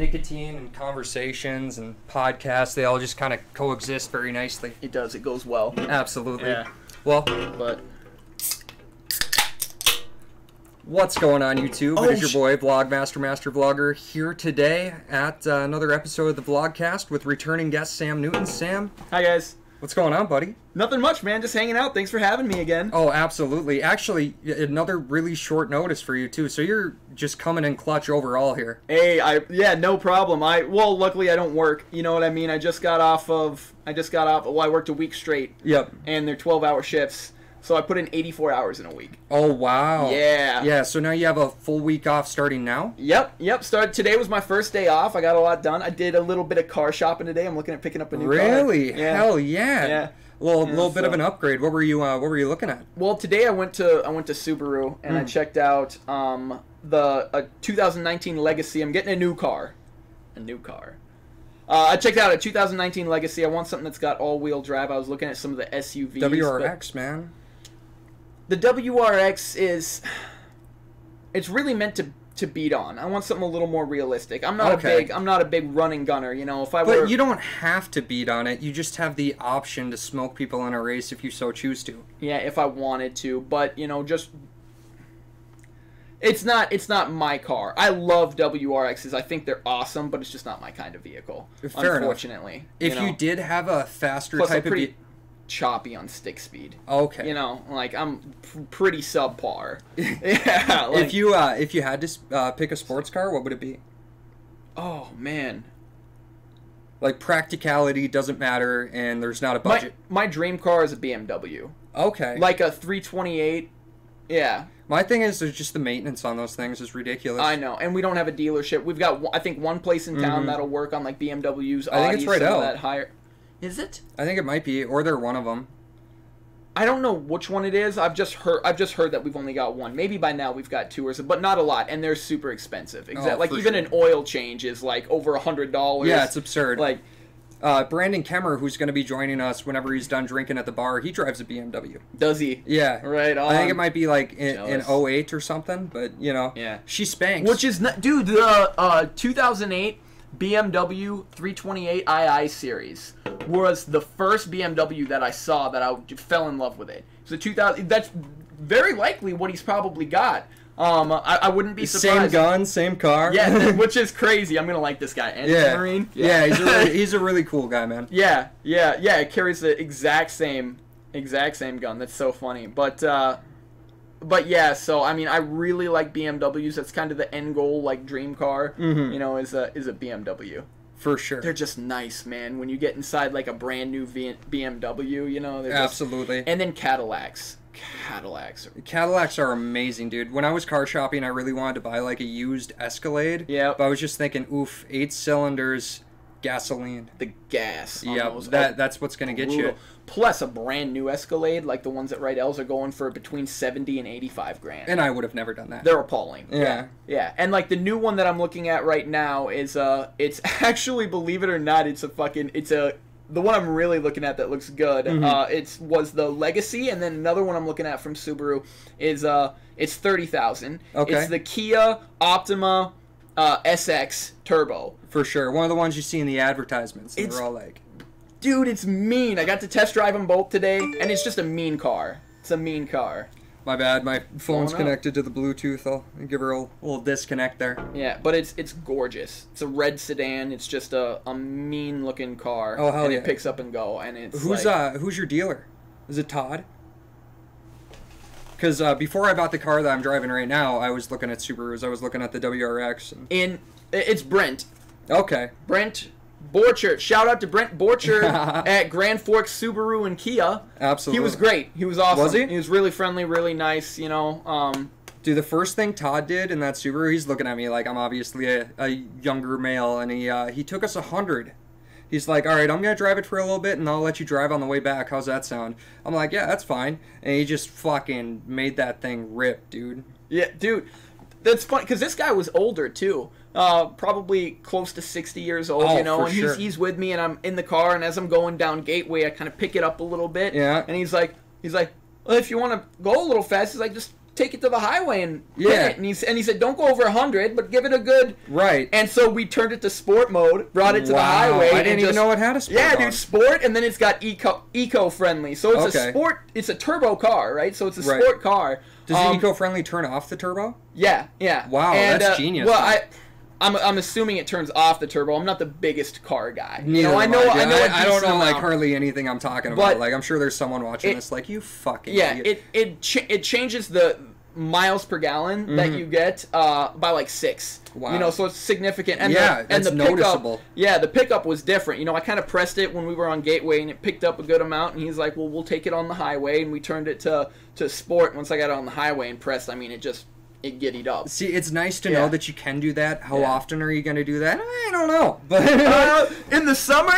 nicotine and conversations and podcasts, they all just kind of coexist very nicely. It does. It goes well. Absolutely. Yeah. Well, But what's going on, YouTube? Oh, it is your boy, Vlogmaster Master Vlogger, here today at uh, another episode of the Vlogcast with returning guest Sam Newton. Sam, hi guys. What's going on, buddy? Nothing much, man. Just hanging out. Thanks for having me again. Oh, absolutely. Actually, another really short notice for you too. So you're just coming in clutch overall here. Hey, I yeah, no problem. I well, luckily I don't work. You know what I mean? I just got off of I just got off. Well, I worked a week straight, Yep. and they're 12-hour shifts. So I put in 84 hours in a week. Oh wow. Yeah. Yeah. So now you have a full week off starting now. Yep, yep. Start today was my first day off. I got a lot done. I did a little bit of car shopping today. I'm looking at picking up a new car. Really? Yeah. Hell yeah. Yeah. A little, Yeah, little bit of an upgrade. What were you uh, What were you looking at? Well, today I went to I went to Subaru and I Mm. checked out um, the a 2019 Legacy. I'm getting a new car, a new car. Uh, I checked out a 2019 Legacy. I want something that's got all-wheel drive. I was looking at some of the SUVs. WRX, man. The WRX is, it's really meant to to beat on. I want something a little more realistic. I'm not Okay. a big I'm not a big running gunner. You know, if I were But you don't have to beat on it. You just have the option to smoke people in a race if you so choose to. Yeah, if I wanted to, but you know, just it's not it's not my car. I love WRXs. I think they're awesome, but it's just not my kind of vehicle. Fair enough. unfortunately. If you, know. did have a faster plus type of pretty ve- choppy on stick speed. okay. You know, like I'm pr- pretty subpar. yeah. Like, if you uh, if you had to uh, pick a sports car, what would it be? oh man, Like practicality doesn't matter, and there's not a budget. my dream car is a BMW, okay. like a 328. Yeah, my thing is, there's just the maintenance on those things is ridiculous. I know, and we don't have a dealership. We've got, I think, one place in town Mhm. that'll work on like BMWs. I think it's right out. That higher. Is it? I think it might be, or they're one of them. I don't know which one it is. I've just heard. I've just heard that we've only got one. Maybe by now we've got two or so, but not a lot, and they're super expensive. Exactly. Oh, like even sure. an oil change is like over a hundred dollars. Yeah, it's absurd. like uh, Brandon Kemmer, who's going to be joining us whenever he's done drinking at the bar, he drives a BMW. does he? Yeah. Right on. I think it might be like in, in 08 or something, but you know, Yeah. she spanks. Which is not, dude. The uh, 2008 BMW 328i series was the first BMW that I saw that I fell in love with it. So 2000. That's very likely what he's probably got. Um, I, I wouldn't be surprised. same gun, same car. Yeah, which is crazy. I'm gonna like this guy. And yeah. Marine. Yeah, he's a really, he's a really cool guy, man. yeah, yeah, yeah. It carries the exact same, exact same gun. That's so funny. But, uh, but yeah. So I mean, I really like BMWs. That's kind of the end goal, like dream car. Mhm. You know, is a is a BMW. For sure. They're just nice, man. When you get inside like a brand new v- BMW, you know, they're just. Absolutely. And then Cadillacs. Cadillacs. Are, Cadillacs are amazing, dude. When I was car shopping, I really wanted to buy like a used Escalade. Yeah. But I was just thinking, oof, eight cylinders, gasoline. the gas. Yeah, that that's what's gonna get you. Brutal. Plus a brand new Escalade, like the ones at Right L's, are going for between seventy and eighty-five grand. And I would have never done that. They're appalling. Yeah. yeah. And like the new one that I'm looking at right now is uh, it's actually, believe it or not, it's a fucking, it's a. The one I'm really looking at that looks good, Mhm. uh, it's was the Legacy, and then another one I'm looking at from Subaru is uh, it's thirty thousand. Okay. It's the Kia Optima uh, SX Turbo. For sure. One of the ones you see in the advertisements. And It's- they're all like, Dude, it's mean. I got to test drive them both today, and it's just a mean car. It's a mean car. my bad, my phone's connected to the Bluetooth. I'll give her a little disconnect there. Yeah, but it's it's gorgeous. It's a red sedan. It's just a, a mean looking car. Oh, hell and yeah. it picks up and go, and it's Who's like, uh who's your dealer? Is it Todd? Because uh, before I bought the car that I'm driving right now, I was looking at Subarus. I was looking at the WRX. And... in it's Brent. Okay. Brent Borchert. Shout out to Brent Borchert at Grand Forks Subaru and Kia. Absolutely. He was great. He was awesome. Was he? He was really friendly, really nice. You know. Um, Dude, the first thing Todd did in that Subaru, he's looking at me like I'm obviously a, a younger male, and he uh, he took us a hundred. He's like, all right, I'm gonna drive it for a little bit, and I'll let you drive on the way back. How's that sound? I'm like, yeah, that's fine. And he just fucking made that thing rip, dude. yeah, dude. That's funny because this guy was older too. Uh, probably close to 60 years old, Oh, you know, and sure. he's, he's with me and I'm in the car and as I'm going down Gateway, I kind of pick it up a little bit. Yeah. And he's like, he's like, well, if you want to go a little fast, he's like, just take it to the highway and Yeah. it. And he, and he said, don't go over 100, but give it a good. Right. And so we turned it to sport mode, brought it to the highway. I didn't even just- know it had a sport Yeah, dude, sport, and then it's got eco eco friendly. So it's Okay. a sport. It's a turbo car, right? So it's a Right. sport car. Does Um, the eco-friendly turn off the turbo? Yeah, yeah. Wow, And, that's uh, genius, Well, man. I. I'm, I'm assuming it turns off the turbo. I'm not the biggest car guy. You know, I know. I know. a I, don't know like hardly anything I'm talking about. But like I'm sure there's someone watching it- this like you fucking Yeah, idiot. it it ch- it changes the miles per gallon that you get uh, by like six. Mm-hmm. Wow. You know, so it's significant. And Yeah, the, and the pickup, noticeable. Yeah, the pickup was different. You know, I kind of pressed it when we were on Gateway, and it picked up a good amount. And he's like, "Well, we'll take it on the highway," and we turned it to to sport. Once I got it on the highway and pressed, I mean, it just it giddied up. See, it's nice to Yeah. know that you can do that. How Yeah. often are you going to do that? I don't know. But uh, in the summer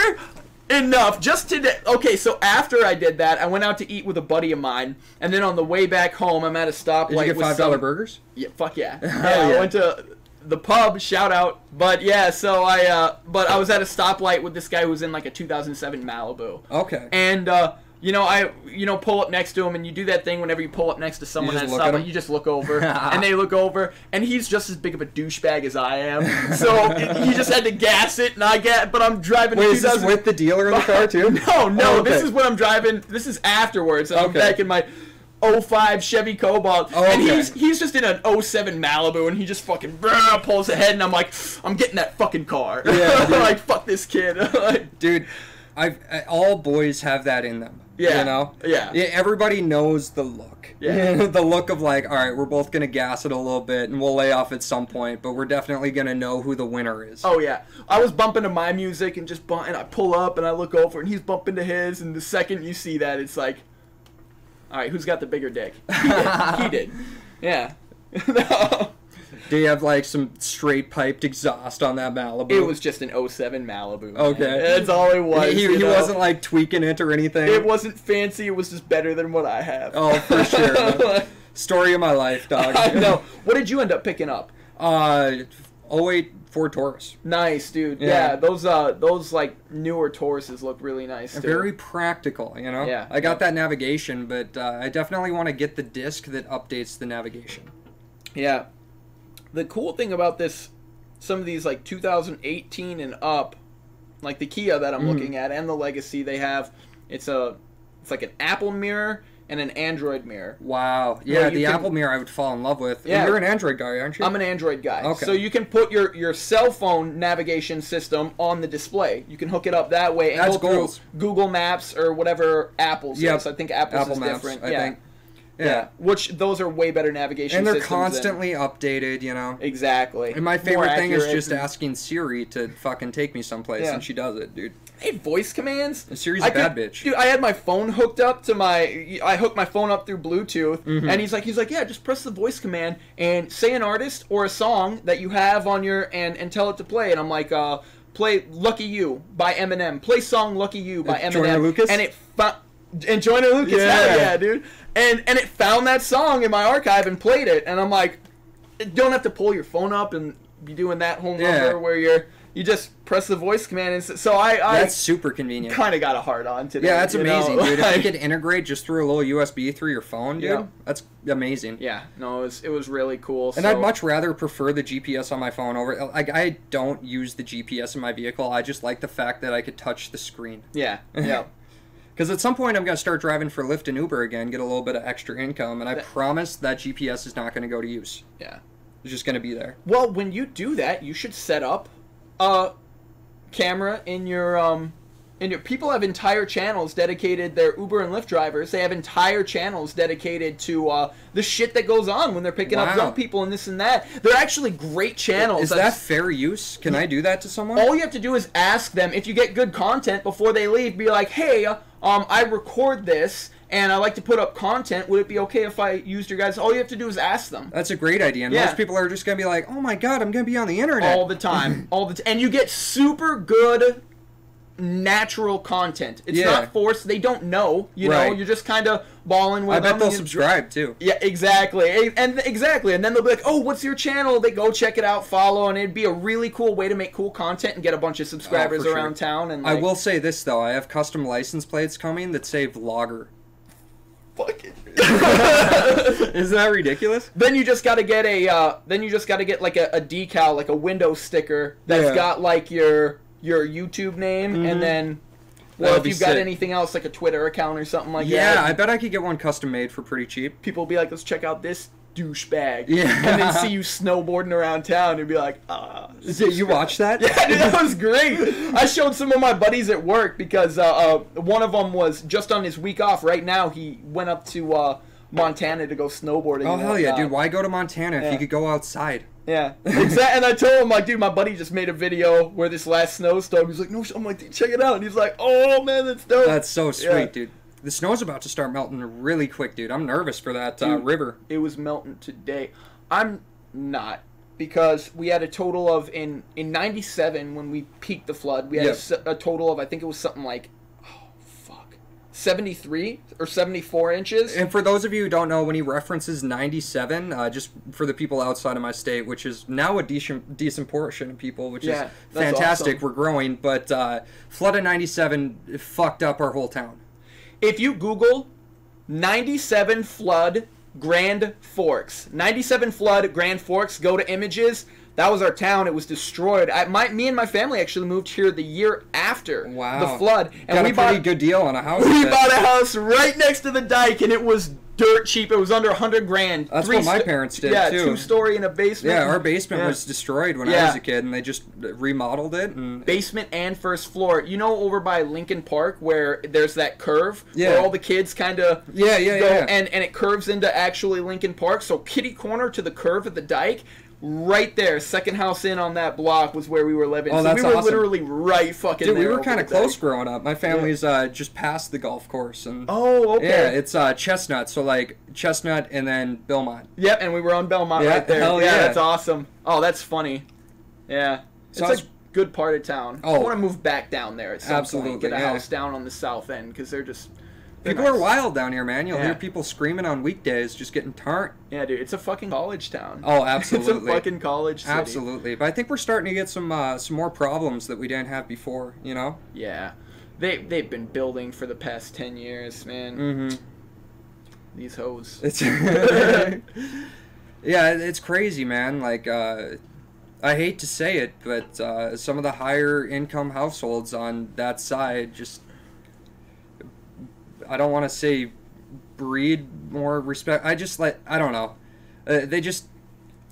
enough just today okay so after i did that i went out to eat with a buddy of mine and then on the way back home i'm at a stoplight did you get five dollar burgers? yeah fuck yeah yeah, Hell i went to the pub shout out but yeah so i uh but i was at a stoplight with this guy who was in like a 2007 malibu Okay. and uh you know, I you know pull up next to him, and you do that thing whenever you pull up next to someone just at a look stoplight. You just look over, and they look over, and he's just as big of a douchebag as I am. So he just had to gas it, and I get, but I'm driving. Wait, is this with the dealer in the car too? no, no. Oh, This is when I'm driving. This is afterwards. And I'm back in my 05 Chevy Cobalt. Oh, And he's he's just in an 07 Malibu and he just fucking brrr, pulls ahead and I'm like, I'm getting that fucking car. Yeah, like, fuck this kid. Like, dude. I've I, all boys have that in them. Yeah, You know. yeah. Yeah. Everybody knows the look. Yeah. the look of like, all right, we're both gonna gas it a little bit, and we'll lay off at some point, but we're definitely gonna know who the winner is. oh yeah. I was bumping to my music and just bump, and I pull up and I look over and he's bumping to his and the second you see that it's like, all right, who's got the bigger dick? He did. he did. Yeah. No. Do you have like some straight piped exhaust on that Malibu? It was just an 07 Malibu. man. Okay. That's all it was. He, he know? wasn't like tweaking it or anything. It wasn't fancy. It was just better than what I have. Oh, for sure. Story of my life, dog. I know. What did you end up picking up? Uh, 08 Ford Taurus. Nice, dude. Yeah, Yeah. those uh, those like newer Tauruses look really nice. Too. Very practical, you know. Yeah, I got yeah. that navigation, but uh, I definitely want to get the disc that updates the navigation. Yeah. The cool thing about this, some of these like 2018 and up, like the Kia that I'm Mhm. looking at and the Legacy, they have it's a it's like an Apple mirror and an Android mirror. Wow. Yeah, the can- Apple Mirror I would fall in love with. Yeah. You're an Android guy, aren't you? I'm an Android guy. Okay. So you can put your, your cell phone navigation system on the display. You can hook it up that way and That's go through. Google Maps or whatever Apple's Yep. is. I think Apple's Apple is Maps, different. I yeah. think. Yeah. Which those are way better navigation And they're systems than- constantly updated, you know. exactly. And my favorite thing is just asking Siri to fucking take me someplace, Yeah. and she does it, dude. Hey, voice commands. And Siri's I a bad could- bitch. Dude, I had my phone hooked up to my. I hooked my phone up through Bluetooth, Mm-hmm. and he's like, he's like, yeah, just press the voice command and say an artist or a song that you have on your and and tell it to play. And I'm like, uh, play "Lucky You" by Eminem. Play song "Lucky You" by Eminem. Joyner Lucas? And it. And Joyner Lucas, Yeah. yeah, yeah, dude. And and it found that song in my archive and played it. And I'm like, you don't have to pull your phone up and be doing that whole number Yeah. where you're you just press the voice command and so I I That's super convenient. kind of got a hard on today. Yeah, that's you know? amazing, dude. If you could integrate just through a little USB through your phone, dude, Yeah. that's amazing. yeah, no, it was it was really cool. And so, I'd much rather prefer the GPS on my phone over. Like I don't use the GPS in my vehicle. I just like the fact that I could touch the screen. yeah, yeah. Because at some point I'm gonna start driving for Lyft and Uber again, get a little bit of extra income, and I That- promise that GPS is not gonna go to use. Yeah. It's just gonna be there. Well, when you do that, you should set up a camera in your um in your people have entire channels dedicated they're Uber and Lyft drivers. They have entire channels dedicated to uh, the shit that goes on when they're picking up Wow. young people and this and that. They're actually great channels. Is that That's- fair use? Can I do that to someone? all you have to do is ask them if you get good content before they leave. Be like, hey, um, I record this and I like to put up content. Would it be okay if I used your guys? All you have to do is ask them That's a great idea. And Yeah. most people are just gonna be like, "Oh my god, I'm gonna be on the internet." all the time, all the t- and you get super good natural content. It's Yeah. not forced. They don't know. You know, you're just kind of balling with I bet they'll subscribe too. Yeah, exactly, and exactly, and then they'll be like, "Oh, what's your channel?" They go check it out, follow, and it'd be a really cool way to make cool content and get a bunch of subscribers Oh, for sure. around town. And I will say this though, I have custom license plates coming that say vlogger. fuck it. Isn't that ridiculous? Then you just got to get a. Uh, then you just got to get like a, a decal, like a window sticker that's Yeah. got like your your YouTube name, Mhm. and then. That'd if you've got anything else, like a Twitter account or something like yeah, that, Yeah, I bet I could get one custom made for pretty cheap. people will be like, "Let's check out this douchebag," Yeah. and then see you snowboarding around town and be like, "Ah." this Did you watch that? Yeah, dude, that was great. I showed some of my buddies at work because uh, uh, one of them was just on his week off. Right now, he went up to uh, Montana to go snowboarding. Oh hell yeah, dude! Why go to Montana if Yeah. you could go outside? Yeah, exactly. And I told him like, dude, my buddy just made a video where this last snowstorm. He's like, no, I'm like, dude, check it out. And he's like, oh man, that's dope. That's so sweet, Yeah. dude. The snow's about to start melting really quick, dude. I'm nervous for that uh, river. it was melting today. I'm not because we had a total of in in '97 when we peaked the flood. We had a Yeah. s a a, total of I think it was something like, fuck, 73 or 74 inches. And for those of you who don't know, when he references 97, uh, just for the people outside of my state, which is now a decent decent portion of people, which Yeah, is fantastic. awesome. We're growing, but uh, flood of 97 fucked up our whole town. if you Google 97 flood Grand Forks, 97 flood Grand Forks, go to images. That was our town. It was destroyed. I, my, me and my family actually moved here the year after Wow. the flood, and Got we a bought good deal on a house. we bought a house right next to the dike, and it was dirt cheap. It was under a hundred grand. That's Three what my parents did, Yeah, too. two story in a basement. Yeah, our basement Yeah. was destroyed when I was a kid, and they just remodeled it. And basement and first floor. You know, over by Lincoln Park where there's that curve Yeah. where all the kids kind of yeah, yeah, go yeah. and and it curves into actually Lincoln Park. So kitty corner to the curve at the dike. Right there, second house in on that block was where we were living. Oh, so that's we were awesome. literally right fucking. Dude, we were kind of close growing up. My family's uh, just past the golf course, and Oh, okay. yeah, it's uh, Chestnut. So like Chestnut and then Belmont. Yep, and we were on Belmont Yeah, right there. hell yeah, yeah. that's awesome. Oh, that's funny. Yeah. So it's was- a good part of town. Oh. I want to move back down there at some Absolutely, point. Get a yeah. house down on the south end because they're just they're People are wild down here, man. You'll Yeah. hear people screaming on weekdays, just getting tart. Yeah, dude, it's a fucking college town. Oh, absolutely. it's a fucking college city. Absolutely, but I think we're starting to get some uh, some more problems that we didn't have before. You know. Yeah. They they've been building for the past ten years, man. Mm-hmm. These hoes. It's yeah, it's crazy, man. Like uh, I hate to say it, but uh, some of the higher income households on that side just I don't want to say breed more respect. I just like I don't know. Uh, they just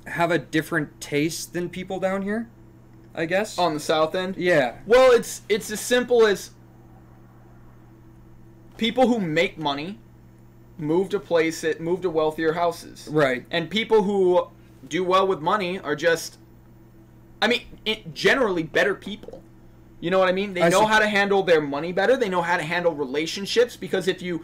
have a different taste than people down here. I guess. on the south end. yeah. Well, it's it's as simple as people who make money move to place it move to wealthier houses. Right. And people who do well with money are just I mean, it, generally better people. You know what I mean? They I know see. how to handle their money better. They know how to handle relationships because if you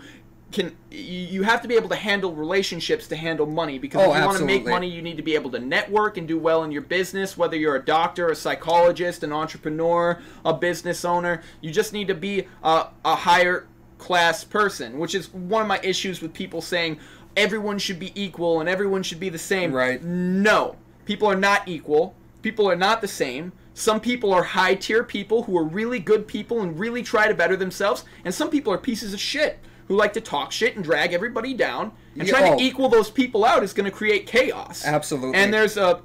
can you have to be able to handle relationships to handle money because Oh, if you want to make money you need to be able to network and do well in your business whether you're a doctor a psychologist an entrepreneur a business owner you just need to be a, a higher class person which is one of my issues with people saying everyone should be equal and everyone should be the same Right. no people are not equal people are not the same some people are high tier people who are really good people and really try to better themselves and some people are pieces of shit who like to talk shit and drag everybody down and Yeah, trying oh. to equal those people out is going to create chaos Absolutely. and there's a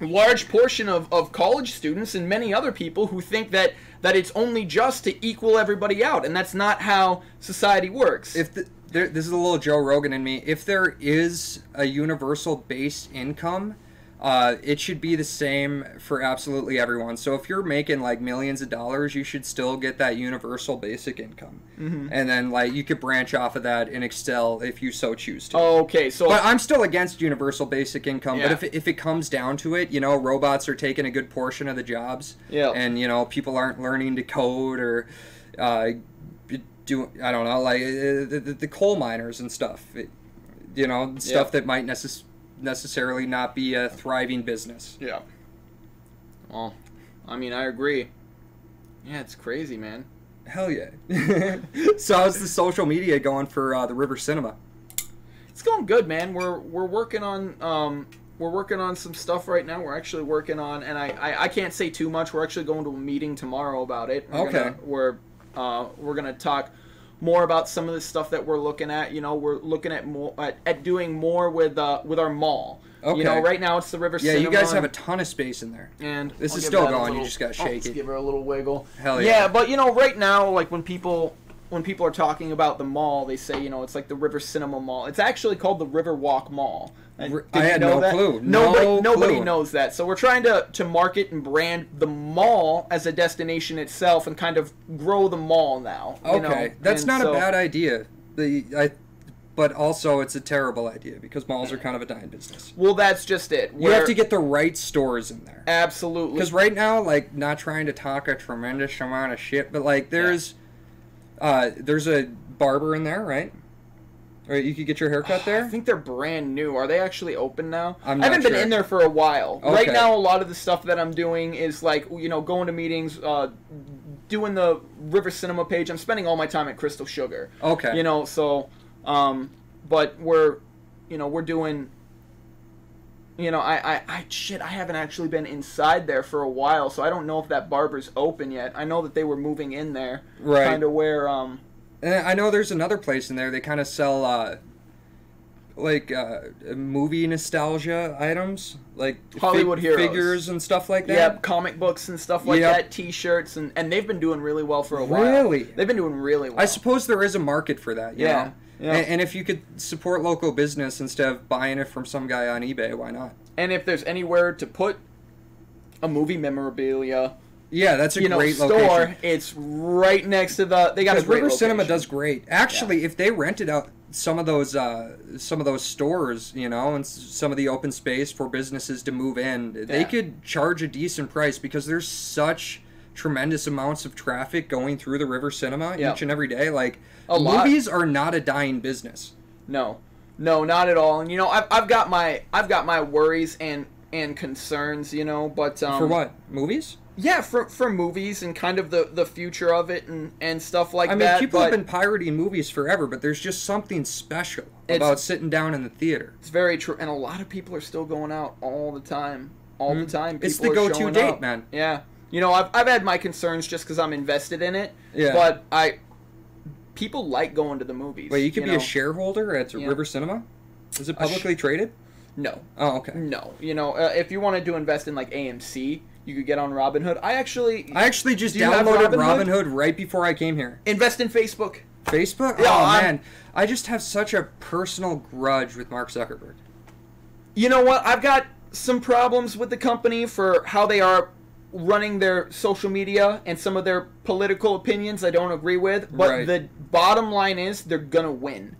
large portion of, of college students and many other people who think that that it's only just to equal everybody out and that's not how society works if the, there, this is a little Joe Rogan in me. If there is a universal base income, uh, it should be the same for absolutely everyone. So if you're making like millions of dollars, you should still get that universal basic income, Mm-hmm. and then like you could branch off of that and excel if you so choose to. okay so But I'm still against universal basic income. But if it, if it comes down to it, you know, robots are taking a good portion of the jobs. Yeah. And you know, people aren't learning to code or uh, do I don't know, like uh, the, the, coal miners and stuff. It- you know, stuff Yeah. that might necess- necessarily not be a thriving business. Yeah. Well, I mean, I agree. Yeah, it's crazy, man. Hell yeah. so how's the social media going for uh, the River Cinema? It's going good, man. We're we're working on um we're working on some stuff right now. We're actually working on, and I I, I can't say too much. We're actually going to a meeting tomorrow about it. We're Okay. Gonna, we're uh we're gonna talk more about some of the stuff that we're looking at. You know, we're looking at more at, at doing more with uh, with our mall. Okay. You know, right now it's the River Yeah, Cinema. you guys have a ton of space in there. and This I'll is still going, you just gotta oh, shake it. give her a little wiggle. Hell yeah. Yeah, but you know, right now, like when people when people are talking about the mall, they say you know it's like the River Cinema Mall. It's actually called the River Walk Mall. Did I had no that? clue. Nobody, No nobody clue. knows that. So we're trying to to market and brand the mall as a destination itself, and kind of grow the mall now. you know? Okay, that's And not so- a bad idea. The I, but also it's a terrible idea because malls are kind of a dying business. Well, that's just it. You have to get the right stores in there. absolutely Because right now, like, not trying to talk a tremendous amount of shit, but like, there's, uh, there's a barber in there, right? Or you could get your haircut there. I think they're brand new. Are they actually open now? I'm I haven't not been in there for a while. Right now, a lot of the stuff that I'm doing is like you know going to meetings, uh, doing the River Cinema page. I'm spending all my time at Crystal Sugar. Okay. You know, so, um, but we're, you know, we're doing. You know, I, I, I, shit, I haven't actually been inside there for a while, so I don't know if that barber's open yet. I know that they were moving in there, Right. Kind of where, um, And I know there's another place in there. They kind of sell, uh, like, uh, movie nostalgia items, like Hollywood heroes. figures and stuff like that. Yep, comic books and stuff like Yep. that, T-shirts, and and they've been doing really well for a while. Really? They've been doing really well. I suppose there is a market for that. Yeah, Know? yeah. And, and if you could support local business instead of buying it from some guy on eBay, why not? and if there's anywhere to put a movie memorabilia, Yeah, that's a you know, great store, location. it's right next to the. They got a River Cinema does great. Actually, if they rented out some of those uh, some of those stores, you know, and some of the open space for businesses to move in, they could charge a decent price because there's such tremendous amounts of traffic going through the River Cinema Yeah. each and every day. Like A lot. movies are not a dying business. No, no, not at all. And you know, I've, I've got my I've got my worries and and concerns. You know, but um, for what? Movies? Yeah, for for movies and kind of the the future of it and and stuff like that. I mean, that. people have been pirating movies forever, but there's just something special about sitting down in the theater. it's very true, and a lot of people are still going out all the time, all the time. Mm. It's People the go-to date, up. man. Yeah, you know, I've I've had my concerns just because I'm invested in it. Yeah. But I, people like going to the movies. Wait, you could be know? a shareholder at Yeah. River Cinema? Is it A sh- publicly traded? No, Oh, okay. no. You know, uh, if you wanted to invest in like AMC, you could get on Robinhood. I actually I actually just Do downloaded Robinhood? Robinhood right before I came here. invest in Facebook. Facebook? Yeah, oh I'm- man, I just have such a personal grudge with Mark Zuckerberg. You know what? I've got some problems with the company for how they are running their social media and some of their political opinions I don't agree with, but Right. the bottom line is they're going to win.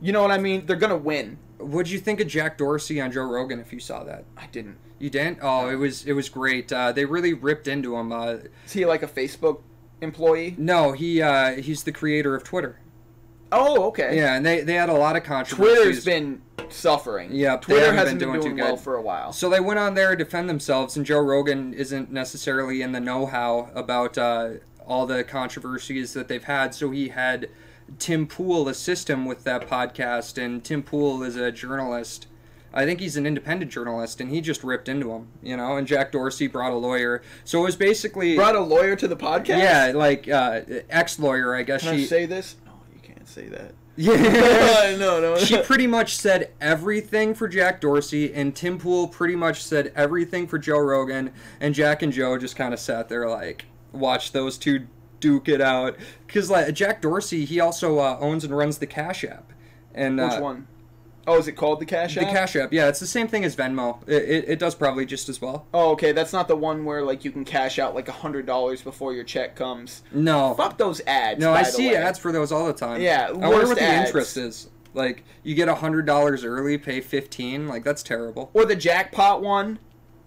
You know what I mean? They're going to win. What'd you think of Jack Dorsey on Joe Rogan? If you saw that, I didn't. You didn't. Oh, it was it was great. Uh, they really ripped into him. Uh, Is he like a Facebook employee? no, he uh, he's the creator of Twitter. Oh, okay. Yeah, and they, they had a lot of controversies. Twitter's been suffering. Yeah, Twitter hasn't been been doing doing, too well for a while. So they went on there to defend themselves, and Joe Rogan isn't necessarily in the know-how about uh, all the controversies that they've had. So he had Tim Pool assist him with that podcast, and Tim Pool is a journalist. I think he's an independent journalist, and he just ripped into him, you know. And Jack Dorsey brought a lawyer, so it was basically Brought a lawyer to the podcast? yeah, like uh, ex-lawyer, I guess Can she I say this? No, you can't say that. yeah. no, no. she pretty much said everything for Jack Dorsey, and Tim Pool pretty much said everything for Joe Rogan, and Jack and Joe just kind of sat there like, watch those two duke it out. Because like Jack Dorsey, he also uh, owns and runs the Cash App, and Which uh, one? Oh, is it called the Cash App? The Cash App, yeah, it's the same thing as Venmo. It, it, it does probably just as well. Oh, okay. That's not the one where like you can cash out like a hundred dollars before your check comes. No, Fuck those ads. no, I see way. ads for those all the time. Yeah, I wonder what the interest is. Like, you get a hundred dollars early, pay fifteen. Like, that's terrible. Or the jackpot one,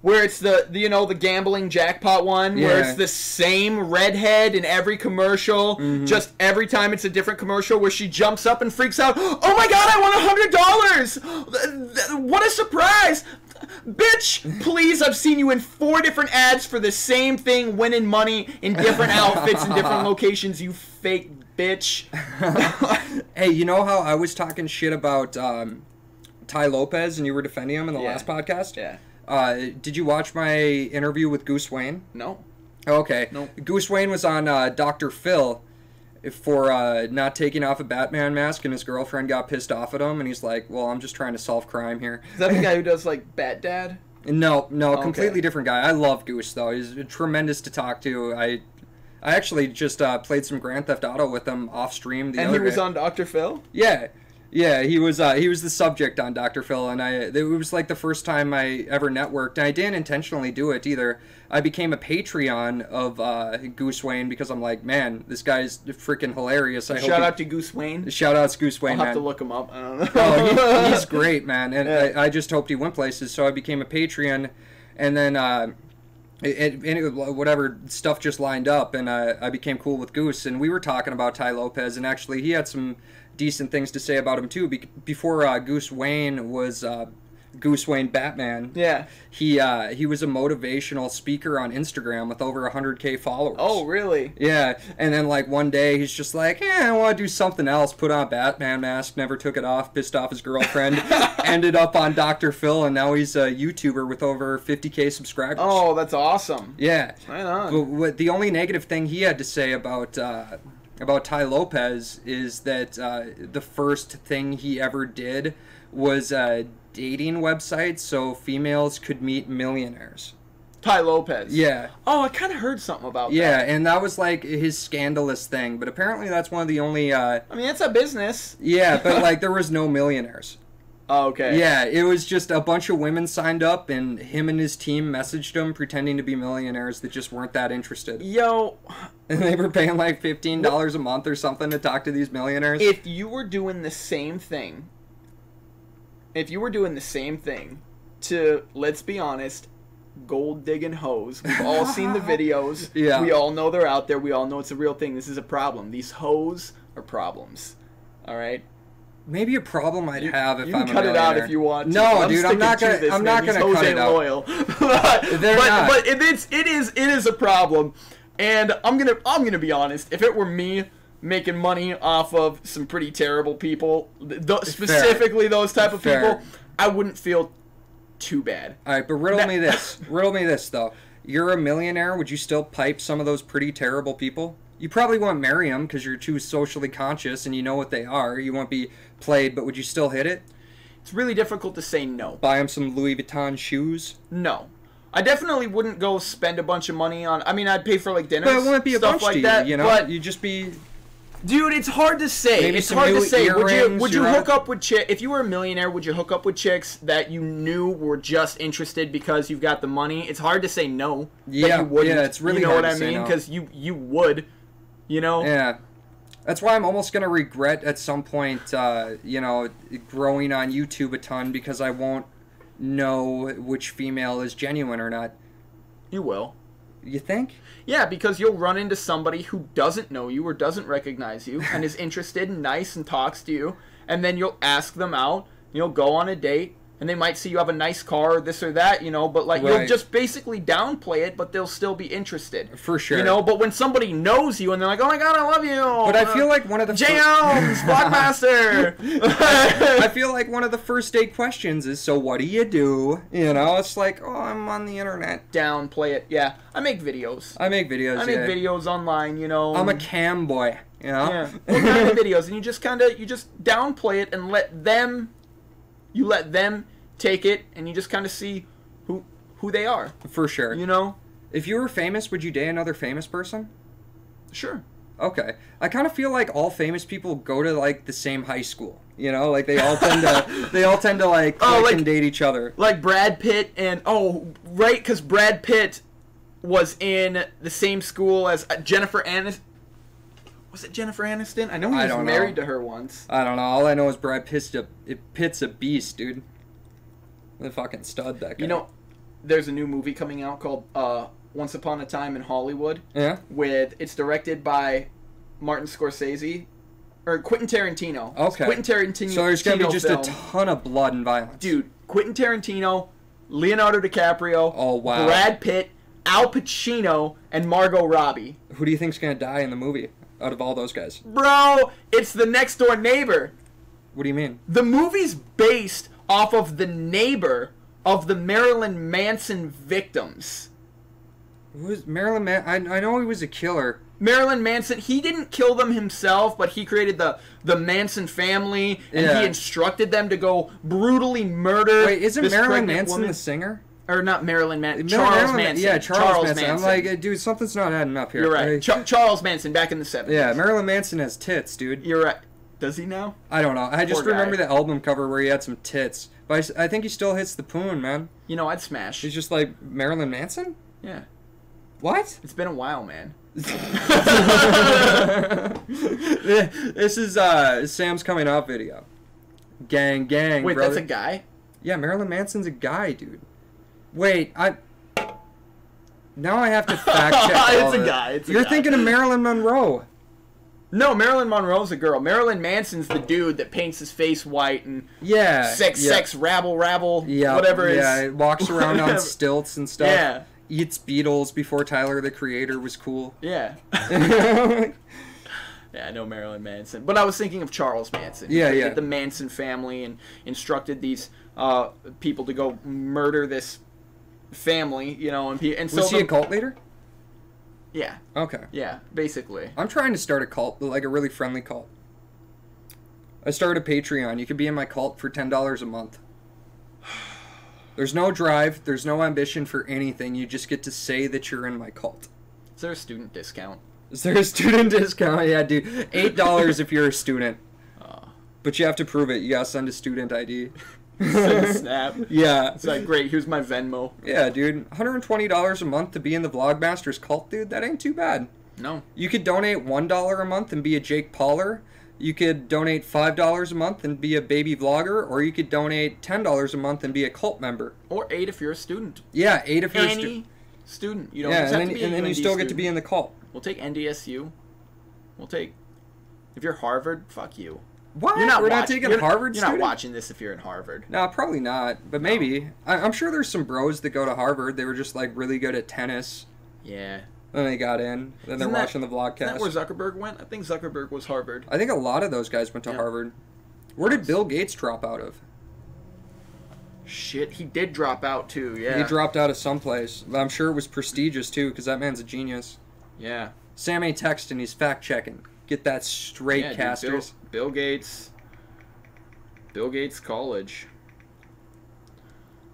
where it's the, the you know the gambling jackpot one, where it's the same redhead in every commercial. Mm-hmm. Just every time it's a different commercial where she jumps up and freaks out. Oh my god! I won a hundred dollars! What a surprise! Bitch, please, I've seen you in four different ads for the same thing, winning money in different outfits in different locations, you fake bitch. Hey, you know how I was talking shit about um, Tai Lopez and you were defending him in the Yeah. last podcast? yeah. Uh, did you watch my interview with Goose Wayne? No. Okay. No. Goose Wayne was on uh, Dr. Phil, for uh, not taking off a Batman mask, and his girlfriend got pissed off at him, and he's like, "Well, I'm just trying to solve crime here." Is that the guy who does like Bat Dad? No, no, Okay. completely different guy. I love Goose though. He's tremendous to talk to. I, I actually just uh, played some Grand Theft Auto with him off stream the And other he was day. on Dr. Phil? Yeah, yeah, he was. Uh, he was the subject on Dr. Phil, and I. It was like the first time I ever networked, and I didn't intentionally do it either. I became a Patreon of uh, Goose Wayne because I'm like, man, this guy's freaking hilarious. I hope Shout he- out to Goose Wayne. Shout outs Goose Wayne. I'll Wayne, have man. to look him up. I don't know. Oh, he, he's great, man, and Yeah. I, I just hoped he went places. So I became a Patreon, and then uh, it, it, it, whatever stuff just lined up, and uh, I became cool with Goose, and we were talking about Tai Lopez, and actually he had some decent things to say about him too. Be- before uh, Goose Wayne was uh, Goose Wayne Batman, Yeah. he uh, he was a motivational speaker on Instagram with over 100k followers. Oh, really? Yeah, and then like one day he's just like, "Yeah, I want to do something else." Put on a Batman mask, never took it off, pissed off his girlfriend, ended up on Dr. Phil, and now he's a YouTuber with over 50k subscribers. Oh, that's awesome. yeah. Right on. But what the only negative thing he had to say about uh, about Tai Lopez is that uh, the first thing he ever did was a dating website so females could meet millionaires. Tai Lopez. Yeah. Oh, I kind of heard something about Yeah, that. Yeah, and that was like his scandalous thing, but apparently that's one of the only uh I mean, it's a business. yeah, but like there was no millionaires. Oh, okay. Yeah, it was just a bunch of women signed up and him and his team messaged him pretending to be millionaires that just weren't that interested. Yo, And they were paying like $15 a month or something to talk to these millionaires. if you were doing the same thing, if you were doing the same thing to, let's be honest, gold digging hoes, we've all seen the videos. Yeah. We all know they're out there. We all know it's a real thing. This is a problem. These hoes are problems. All right? Maybe a problem I'd You, have if you I'm cut it out if you want. To. No, I'm dude, I'm not gonna. This, I'm not gonna hoes cut it out. loyal. but not. but it, it's it is it is a problem, and I'm gonna I'm gonna be honest. If it were me making money off of some pretty terrible people, th- th- specifically those type of Fair. people, I wouldn't feel too bad. All right, but riddle That- me this. riddle me this though. You're a millionaire. Would you still pipe some of those pretty terrible people? You probably won't marry them because you're too socially conscious and you know what they are. You won't be played, but would you still hit it? It's really difficult to say no. Buy them some Louis Vuitton shoes? No. I definitely wouldn't go spend a bunch of money on. I mean, I'd pay for like dinner, But it wouldn't be a bunch like to you. that. You know, but you'd just be. Dude, it's hard to say. Maybe it's hard to say. Would you would you hook out- up with chick if you were a millionaire? Would you hook up with chicks that you knew were just interested because you've got the money? It's hard to say no. Yeah, you wouldn't. yeah, it's really you know hard what I mean? no. Because you you would, you know. Yeah. That's why I'm almost gonna regret at some point, uh, you know, growing on YouTube a ton because I won't know which female is genuine or not. You will. You think? Yeah, because you'll run into somebody who doesn't know you or doesn't recognize you and is interested and nice and talks to you, and then you'll ask them out. You'll go on a date, and they might see you have a nice car this or that, you know, but like you'll just basically downplay it, but they'll still be interested. For sure. You know, but when somebody knows you and they're like, "Oh my god, I love you," But I feel like one of the fir- Jams, Vlogmaster. I feel like one of the first date questions is, "So what do you do?" You know, it's like, "Oh, I'm on the internet. downplay it. Yeah, I make videos. I make videos. I make yeah. videos online. You know, I'm a cam boy." You know. Yeah, what kind of videos, and you just kind of you just downplay it and let them, you let them take it, and you just kind of see who who they are. For sure. You know, If you were famous, would you date another famous person? sure. Okay. I kind of feel like all famous people go to like the same high school. You know, like they all tend to they all tend to like Oh, like- and date each other. Like Brad Pitt and oh right, because Brad Pitt was in the same school as uh, Jennifer Aniston. Was it Jennifer Aniston? I know he I was don't married know. to her once. I don't know. All I know is Brad Pitt's a it Pitt's a beast, dude. The fucking stud that guy. You know, there's a new movie coming out called uh, Once Upon a Time in Hollywood. Yeah. with it's directed by Martin Scorsese or Quentin Tarantino. Okay. Quentin Tarantino. So there's gonna be just film. a ton of blood and violence. dude. Quentin Tarantino, Leonardo DiCaprio, Oh, wow. Brad Pitt, Al Pacino, and Margot Robbie. Who do you think's gonna die in the movie out of all those guys? Bro, it's the next door neighbor. What do you mean? The movie's based off of the neighbor of the Marilyn Manson victims. Who is Marilyn Man? I, I know he was a killer. Marilyn Manson, he didn't kill them himself, but he created the the Manson family, and Yeah. he instructed them to go brutally murder. Wait, isn't Marilyn Manson woman. the singer? Or not Marilyn Manson? Charles Marilyn- Manson. Yeah, Charles, Manson. Manson. I'm like, uh, dude, something's not adding up here. you're right. Cha- Charles Manson back in the 70s. yeah, Marilyn Manson has tits, dude. You're right. Does he now? I don't know. I just guy. remember the album cover where he had some tits. But I I, think he still hits the poon, man. You know, I'd smash. He's just like Marilyn Manson. Yeah. What? It's been a while, man. this is uh Sam's coming out video. Gang, gang. Wait, brother. that's a guy? Yeah, Marilyn Manson's a guy, dude. Wait, I. Now I have to fact check. It's a guy, it's You're guy. thinking of Marilyn Monroe. No, Marilyn Monroe's a girl. Marilyn Manson's the dude that paints his face white and Yeah. sex, yeah. sex, rabble, rabble, Yeah. whatever. Yeah, it walks around on stilts and stuff. Yeah. Eats beetles before Tyler the Creator was cool. Yeah. yeah, Yeah, I know Marilyn Manson, but I was thinking of Charles Manson. Yeah, yeah. The Manson family and instructed these uh, people to go murder this family, you know, and and so was he a cult leader? yeah, Okay. yeah, basically. I'm trying to start a cult, but like a really friendly cult. I started a Patreon. You could be in my cult for ten dollars a month. There's no drive. There's no ambition for anything. You just get to say that you're in my cult. Is there a student discount? Is there a student discount? Yeah, dude. Eight dollars if you're a student, but you have to prove it. You gotta send a student ID. snap. yeah. It's like great. Here's my Venmo. Yeah, dude. $120 a month to be in the Vlogmasters cult, dude. That ain't too bad. No, You could donate $1 a month and be a Jake Pauler. You could donate $5 a month and be a baby vlogger, or you could donate $10 a month and be a cult member. or eight if you're a student. Yeah, eight if you're a Any student. student. You don't Yeah, and have then, to be and then you still get to be in the cult. We'll take NDSU. We'll take. If you're Harvard, fuck you. What? You're not. We're not taking you're, Harvard You're student? not watching this if you're in Harvard. No, probably not. But maybe. I, I'm sure there's some bros that go to Harvard. They were just like really good at tennis. Yeah. Then they got in. Then they're that- watching the Isn't that where. Zuckerberg went? I think Zuckerberg was Harvard. I think a lot of those guys went to Yeah. Harvard. Where did Bill Gates drop out of? Shit, he did drop out too. Yeah. He dropped out of someplace. I'm sure it was prestigious too, because that man's a genius. Yeah. Sam ain't texting, he's fact checking. Get that straight, yeah, dude, casters. Bill, Bill Gates. Bill Gates College.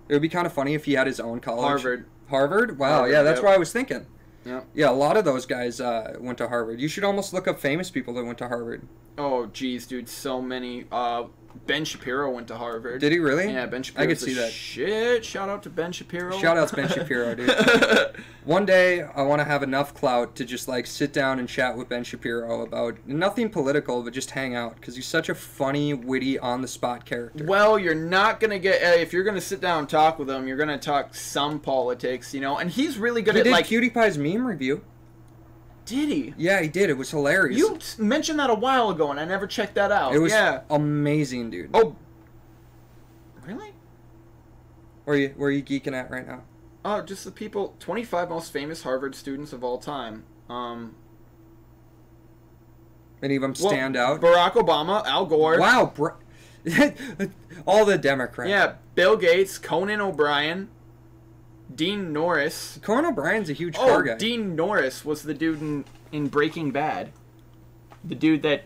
It would be kind of funny if he had his own college. Harvard. Harvard? Wow, Harvard, yeah, that's yep. what I was thinking. Yep. Yeah, a lot of those guys uh, went to Harvard. You should almost look up famous people that went to Harvard. Oh, geez, dude, so many. Uh, Ben Shapiro went to Harvard. Did he really? Yeah, Ben Shapiro. I could see that. Shit! Shout out to Ben Shapiro. Shout out to Ben Shapiro, dude. One day, I want to have enough clout to just like sit down and chat with Ben Shapiro about nothing political, but just hang out because he's such a funny, witty, on the spot character. Well, you're not gonna get uh, if you're gonna sit down and talk with him. You're gonna talk some politics, you know. And he's really good He at did like. PewDiePie's meme review. Did he? Yeah, he did. It was hilarious. You mentioned that a while ago, and I never checked that out. it was yeah. amazing, dude. Oh. Really? Where are you where are you geeking at right now? Oh, just the people. 25 most famous Harvard students of all time. Um. Any of them well, stand out? Barack Obama, Al Gore. Wow, bro. all the Democrats. Yeah, Bill Gates, Conan O'Brien, Dean Norris. Conan O'Brien's a huge Oh, car guy. Dean Norris was the dude in, in Breaking Bad. The dude that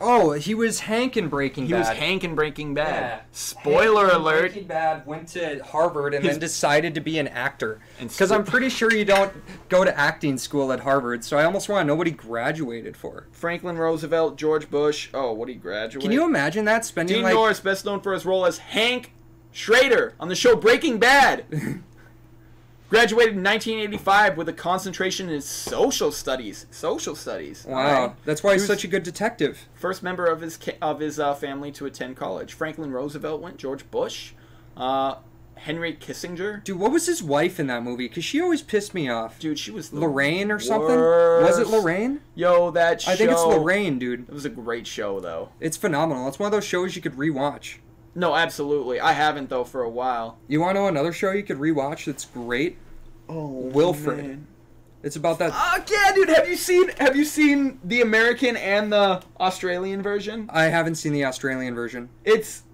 oh, he was Hank in Breaking he Bad. He was Hank in Breaking Bad. Yeah. Spoiler Hank alert. Breaking Bad went to Harvard and His- then decided to be an actor. And Because spo- I'm pretty sure you don't go to acting school at Harvard, so I almost want to know what he graduated for. Franklin Roosevelt, George Bush. Oh, what he graduated? Can you imagine that spending Dean like Norris, best known for his role as Hank Schrader on the show Breaking Bad. Graduated in 1985 with a concentration in social studies. Social studies. Wow, Alright. that's why he's He such a good detective. First member of his ca- of his uh, family to attend college. Franklin Roosevelt went. George Bush, uh, Henry Kissinger. Dude, what was his wife in that movie? Because she always pissed me off. Dude, she was Lorraine or something? Was it. Lorraine? Yo, that show. I think it's Lorraine, dude. It was a great show, though. It's phenomenal. It's one of those shows you could rewatch. No, absolutely. I haven't though for a while. You want to know another show you could rewatch that's great? Oh, Wilfred. It's about that. Fuck yeah, dude! Have you seen Have you seen the American and the Australian version? I haven't seen the Australian version. It's.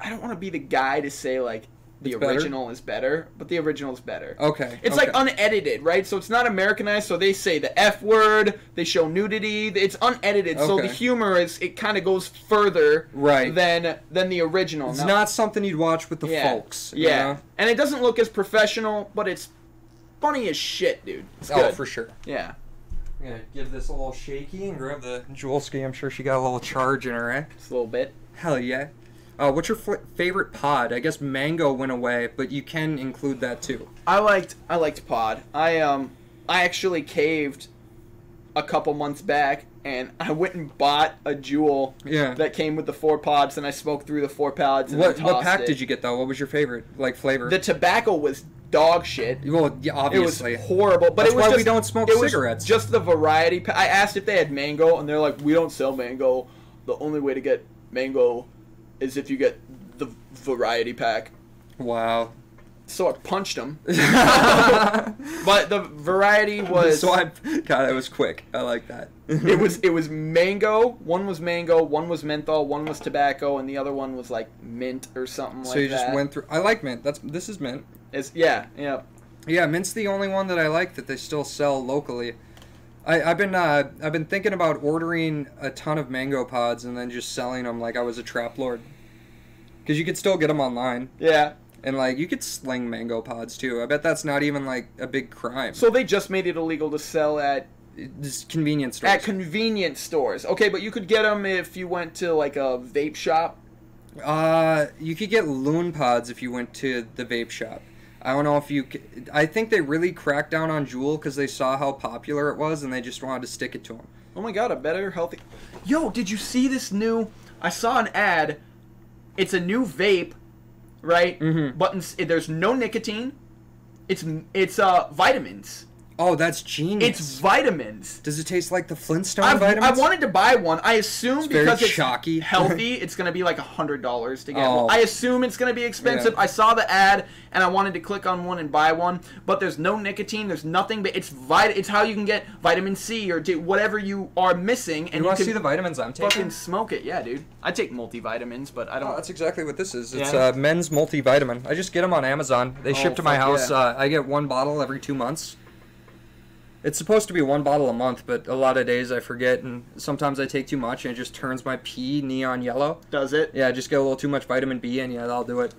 I don't want to be the guy to say like the It's better? original is better, but the original is better. Okay. It's okay. like unedited, right? So it's not Americanized. So they say the F word, they show nudity. It's unedited, so the humor is it kind of goes further Right. than than the original. It's Now- not something you'd watch with the yeah, folks. you Yeah, know? and it doesn't look as professional, but it's funny as shit, dude. It's Oh, good. for sure. yeah. I'm gonna give this a little shaky and grab the Jewelski. I'm sure she got a little charge in her, eh? Just a little bit. Hell yeah. Uh, what's your f- favorite pod? I guess mango went away, but you can include that too. I liked I liked Pod. I um I actually caved a couple months back and I went and bought a Juul Yeah. that came with the four pods and I smoked through the four pods and what what pack it. did you get though? What was your favorite like flavor? The tobacco was dog shit. well, yeah, It was obviously. horrible, but That's it was why we don't smoke cigarettes. Just the variety. Pa- I asked if they had mango, and they're like, "We don't sell mango. The only way to get mango is if you get the variety pack." wow. So I punched him. but the variety was so I God, that was quick. I like that. it was it was mango. One was mango, one was menthol, one was tobacco, and the other one was like mint or something like that. so you just went through. I like mint. That's this is mint. It's, yeah, yeah. Yeah, mint's the only one that I like that they still sell locally. I, I've been uh, I've been thinking about ordering a ton of mango pods and then just selling them like I was a trap lord. Because you could still get them online Yeah. and like you could sling mango pods too. I bet that's not even like a big crime. So they just made it illegal to sell at just convenience stores. at convenience stores. Okay, but you could get them if you went to like a vape shop. Uh, you could get loon pods if you went to the vape shop. I don't know if you. I think they really cracked down on Juul because they saw how popular it was and they just wanted to stick it to them. Oh my god, a better healthy. Yo, did you see this new? I saw an ad. It's a new vape, right? Mhm. But there's no nicotine. It's it's uh vitamins. Oh, that's genius. It's vitamins. Does it taste like the Flintstone I've, I wanted to buy one. I assume It's very because it's chalky. healthy, it's gonna be like a hundred dollars to get. Oh. one. I assume it's gonna be expensive. Yeah. I saw the ad and I wanted to click on one and buy one, but there's no nicotine. There's nothing. But it's vit. It's how you can get vitamin C or do whatever you are missing, and You you, want to can see the vitamins I'm taking? fucking smoke it. Yeah, dude. I take multivitamins, but I Oh, don't. that's exactly what this is. It's Yeah? uh, men's multivitamin. I just get them on Amazon. They Oh, ship to my house. yeah. Uh, I get one bottle every two months. It's supposed to be one bottle a month, but a lot of days I forget, and sometimes I take too much, and it just turns my pee neon yellow. Does it? Yeah, I just get a little too much vitamin B, and yeah, that'll do it.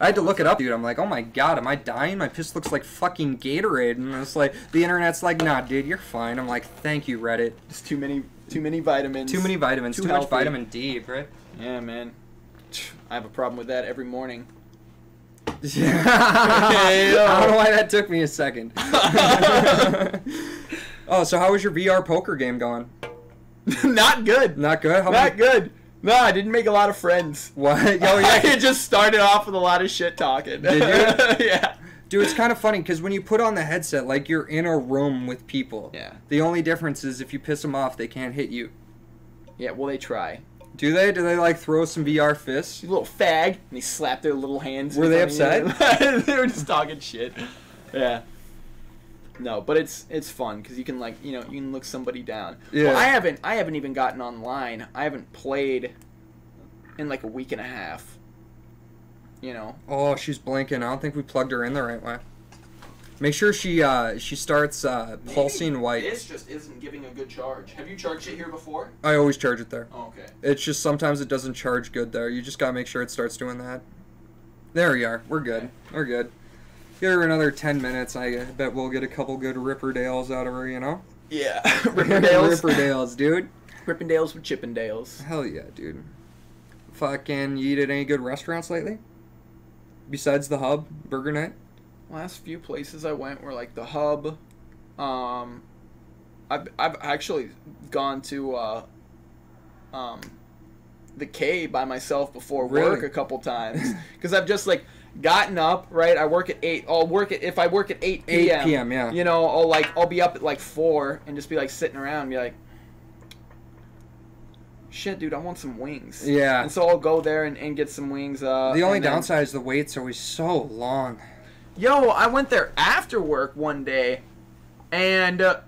I had to look it up, dude. I'm like, oh my god, am I dying? My piss looks like fucking Gatorade, and it's like the internet's like, nah, dude, you're fine. I'm like, thank you, Reddit. Just too many. Too many vitamins. Too many vitamins, Too too, much vitamin D, right? Yeah, man. I have a problem with that every morning. I don't know uh, why that took me a second. oh, so how was your VR poker game going? Not good. Not good. How Not many? good. No, I didn't make a lot of friends. What? Oh yeah. it just started off with a lot of shit talking. Did you? yeah. Dude, it's kind of funny because when you put on the headset, like you're in a room with people. Yeah. The only difference is if you piss them off, they can't hit you. Yeah, well, they try. Do they? Do they like throw some VR fists? You little fag. And they slap their little hands. Were they upset? they were just talking shit. Yeah. No, but it's it's fun because you can like you know you can look somebody down. Yeah. Well, I haven't I haven't even gotten online. I haven't played in like a week and a half. You know. Oh, she's blinking. I don't think we plugged her in the right way. Make sure she uh she starts uh pulsing white. This just isn't giving a good charge. Have you charged it here before? I always charge it there. Oh, okay. It's just sometimes it doesn't charge good there. You just gotta make sure it starts doing that. There we are. We're good. We're good. Give her another ten minutes. I bet we'll get a couple good Ripperdales out of her. You know. Yeah. Ripperdales. Ripperdales, dude. Rippendales with Chippendales. Hell yeah, dude. Fucking, you eat at any good restaurants lately? Besides the Hub, Burger Night. Last few places I went were like the Hub. Um, I've I've actually gone to uh, um, the K by myself before work Really? a couple times because I've just like gotten up right. I work at eight. I'll work at if I work at eight 8 p.m. p.m., yeah. You know, I'll like I'll be up at like four and just be like sitting around and be like. Shit, dude, I want some wings. Yeah. And so I'll go there and, and get some wings. Uh, the only and then- downside is the wait's are always so long. Yo, I went there after work one day, and uh,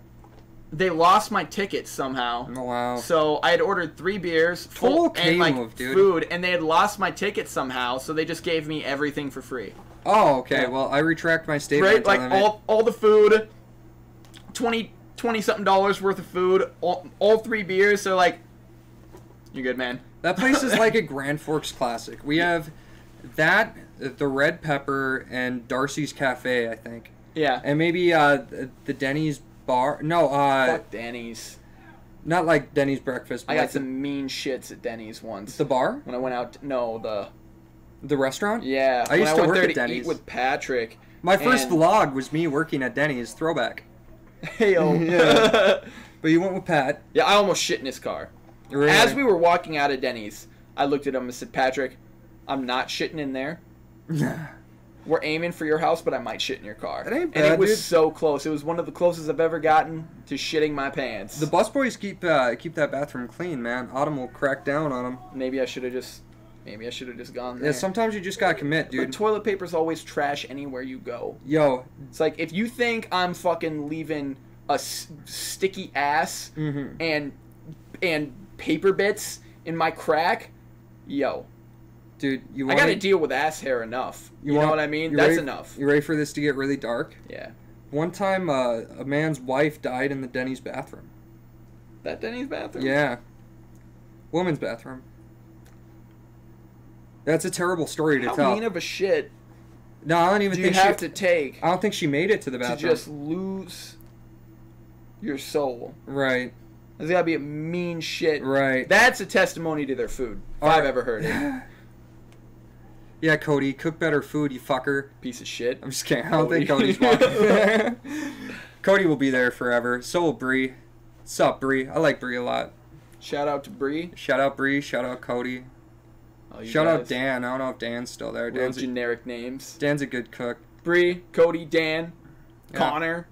they lost my ticket somehow. Oh, wow. So I had ordered three beers, full and like move, dude. food, and they had lost my ticket somehow. So they just gave me everything for free. Oh, okay. Yeah. Well, I retract my statement. Right, like all all the food, 20 20 something dollars worth of food, all, all three beers. So like, you're good, man? That place is like a Grand Forks classic. We have that, the Red Pepper, and Darcy's Cafe, I think, Yeah. and maybe uh, the- the Denny's bar. No, uh, Fuck Denny's. not like Denny's breakfast. But I got like the, some mean shits at Denny's once. the bar, when I went out, no, the the restaurant. yeah. I used I to work there at to Denny's. with Patrick. My first And- vlog was me working at Denny's. Throwback. Hey yo. Yeah. But you went with Pat. yeah, I almost shit in his car. Really? As we were walking out of Denny's, I looked at him and said, Patrick, I'm not shitting in there. We're aiming for your house, but I might shit in your car. That ain't and bad, it was dude. so close. It was one of the closest I've ever gotten to shitting my pants. the busboys keep uh, keep that bathroom clean, man. Autumn will crack down on them. maybe I should have just, maybe I should have just gone there. Yeah, sometimes you just gotta commit, but dude. toilet paper's always trash anywhere you go. Yo. It's like if you think I'm fucking leaving a s- sticky ass hmm and and paper bits in my crack, yo, Dude, you I gotta deal with ass hair enough. You, know want- what I mean? That's ready- enough. You ready for this to get really dark? Yeah. One time, uh, a man's wife died in the Denny's bathroom. That Denny's bathroom. Yeah. Woman's bathroom. That's a terrible story to How tell. mean of a shit no, I don't even do you think have she. to take I don't think she made it to the bathroom. to just lose your soul? Right, There's gotta be a mean shit. right. That's a testimony to their food. If All I've right. ever heard it. yeah, Cody, cook better food, you fucker. Piece of shit. I'm just kidding. I don't Cody. think Cody's walking. Cody will be there forever. So will Bree. Sup, Bree? I like Bree a lot. Shout out to Bree. Shout out Bree. Shout out Cody. Shout out. Dan. I don't know if Dan's still there. Real Dan's a, generic names. Dan's a good cook. Bree, Cody, Dan, Yeah. Connor.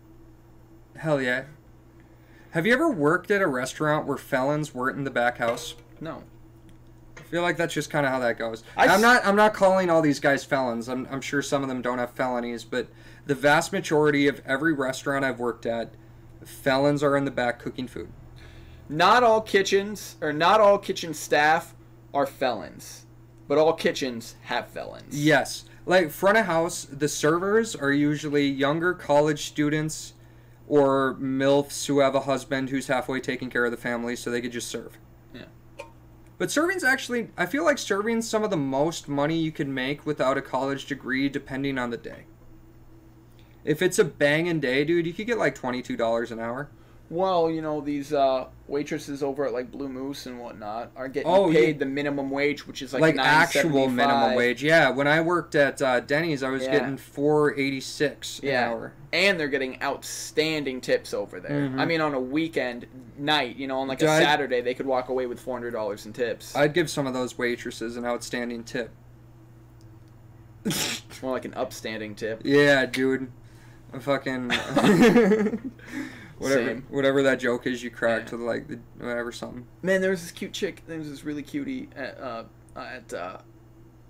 Hell yeah. Have you ever worked at a restaurant where felons weren't in the back house? No. I feel like that's just kind of how that goes. I I'm s- not. I'm not calling all these guys felons. I'm, I'm sure some of them don't have felonies, but the vast majority of every restaurant I've worked at, felons are in the back cooking food. Not all kitchens or not all kitchen staff are felons, but all kitchens have felons. Yes, like front of house, the servers are usually younger college students or milfs who have a husband who's halfway taking care of the family, so they could just serve. But serving's actually, I feel like serving's some of the most money you can make without a college degree, depending on the day. If it's a banging day, dude, you could get like twenty-two dollars an hour. Well, you know these uh, waitresses over at like Blue Moose and whatnot are getting Oh, paid yeah. the minimum wage, which is like, Like, actual minimum wage. Yeah, when I worked at uh, Denny's, I was Yeah. getting four eighty-six an Yeah. hour. and they're getting outstanding tips over there. Mhm. I mean, on a weekend night, you know, on like a I- Saturday, they could walk away with four hundred dollars in tips. I'd give some of those waitresses an outstanding tip. It's more like an upstanding tip. Yeah, dude. I'm fucking whatever Same. whatever that joke is you crack Yeah. to like the whatever something. Man, there was this cute chick. There was this really cutie at uh, at uh,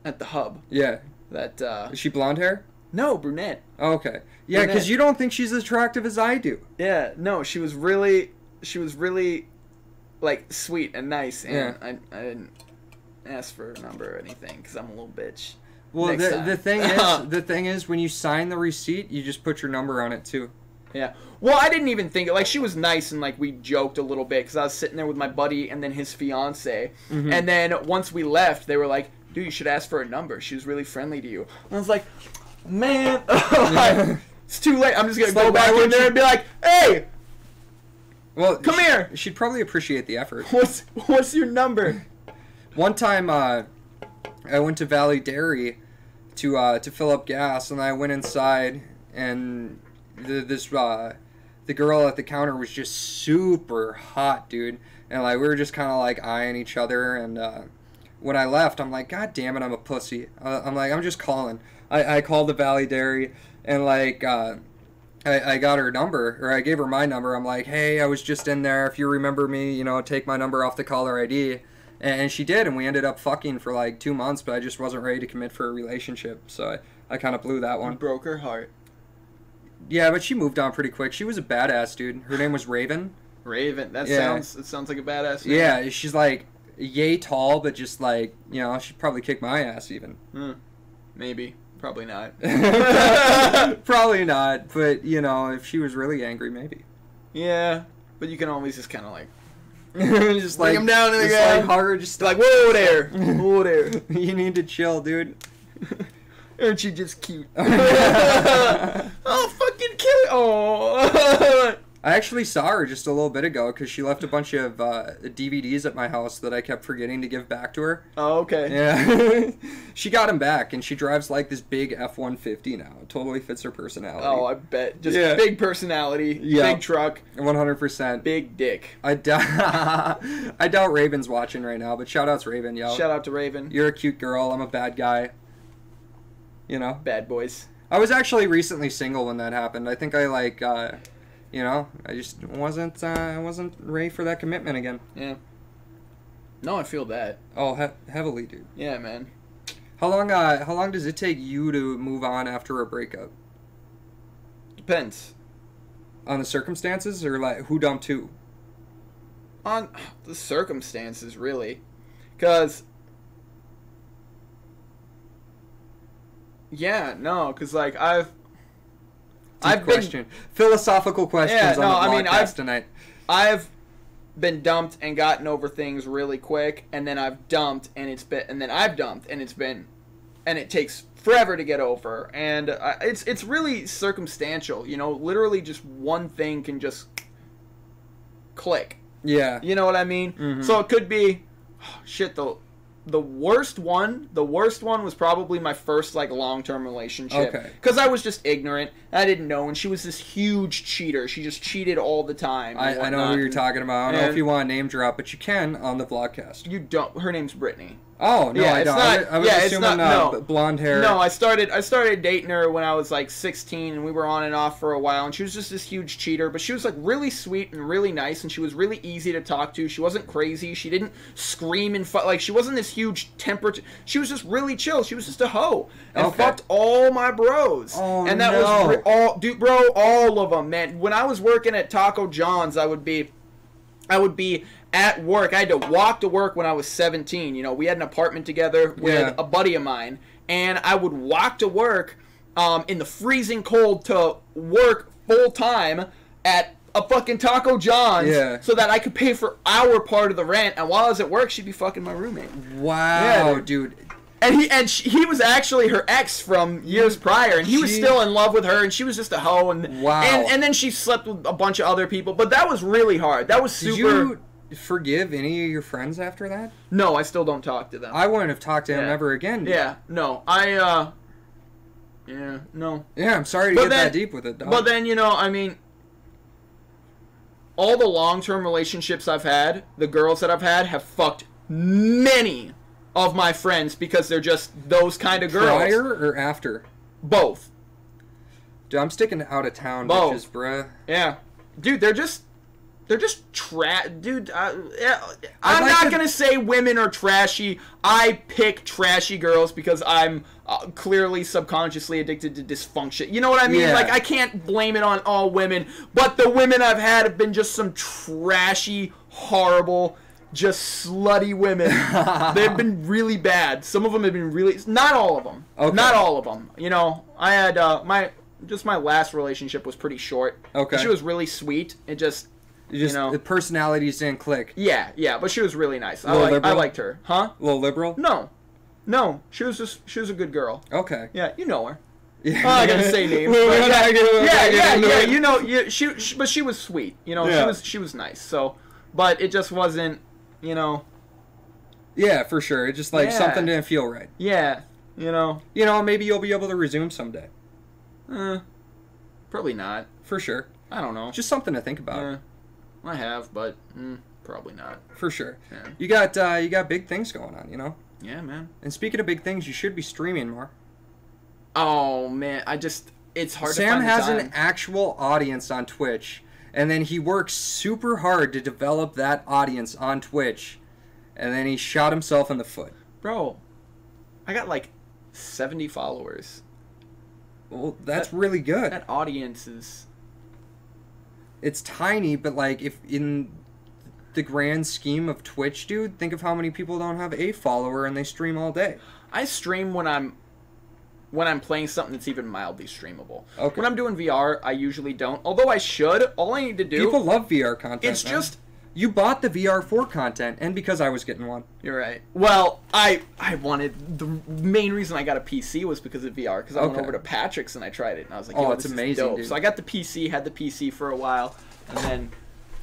at the hub. Yeah. That uh, Is she blonde hair? no brunette. Oh, okay. Yeah, because you don't think she's as attractive as I do. Yeah, no, she was really, she was really, like sweet and nice, and Yeah. I, I didn't ask for a number or anything because I'm a little bitch. Well, Next the, time. the thing is, the thing is, when you sign the receipt, you just put your number on it too. Yeah. Well, I didn't even think it. like she was nice and like we joked a little bit because I was sitting there with my buddy and then his fiance, Mhm. and then once we left, they were like, "Dude, you should ask for a number. She was really friendly to you." And I was like, "Man, like, it's too late. I'm just gonna It's go like, back in there you- and be like, hey, Well, Come she- here. She'd probably appreciate the effort. what's what's your number?" One time, uh, I went to Valley Dairy to uh, to fill up gas, and I went inside, and the, this uh, the girl at the counter was just super hot, dude, and like we were just kind of like eyeing each other, and uh, when I left, I'm like, God damn it, I'm a pussy. Uh, I'm like, I'm just calling. I, I called the Valley Dairy, and like. Uh, I, I got her number, or I gave her my number. I'm like, hey, I was just in there. If you remember me, you know, take my number off the caller ID. And she did, and we ended up fucking for like two months, but I just wasn't ready to commit for a relationship. So I, I kind of blew that one. broke her heart. Yeah, but she moved on pretty quick. She was a badass, dude. Her name was Raven. Raven. That Yeah. sounds. It sounds like a badass. name. Yeah, she's like yay tall, but just like you know, she'd probably kick my ass even. Hmm. Maybe. Probably not. probably not, but you know, if she was really angry, maybe. yeah, but you can always just kind of like just like him down to the just ground. like hug her, just like whoa there, whoa there. you need to chill, dude. Aren't you just cute? oh, fucking kill it! Oh. I actually saw her just a little bit ago because she left a bunch of uh, DVDs at my house that I kept forgetting to give back to her. oh, okay. Yeah, she got him back, and she drives like this big F one fifty now. It totally fits her personality. Oh, I bet. Just Yeah. big personality, Yeah. big truck, one hundred percent. big dick. I doubt. I doubt Raven's watching right now, but shout outs to Raven, yo. Shout out to Raven. You're a cute girl. I'm a bad guy. You know, Bad boys. I was actually recently single when that happened. I think I like, uh, you know, I just wasn't, uh, I wasn't ready for that commitment again. Yeah. No, I feel that. Oh, he- heavily, dude. Yeah, man. How long, uh, how long does it take you to move on after a breakup? Depends On the circumstances, or like who dumped who? on the circumstances, really, because. Yeah, no, because like I've, Deep I've been. Philosophical questions Yeah, on no, the I mean, I've- tonight. I've been dumped and gotten over things really quick, and then I've dumped and it's been, and then I've dumped and it's been, and it takes forever to get over, and I, it's it's really circumstantial, you know. Literally, just one thing can just click. Yeah. You know what I mean? Mhm. So it could be, shit. The the worst one, the worst one was probably my first like long term relationship. Okay. Because I was just ignorant. I didn't know, and she was this huge cheater. She just cheated all the time. I, I know who you're talking about. I don't know if you want to name drop, but you can on the vlogcast. You don't. Her name's Brittany. Oh no, Yeah, I it's don't. not- I, was- yeah, it's assuming not- uh, no. blonde hair. No, I started I started dating her when I was like 16 and we were on and off for a while and she was just this huge cheater, but she was like really sweet and really nice and she was really easy to talk to. She wasn't crazy. She didn't scream and fu- like she wasn't this huge temper. She was just really chill. She was just a hoe and Okay. fucked all my bros. Oh, and that no. was all dude bro, all of them, man. When I was working at Taco John's, I would be I would be at work. I had to walk to work when I was 17. You know, we had an apartment together with Yeah. a buddy of mine, and I would walk to work um, in the freezing cold to work full time at a fucking Taco John's Yeah. so that I could pay for our part of the rent. And while I was at work, she'd be fucking my roommate. Wow, Yeah, dude. And he and she, he was actually her ex from years prior, and he was still in love with her, and she was just a hoe. And Wow. and, and then she slept with a bunch of other people, but that was really hard. That was super. Forgive any of your friends after that? No, I still don't talk to them. I wouldn't have talked to him ever again. dude. yeah, no, I uh, yeah, no. Yeah, I'm sorry to But get then- that deep with it, dog. But then you know, I mean, all the long-term relationships I've had, the girls that I've had, have fucked many of my friends because they're just those kind of girls. prior or after? Both. Dude, I'm sticking out of town, Both. bitches, bruh. Yeah, dude, they're just. They're just trash, dude. Uh, I'm like not to- gonna say women are trashy. I pick trashy girls because I'm uh, clearly subconsciously addicted to dysfunction. You know what I mean? Yeah. Like I can't blame it on all women, but the women I've had have been just some trashy, horrible, just slutty women. They've been really bad. Some of them have been really. Not all of them. Okay. Not all of them. You know, I had uh, my just my last relationship was pretty short. Okay. She was really sweet. It just You just know. the personalities didn't click. yeah, yeah, but she was really nice. I like, I liked her. Huh? A little liberal. No. No, she was just she was a good girl. Okay. Yeah, you know her. Yeah. Oh, I gotta say names. Yeah, yeah, gonna yeah, yeah. You know, you, she, she, but she was sweet. You know, Yeah. she was she was nice. So, but it just wasn't. You know, Yeah, for sure. It just like Yeah. something didn't feel right. yeah. You know, You know, maybe you'll be able to resume someday. eh, probably not. For sure. I don't know. Just something to think about. Eh, I have, but mm, probably not. For sure. Yeah. You got uh, you got big things going on, you know. Yeah, man. And speaking of big things, you should be streaming more. Oh man, I just it's hard. to Sam has an actual audience on Twitch, and then he works super hard to develop that audience on Twitch, and then he shot himself in the foot. bro. I got like seventy followers. Well, that's really good. That audience is. It's tiny, but like if in the grand scheme of Twitch, dude, think of how many people don't have a follower and they stream all day. I stream when I'm when I'm playing something that's even mildly streamable. Okay. When I'm doing VR, I usually don't. Although I should. All I need to do. People love VR content. it's man. just. You bought the VR for content, and because I was getting one. You're right. Well, I I wanted the main reason I got a PC was because of VR. Because I went over to Patrick's and I tried it, and I was like, Oh, "Yo, it's amazing, dope." dude. So I got the PC, had the PC for a while, and then.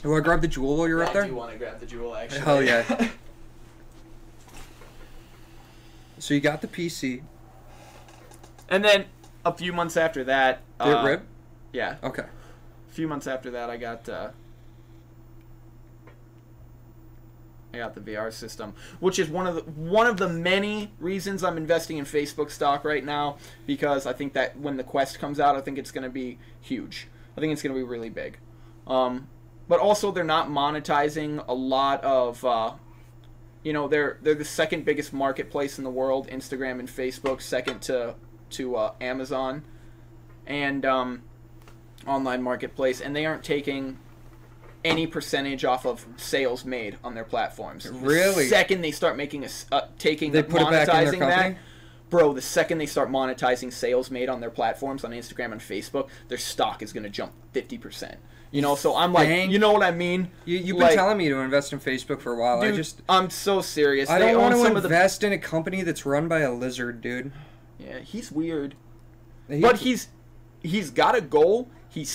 You want to grab the Juul while you're up I there? do want to grab the Juul actually. Hell yeah. So you got the PC. and then a few months after that. Did uh, it rip? Yeah. Okay. A few months after that, I got uh, I got the VR system, which is one of the one of the many reasons I'm investing in Facebook stock right now because I think that when the Quest comes out, I think it's going to be huge. I think it's going to be really big. Um, but also, they're not monetizing a lot of. Uh, you know, they're they're the second biggest marketplace in the world, Instagram and Facebook, second to to uh, Amazon, and um, online marketplace, and they aren't taking any percentage off of sales made on their platforms. The Really? second they start making a uh, taking They put it back in their monetizing that, bro. The second they start monetizing sales made on their platforms on Instagram and Facebook, their stock is gonna jump fifty percent. You know, so I'm like, Dang. you know what I mean? You, you've Like, been telling me to invest in Facebook for a while. I just, I'm so serious. I They don't want own to of the- invest in a company that's run by a lizard, dude. Yeah, he's weird, He- but he's he's got a goal. He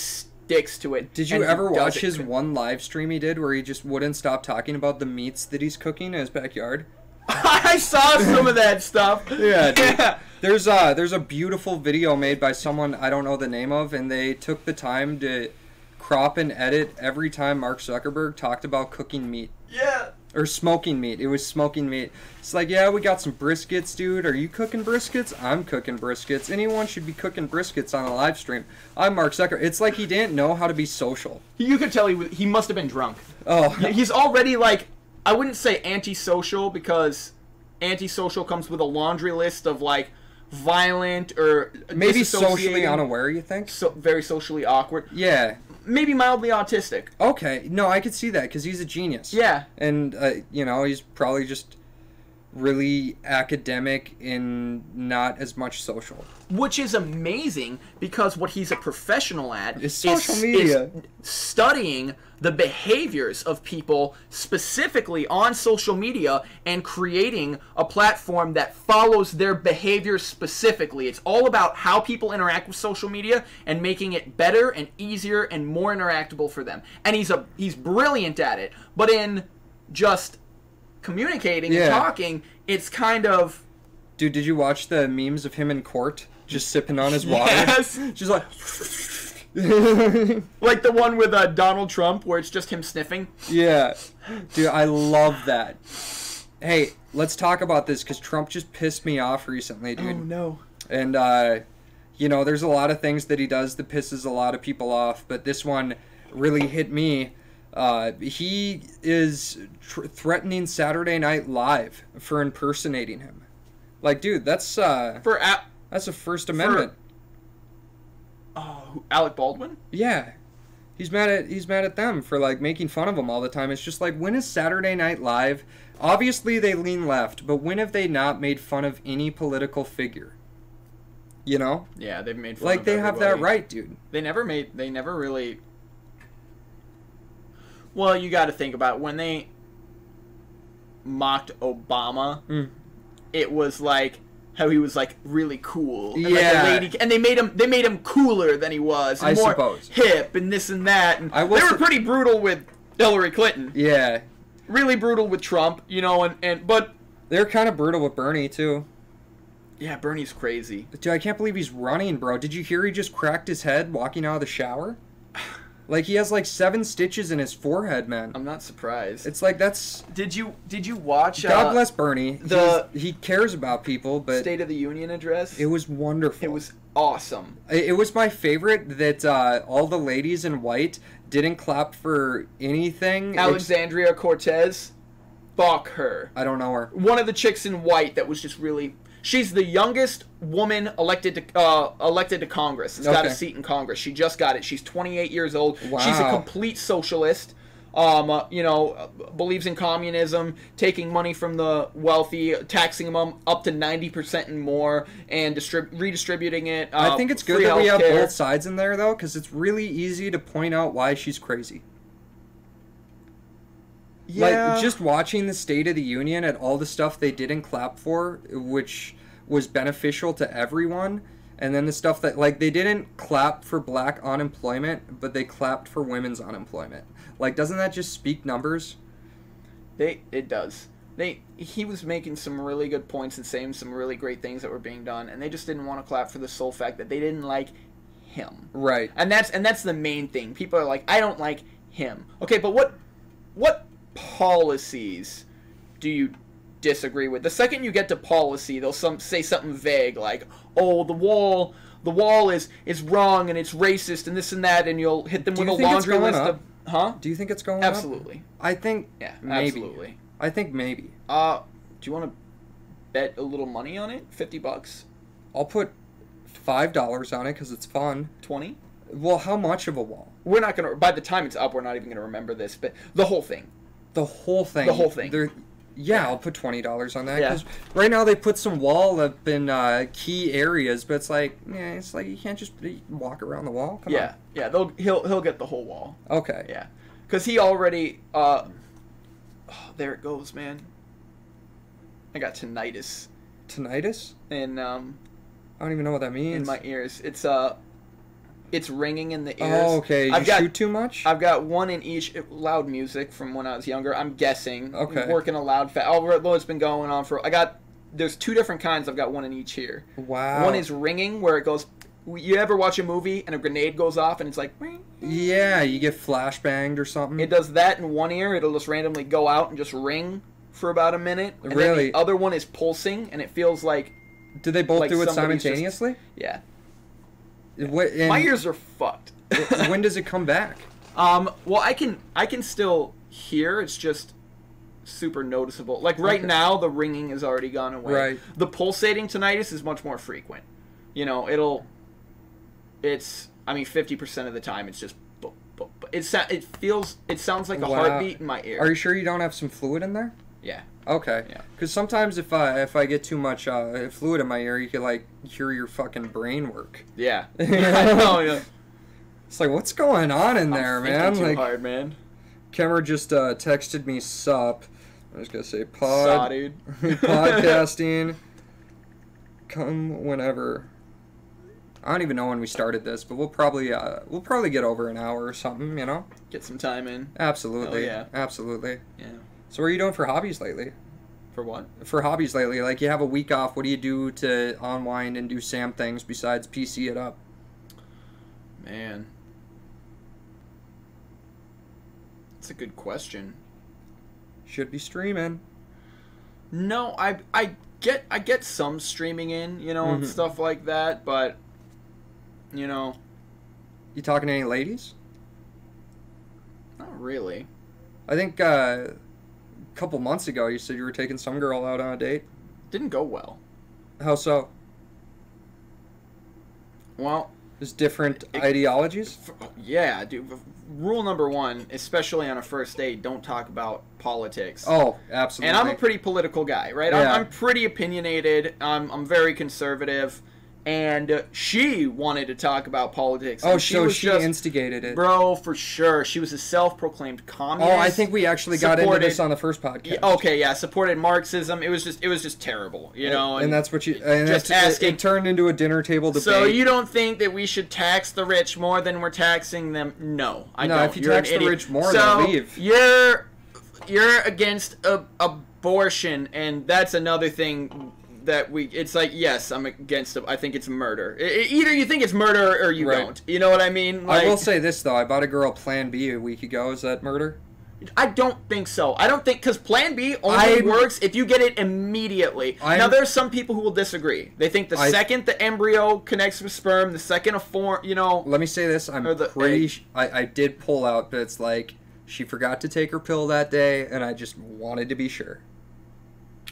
sticks to it. Did you ever watch his con- one live stream he did where he just wouldn't stop talking about the meats that he's cooking in his backyard? I saw some of that stuff. Yeah, dude. There's uh there's a beautiful video made by someone I don't know the name of and they took the time to crop and edit every time Mark Zuckerberg talked about cooking meat yeah. Or smoking meat. It was smoking meat. It's like, yeah, we got some briskets, dude. Are you cooking briskets? I'm cooking briskets. Anyone should be cooking briskets on a live stream. I'm Mark Zucker. It's like he didn't know how to be social. You could tell he was, he must have been drunk. Oh, He's already like I wouldn't say antisocial because antisocial comes with a laundry list of like violent or maybe socially unaware. You think? so very socially awkward, Yeah. Maybe mildly autistic. Okay. No, I could see that because he's a genius. Yeah, and uh, you know he's probably just really academic and not as much social. which is amazing because what he's a professional at Is social media. is studying the behaviors of people specifically on social media and creating a platform that follows their behaviors specifically. It's all about how people interact with social media and making it better and easier and more interactable for them. And he's a he's brilliant at it. But in just communicating Yeah. and talking, it's kind of Dude, did you watch the memes of him in court just sipping on his water? Yes. Just like. Like the one with uh, Donald Trump, where it's just him sniffing. yeah, dude, I love that. Hey, let's talk about this because Trump just pissed me off recently, dude. Oh, no! And uh, you know, there's a lot of things that he does that pisses a lot of people off, but this one really hit me. Uh, he is tr- threatening Saturday Night Live for impersonating him. Like, dude, that's uh, For a- that's a First Amendment. oh, Alec Baldwin. Yeah. He's mad at he's mad at them for like making fun of him all the time. It's just like when is Saturday Night Live? Obviously they lean left, but when have they not made fun of any political figure? You know? Yeah, they've made fun Like of they have that right, dude. They never made. They never really. Well, you got to think about it. when they mocked Obama. Mm. It was like how he was like really cool. And, like, Yeah. lady, and they made him. They made him cooler than he was. And I more suppose. hip and this and that. And they were pretty brutal with Hillary Clinton. Yeah. Really brutal with Trump. You know, and and but They're kind of brutal with Bernie too. yeah, Bernie's crazy. Dude, I can't believe he's running, bro. Did you hear he just cracked his head walking out of the shower? Like he has like seven stitches in his forehead, man. I'm not surprised. It's like that's Did you did you watch God uh, bless Bernie. the- He's- he cares about people, but State of the Union address? it was wonderful. It was awesome. It it was my favorite that uh, all the ladies in white didn't clap for anything. ex- Alexandria Cortez, fuck her. I don't know her. One of the chicks in white that was just really She's the youngest woman elected to uh, elected to Congress. Has got a seat in Congress. She just got it. She's 28 years old. Wow. She's a complete socialist. Um, uh, you know, uh, believes in communism, taking money from the wealthy, taxing them up to 90% and more, and distrib- redistributing it. Uh, I think it's good that we have both sides in there though, because it's really easy to point out why she's crazy. Yeah. Like just watching the State of the Union and all the stuff they didn't clap for, which was beneficial to everyone, and then the stuff that like they didn't clap for black unemployment, but they clapped for women's unemployment. Like, doesn't that just speak numbers? They it does. They he was making some really good points and saying some really great things that were being done, and they just didn't want to clap for the sole fact that they didn't like him. Right. And that's and that's the main thing. People are like, I don't like him. Okay, but what what policies do you disagree with? The second you get to policy, they'll some say something vague like, "Oh, the wall, the wall is is wrong and it's racist and this and that," and you'll hit them Do with a laundry list up? of, huh? Do you think it's going up? Absolutely. I think Yeah, maybe. absolutely. I think maybe. Uh, do you want to bet a little money on it? Fifty bucks, I'll put five dollars on it because it's fun. twenty. Well, how much of a wall? We're not gonna. By the time it's up, we're not even gonna remember this. But the whole thing. The whole thing. The whole thing. They're- yeah, I'll put twenty dollars on that. Yeah. right now they put some wall up in uh, key areas, but it's like, yeah, it's like you can't just walk around the wall. Come Yeah, yeah. They'll he'll he'll get the whole wall. Okay. Yeah, because he already. Uh, oh, there it goes, man. I got tinnitus Tinnitus? And um I don't even know what that means. in my ears. It's uh, it's ringing in the oh, ears. oh, okay. You I've got shoot too much. I've got one in each uh, loud music from when I was younger. I'm guessing. Okay. Working a loud fa Although it's been going on for. I got. There's two different kinds. I've got one in each here. wow. One is ringing, where it goes. You ever watch a movie and a grenade goes off and it's like. "Ring"? Yeah, you get flashbanged or something. It does that in one ear. It'll just randomly go out and just ring for about a minute. And Really? the other one is pulsing, and it feels like Do they both like do it somebody's just- simultaneously? yeah. Wh- and My ears are fucked. when does it come back? Um, well, I can I can still hear. It's just super noticeable. Like right Okay. now, the ringing has already gone away. Right. The pulsating tinnitus is much more frequent. You know, it'll. It's. I mean, fifty percent of the time, it's just. bu- It sa- It feels. It sounds like a Wow. heartbeat in my ear. Are you sure you don't have some fluid in there? yeah. Okay. Yeah. Because sometimes if I if I get too much uh, fluid in my ear, you can like hear your fucking brain work. Yeah. I know. Yeah. It's like what's going on in there, I'm man? too Like hard, man. Kemmer just uh, texted me sup. I was gonna say Saw, pod dude. podcasting. Come whenever. I don't even know when we started this, but we'll probably uh, we'll probably get over an hour or something, you know. Get some time in. Absolutely. yeah. Absolutely. Yeah. So, what are you doing for hobbies lately? For what? For hobbies lately, like you have a week off. What do you do to unwind and do Sam things besides PC it up? Man. That's a good question. Should be streaming. No, I I get I get some streaming in, you know, and Mhm. stuff like that, but you know, You talking to any ladies? not really. I think uh, couple months ago you said you were taking some girl out on a date. Didn't go well. How so? Well, There's different It- ideologies. yeah, dude. Rule number one, especially on a first date, don't talk about politics. Oh, absolutely. And I'm a pretty political guy, right? Yeah. I'm, I'm pretty opinionated. I'm, I'm very conservative. And she wanted to talk about politics. oh, and so she just- instigated it. Bro, for sure. She was a self-proclaimed communist. oh. I think we actually got into this on the first podcast. Okay, yeah, supported Marxism. It was just, it was just terrible, you know. and, that's what you. And just that's, it- asking- It, turned into a dinner table debate. So you don't think that we should tax the rich more than we're taxing them? No, I No, don't. if you You're tax the rich more, so they'll leave. You're you're against a, abortion, and that's another thing that we. It's like yes, I'm against it. I think it's murder. I- I- either you think it's murder or you Right. don't. You know what I mean? Like, I will say this though: I bought a girl Plan B a week ago. Is that murder? I don't think so. I don't think because Plan B only I'm- works if you get it immediately. I'm- now there's some people who will disagree. They think the I- second the embryo connects with sperm, the second a form, you know. Let me say this: I'm the pretty. I, I did pull out, but it's like she forgot to take her pill that day, and I just wanted to be sure.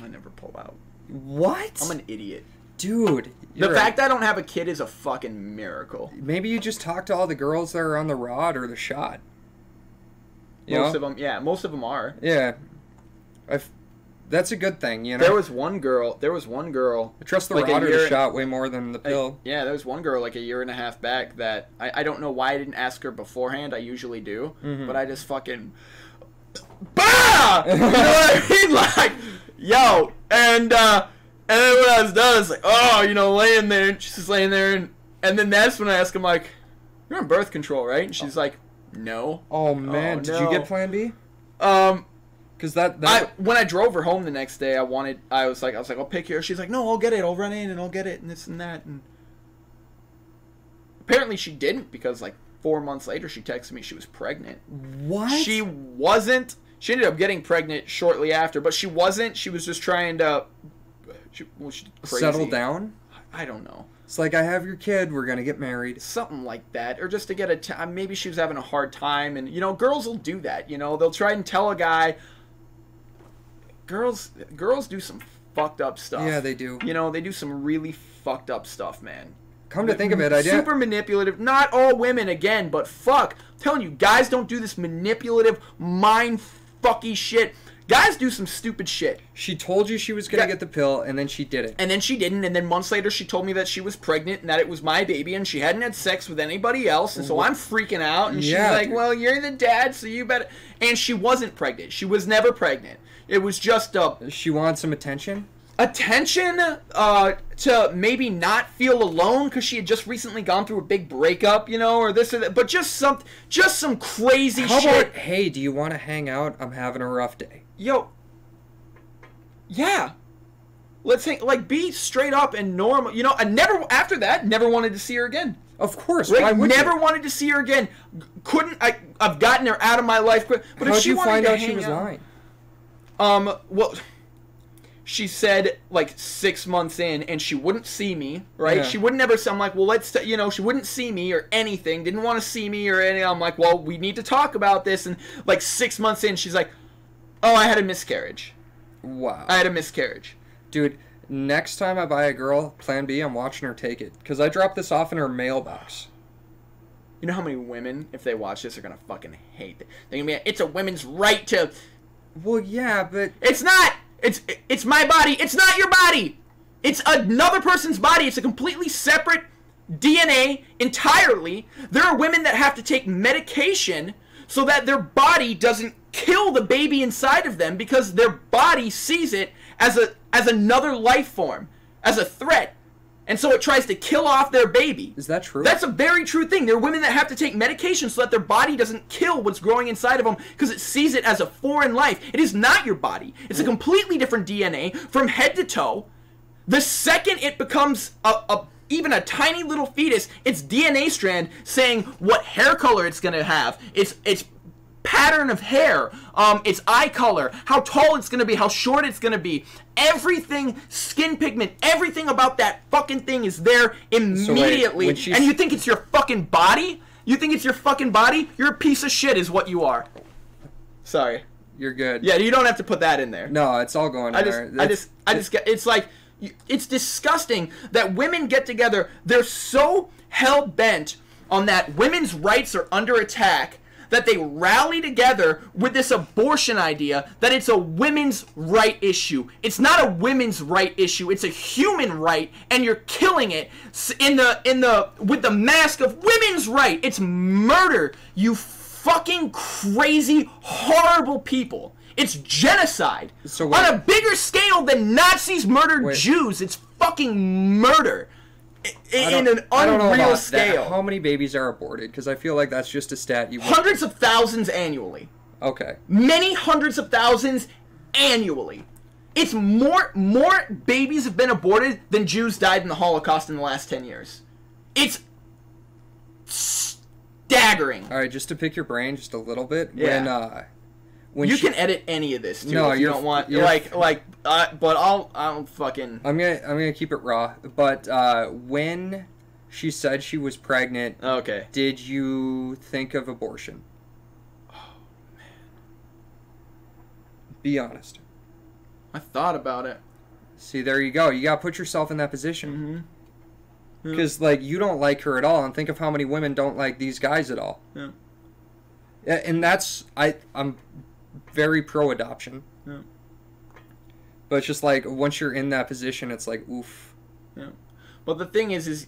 I never pull out. What? I'm an idiot. Dude. The fact a- I don't have a kid is a fucking miracle. maybe you just talk to all the girls that are on the rod or the shot. You Most know? of them, yeah, most of them are. Yeah. I've, that's a good thing, you know. There was one girl. There was one girl. I trust the like rod or the shot way more than the I- pill. yeah, there was one girl like a year and a half back that I, I don't know why I didn't ask her beforehand. I usually do, Mhm. but I just fucking bah. You know what I mean? Like, yo, and uh, and then when I was done, it's like, oh, you know, laying there, and she's just laying there, and and then that's when I ask him like, you're on birth control, right? And she's like, no. Oh man, did you get Plan B? Um, Because that that I when I drove her home the next day, I wanted. I was like, I was like, I'll pick you. She's like, no, I'll get it. I'll run in and I'll get it and this and that. And apparently, she didn't because like four months later, she texted me she was pregnant. what? She wasn't. She ended up getting pregnant shortly after, but she wasn't. She was just trying to. She, well, she crazy. settle down. I don't know. It's like I have your kid. We're gonna get married. something like that or just to get a t- uh, maybe she was having a hard time and you know girls will do that you know they'll try and tell a guy girls girls do some fucked up stuff Yeah, they do. you know they do some really fucked up stuff man Come to think of it, I didn't. super manipulative not all women again but fuck I'm telling you guys don't do this manipulative mind fucky shit guys do some stupid shit She told you she was gonna Yeah. get the pill, and then she did it. and then she didn't, and then months later she told me that she was pregnant and that it was my baby and she hadn't had sex with anybody else, and so I'm freaking out. And Yeah, she's like, "Well, you're the dad, so you better." And she wasn't pregnant. She was never pregnant. It was just a She wants some attention. Attention uh, to maybe not feel alone because she had just recently gone through a big breakup, you know, or this or that. But just some, just some crazy How shit. about, hey, do you want to hang out? I'm having a rough day. Yo. Yeah. Let's think like be straight up and normal. You know, I never after that never wanted to see her again. Of course. Why would never you? wanted to see her again. Couldn't I? I've gotten her out of my life. But but How'd if she you wanted find to out she hang was lying? Um. Well. She said like six months in, and she wouldn't see me. Right? Yeah. She wouldn't ever. say I'm like, well, let's. You know, she wouldn't see me or anything. Didn't want to see me or anything. I'm like, well, we need to talk about this. And like six months in, she's like, oh, I had a miscarriage. Wow. I had a miscarriage. Dude, next time I buy a girl Plan B, I'm watching her take it. Because I dropped this off in her mailbox. You know how many women, if they watch this, are gonna fucking hate it. They're gonna be, like, it's a women's right to. Well, yeah, but It's not. It's it's my body. It's not your body. It's another person's body. It's a completely separate DNA entirely. There are women that have to take medication so that their body doesn't kill the baby inside of them because their body sees it as a as another life form, as a threat. And so it tries to kill off their baby. is that true? That's a very true thing. There are women that have to take medication so that their body doesn't kill what's growing inside of them because it sees it as a foreign life. It is not your body. It's a mm. completely different DNA from head to toe. The second it becomes a, a even a tiny little fetus, its DNA strand saying what hair color it's gonna have, its its pattern of hair, um, its eye color, how tall it's gonna be, how short it's gonna be, everything, skin pigment, everything about that fucking thing is there immediately. when she's- and you think it's your fucking body? You think it's your fucking body? You're a piece of shit, is what you are. Sorry. You're good. Yeah, you don't have to put that in there. No, it's all going in I just, there. I just, I just get. It's like, it's disgusting that women get together. They're so hell bent on that women's rights are under attack that they rally together with this abortion idea that it's a women's right issue. It's not a women's right issue. It's a human right, and you're killing it in the in the with the mask of women's right. It's murder. You fucking crazy, horrible people. It's genocide. So on a bigger scale than Nazis murdered Wait. Jews. It's fucking murder. In an I don't know unreal scale. That. How many babies are aborted? Because I feel like that's just a stat you. Hundreds of thousands annually. Okay. Many hundreds of thousands annually. It's more more babies have been aborted than Jews died in the Holocaust in the last 10 years. It's staggering. All right, just to pick your brain just a little bit. Yeah. When uh, when You she- can edit any of this too No, if you don't want you're- like like uh, but I'll I'll fucking I'm gonna I'm gonna keep it raw. But uh, when she said she was pregnant, Okay. did you think of abortion? Oh man. Be honest. I thought about it. See, there you go. You got to put yourself in that position. Mm-hmm. Yeah. Because, like, you don't like her at all. And think of how many women don't like these guys at all. Yeah. And that's, I, I'm very pro adoption. Yeah. But it's just like, once you're in that position, it's like, oof. Yeah. But the thing is, is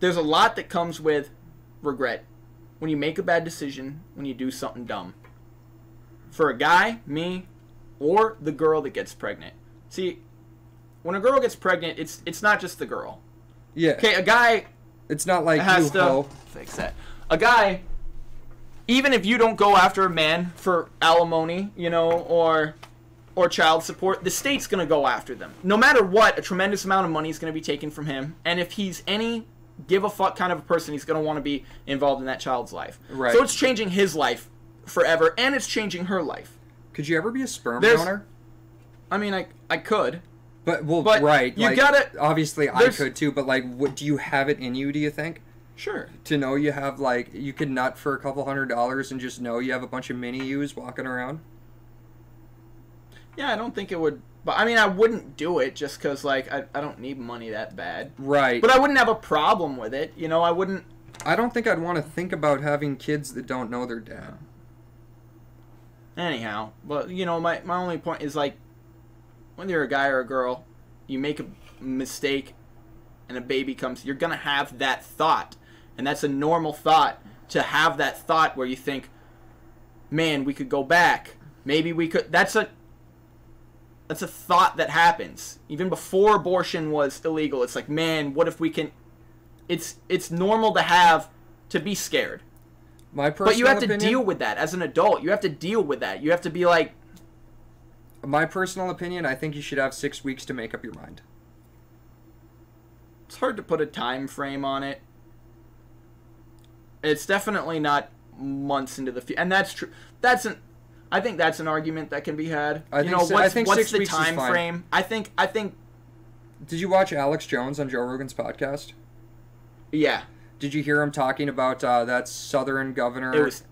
there's a lot that comes with regret when you make a bad decision, when you do something dumb. For a guy, me, or the girl that gets pregnant. See, when a girl gets pregnant, it's it's not just the girl. Yeah. Okay, a guy It's not like has you to ho. fix that. A guy, even if you don't go after a man for alimony, you know, or or child support, the state's gonna go after them. No matter what, a tremendous amount of money is gonna be taken from him, and if he's any give a fuck kind of a person, he's gonna want to be involved in that child's life. Right. So it's changing his life forever, and it's changing her life. Could you ever be a sperm There's- donor? I mean, I I could. But well, But right. you like, gotta- Obviously, I could too. But like, what do you have it in you? Do you think Sure. to know you have like you could nut for a couple hundred dollars and just know you have a bunch of mini yous walking around? Yeah, I don't think it would. But I mean, I wouldn't do it just because like I, I don't need money that bad. Right. But I wouldn't have a problem with it. You know, I wouldn't. I don't think I'd want to think about having kids that don't know their dad. Anyhow, but you know, my my only point is like, when you're a guy or a girl, you make a mistake, and a baby comes, you're gonna have that thought, and that's a normal thought to have that thought where you think, man, we could go back. Maybe we could. That's a. That's a thought that happens even before abortion was illegal. It's like, man, what if we can? It's it's normal to have to be scared. My personal But you have to deal with that as an adult. You have to deal with that. You have to be like, My personal opinion, I think you should have six weeks to make up your mind. it's hard to put a time frame on it. It's definitely not months into the future, and that's true. That's an, I think that's an argument that can be had. I you think know, I what's, think what's six the time frame? I think, I think, Did you watch Alex Jones on Joe Rogan's podcast? yeah, Did you hear him talking about uh, that Southern governor it was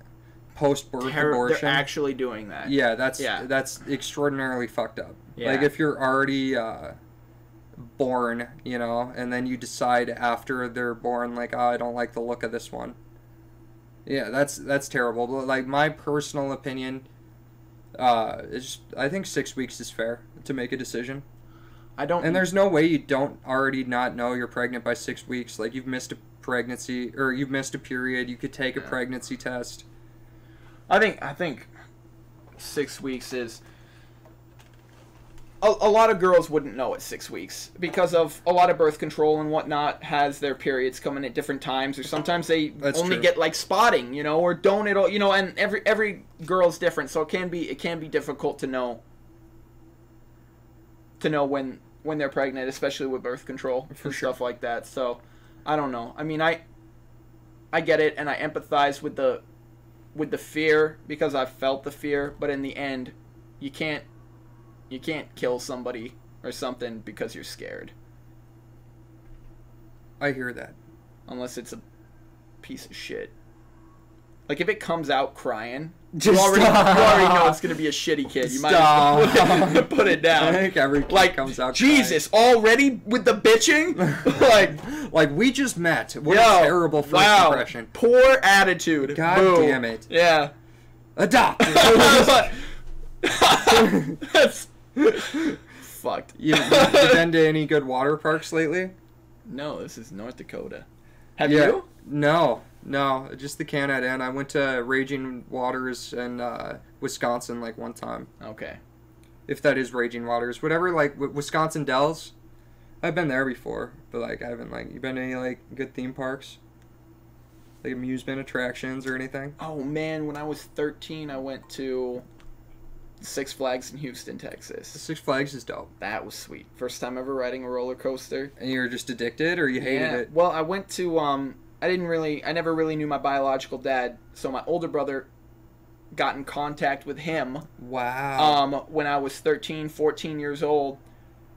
post-birth ter- abortion? They're actually doing that. Yeah, that's Yeah. that's extraordinarily fucked up. Yeah. Like if you're already uh, born, you know, and then you decide after they're born, like, oh, I don't like the look of this one. Yeah, that's that's terrible. But like my personal opinion, uh, is I think six weeks is fair to make a decision. I don't. And there's no way you don't already not know you're pregnant by six weeks. Like you've missed a pregnancy or you've missed a period. You could take a pregnancy test. I think I think six weeks is a, a lot of girls wouldn't know at six weeks because of a lot of birth control and whatnot has their periods coming at different times or sometimes they That's only true. get like spotting you know or don't at all you know and every every girl's different so it can be it can be difficult to know to know when when they're pregnant especially with birth control For and sure. stuff like that so I don't know I mean I I get it and I empathize with the with the fear because I've felt the fear, but in the end, you can't you can't kill somebody or something because you're scared I hear that. unless it's a piece of shit. Like if it comes out crying, Just you already, you already know it's gonna be a shitty kid. You might as well put it, down. I think every kid Like comes out. Jesus, already with the bitching? like like we just met. What yo, a terrible first wow, impression. Poor attitude. God Boo. damn it. Yeah. Adopt. That's fucked. you, you been to any good water parks lately? No, this is North Dakota. Have Yeah. you? No, no, just the Canada. And I went to Raging Waters in uh, Wisconsin like one time. Okay. if that is Raging Waters, whatever, like w- Wisconsin Dells. I've been there before, but like I haven't like you been to any like good theme parks, like amusement attractions or anything. Oh man, when I was 13, I went to Six Flags in Houston, Texas. Six Flags is dope, That was sweet. First time ever riding a roller coaster. and you were just addicted or you hated Yeah. it. Well, I went to um I didn't really I never really knew my biological dad, so my older brother got in contact with him Wow. um when I was 13, 14 years old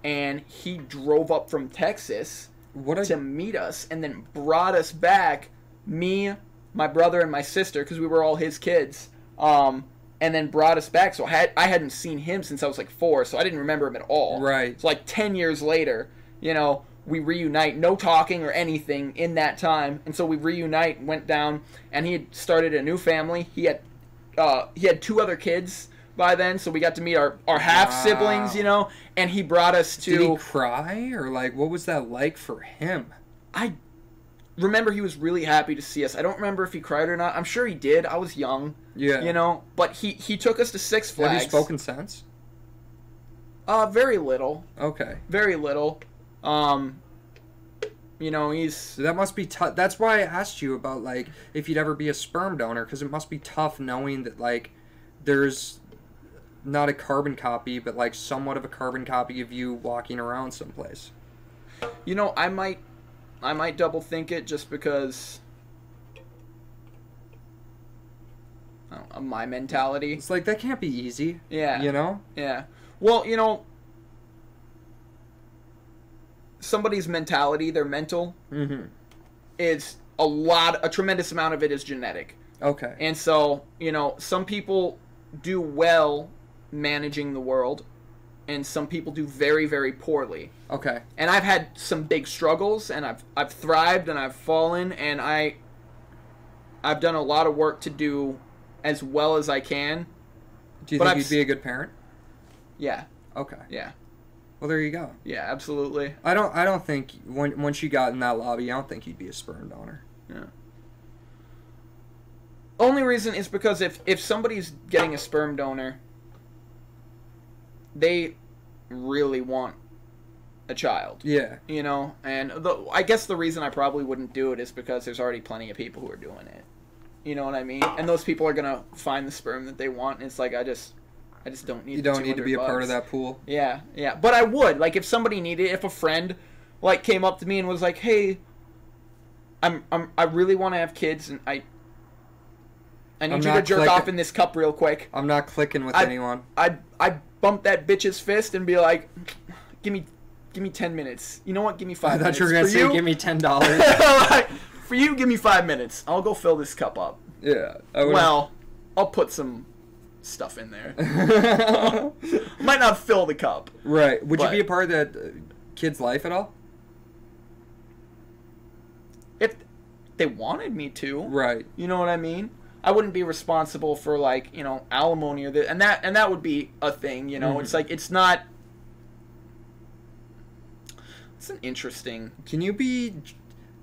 and he drove up from Texas what to meet us and then brought us back me my brother and my sister because we were all his kids um and then brought us back. So I had I hadn't seen him since I was like four, so I didn't remember him at all. Right. So like ten years later, you know, we reunite, no talking or anything in that time, and so we reunite, went down, and he had started a new family. He had uh, he had two other kids by then, so we got to meet our, our half siblings, Wow. you know, and he brought us to. Did he cry or like what was that like for him? I remember he was really happy to see us. I don't remember if he cried or not. I'm sure he did. I was young, Yeah. you know, but he he took us to Six Flags. Have you spoken since? Uh, very little, Okay. very little. Um, you know, he's So that must be tough. That's why I asked you about like if you'd ever be a sperm donor because it must be tough knowing that like there's not a carbon copy but like somewhat of a carbon copy of you walking around someplace. You know, I might, I might double think it just because know, of my mentality. It's like that can't be easy. Yeah, You know? yeah. Well, you know, somebody's mentality, their mental, Mm-hmm. is a lot, a tremendous amount of it is genetic, Okay. and so you know, some people do well managing the world, and some people do very, very poorly. Okay. and I've had some big struggles and I've I've thrived and I've fallen and I I've done a lot of work to do as well as I can. Do you But think I've you'd be a good parent? Yeah, Okay. yeah, Well, there you go. yeah, absolutely. I don't. I don't think when once you got in that lobby, I don't think you'd be a sperm donor. Yeah. Only reason is because if if somebody's getting a sperm donor, they really want a child. Yeah. You know, and the, I guess the reason I probably wouldn't do it is because there's already plenty of people who are doing it. You know what I mean? And those people are gonna find the sperm that they want. And it's like I just, I just don't need. You don't need to be a 200 part of that pool. Yeah, yeah. But I would like if somebody needed, if a friend like came up to me and was like, "Hey, I'm, I'm I really want to have kids, and I, I need I'm you to jerk clicking- off in this cup real quick." I'm not clicking with I- anyone. I I bump that bitch's fist and be like, "Give me, give me ten minutes. You know what? Give me five. I thought you were gonna minutes. say, For "Give me ten dollars." Like, For you, give me five minutes. I'll go fill this cup up. yeah. I Well, I'll put some stuff in there. Might not fill the cup. right. Would you be a part of that uh, kid's life at all? If they wanted me to, Right. you know what I mean? I wouldn't be responsible for like you know alimony or the, and that and that would be a thing. You know, Mhm. it's like it's not. It's an interesting. Can you be?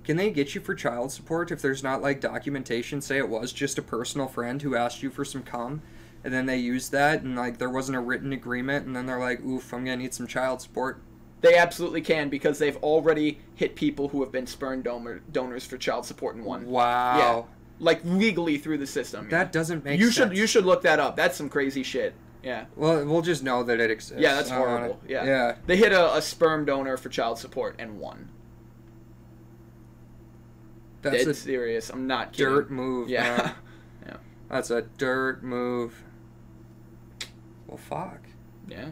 Can they get you for child support if there's not like documentation? Say it was just a personal friend who asked you for some cum, and then they used that, and like there wasn't a written agreement, and then they're like, "Oof, I'm gonna need some child support." They absolutely can because they've already hit people who have been sperm donor, donors for child support and won. Wow. Like legally through the system. That doesn't make you sense. should you should look that up. That's some crazy shit. Yeah. Well, we'll just know that it exists. Yeah, that's horrible. Yeah. Yeah. They hit a, a sperm donor for child support and won. That's Dead a serious. I'm not kidding. dirt move. Yeah. man. That's a dirt move. Well, fuck. yeah.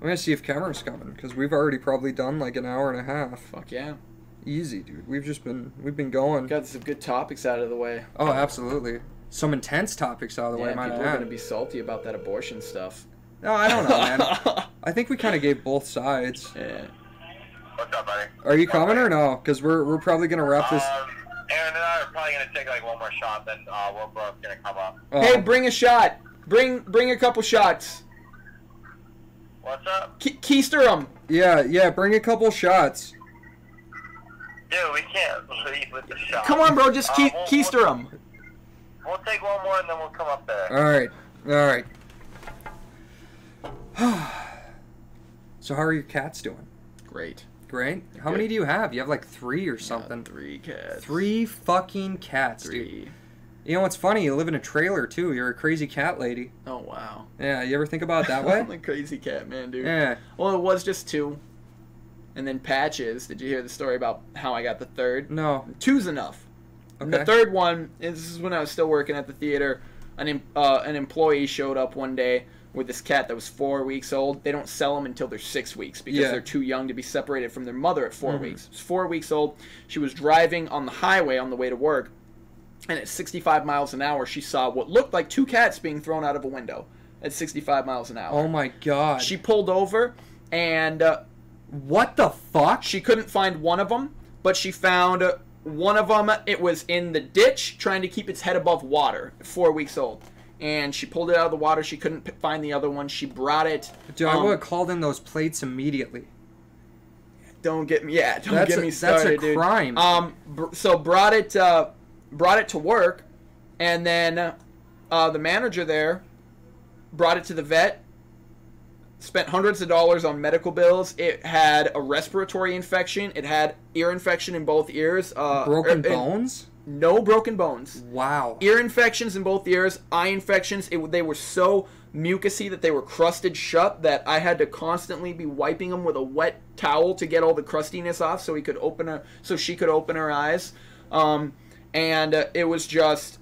I'm gonna see if Cameron's coming because we've already probably done like an hour and a half. Fuck yeah. Easy, dude. We've just been we've been going. Got some good topics out of the way. Oh, absolutely. Some intense topics out of the way, yeah, might people I are gonna be salty about that abortion stuff. No, I don't know, man. I think we kind of gave both sides. yeah. What's up, buddy? Are you coming or no? Because we're we're probably gonna wrap this. Um, Aaron and I are probably gonna take like one more shot, then uh, we're both gonna come up. oh, Hey, bring a shot. Bring bring a couple shots. What's up? Ke- keister them. yeah, yeah. Bring a couple shots. Dude, we can't leave with the shot. Come on, bro. Just Uh, ke- we'll- keister them. We'll take one more and then we'll come up there. All right, all right. so how are your cats doing? Great. Great. How Good. many do you have? You have like three or something. three cats. Three fucking cats, dude. You know what's funny? You live in a trailer too. You're a crazy cat lady. Oh wow. Yeah. You ever think about it that way? I'm a crazy cat man, dude. yeah. Well, it was just two. And then patches. Did you hear the story about how I got the third? No. Two's enough. And Okay. The third one is this is when I was still working at the theater. An uh, an employee showed up one day with this cat that was four weeks old. They don't sell them until they're six weeks because Yeah. they're too young to be separated from their mother at 4 Mhm. weeks. It's four weeks old. She was driving on the highway on the way to work, and at 65 miles an hour, she saw what looked like two cats being thrown out of a window at 65 miles an hour. Oh my god. She pulled over, and uh, what the fuck? she couldn't find one of them, but she found one of them. It was in the ditch, trying to keep its head above water, four weeks old. And she pulled it out of the water. She couldn't p- find the other one. She brought it. Dude, I um, would have called in those plates immediately. Don't get me. Yeah, don't That's get a- me that's a started, dude. crime. Um, so brought it, uh, brought it to work, and then uh, the manager there brought it to the vet. Spent hundreds of dollars on medical bills. It had a respiratory infection. It had ear infection in both ears. Uh, Broken er- er- bones? No broken bones. Wow. Ear infections in both ears. Eye infections. It, they were so mucousy that they were crusted shut that I had to constantly be wiping them with a wet towel to get all the crustiness off, so he could open her, so she could open her eyes. Um, and uh, it was just,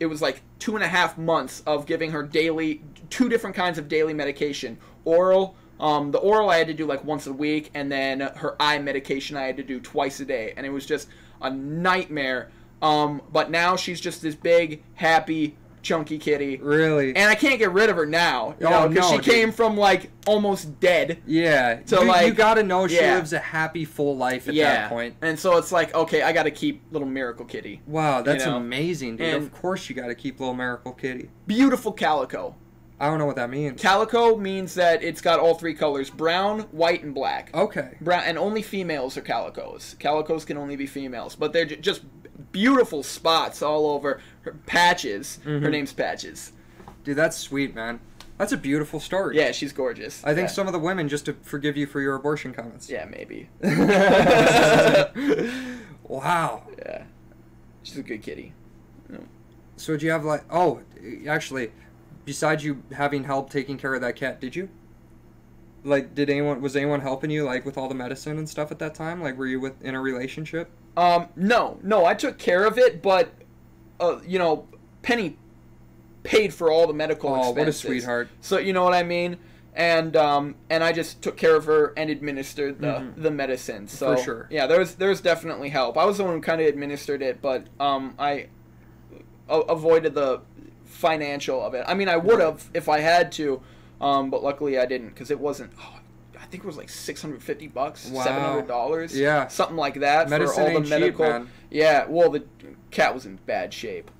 it was like two and a half months of giving her daily, two different kinds of daily medication, oral. Um, the oral I had to do like once a week, and then her eye medication I had to do twice a day, and it was just a nightmare. Um, but now she's just this big, happy, chunky kitty, Really? and I can't get rid of her now. You Oh, know, because no, she dude. came from like almost dead. yeah. So, you, you gotta know she yeah. lives a happy, full life at yeah, that point. and so it's like, okay, I got to keep little Miracle Kitty. Wow, that's know? amazing, dude. And- of course you gotta keep Little Miracle Kitty. Beautiful calico. I don't know what that means. Calico means that it's got all three colors: brown, white, and black. okay. Brown, and only females are calicos. Calicos can only be females, but they're ju- just beautiful spots all over her patches. Her Mhm. name's Patches. Dude, that's sweet, man. That's a beautiful story. Yeah, she's gorgeous. I think yeah. some of the women just to forgive you for your abortion comments. Yeah, maybe. wow. Yeah, she's a good kitty. So do you have like oh actually besides you having help taking care of that cat, did you? Like did anyone was anyone helping you like with all the medicine and stuff at that time? Like were you with in a relationship? Um, no, no, I took care of it, but uh, you know, Penny paid for all the medical Oh, what a sweetheart. So you know what I mean? And um, and I just took care of her and administered the Mhm. the medicine. So For sure. yeah, there was there was definitely help. I was the one who kind of administered it, but um, I a- avoided the financial of it. I mean, I would have if I had to, um, but luckily I didn't because it wasn't. Oh, I think it was like six hundred fifty bucks, Wow. seven hundred dollars, Yeah. something like that Medicine for all the cheap, medical. man. Yeah, well, the cat was in bad shape.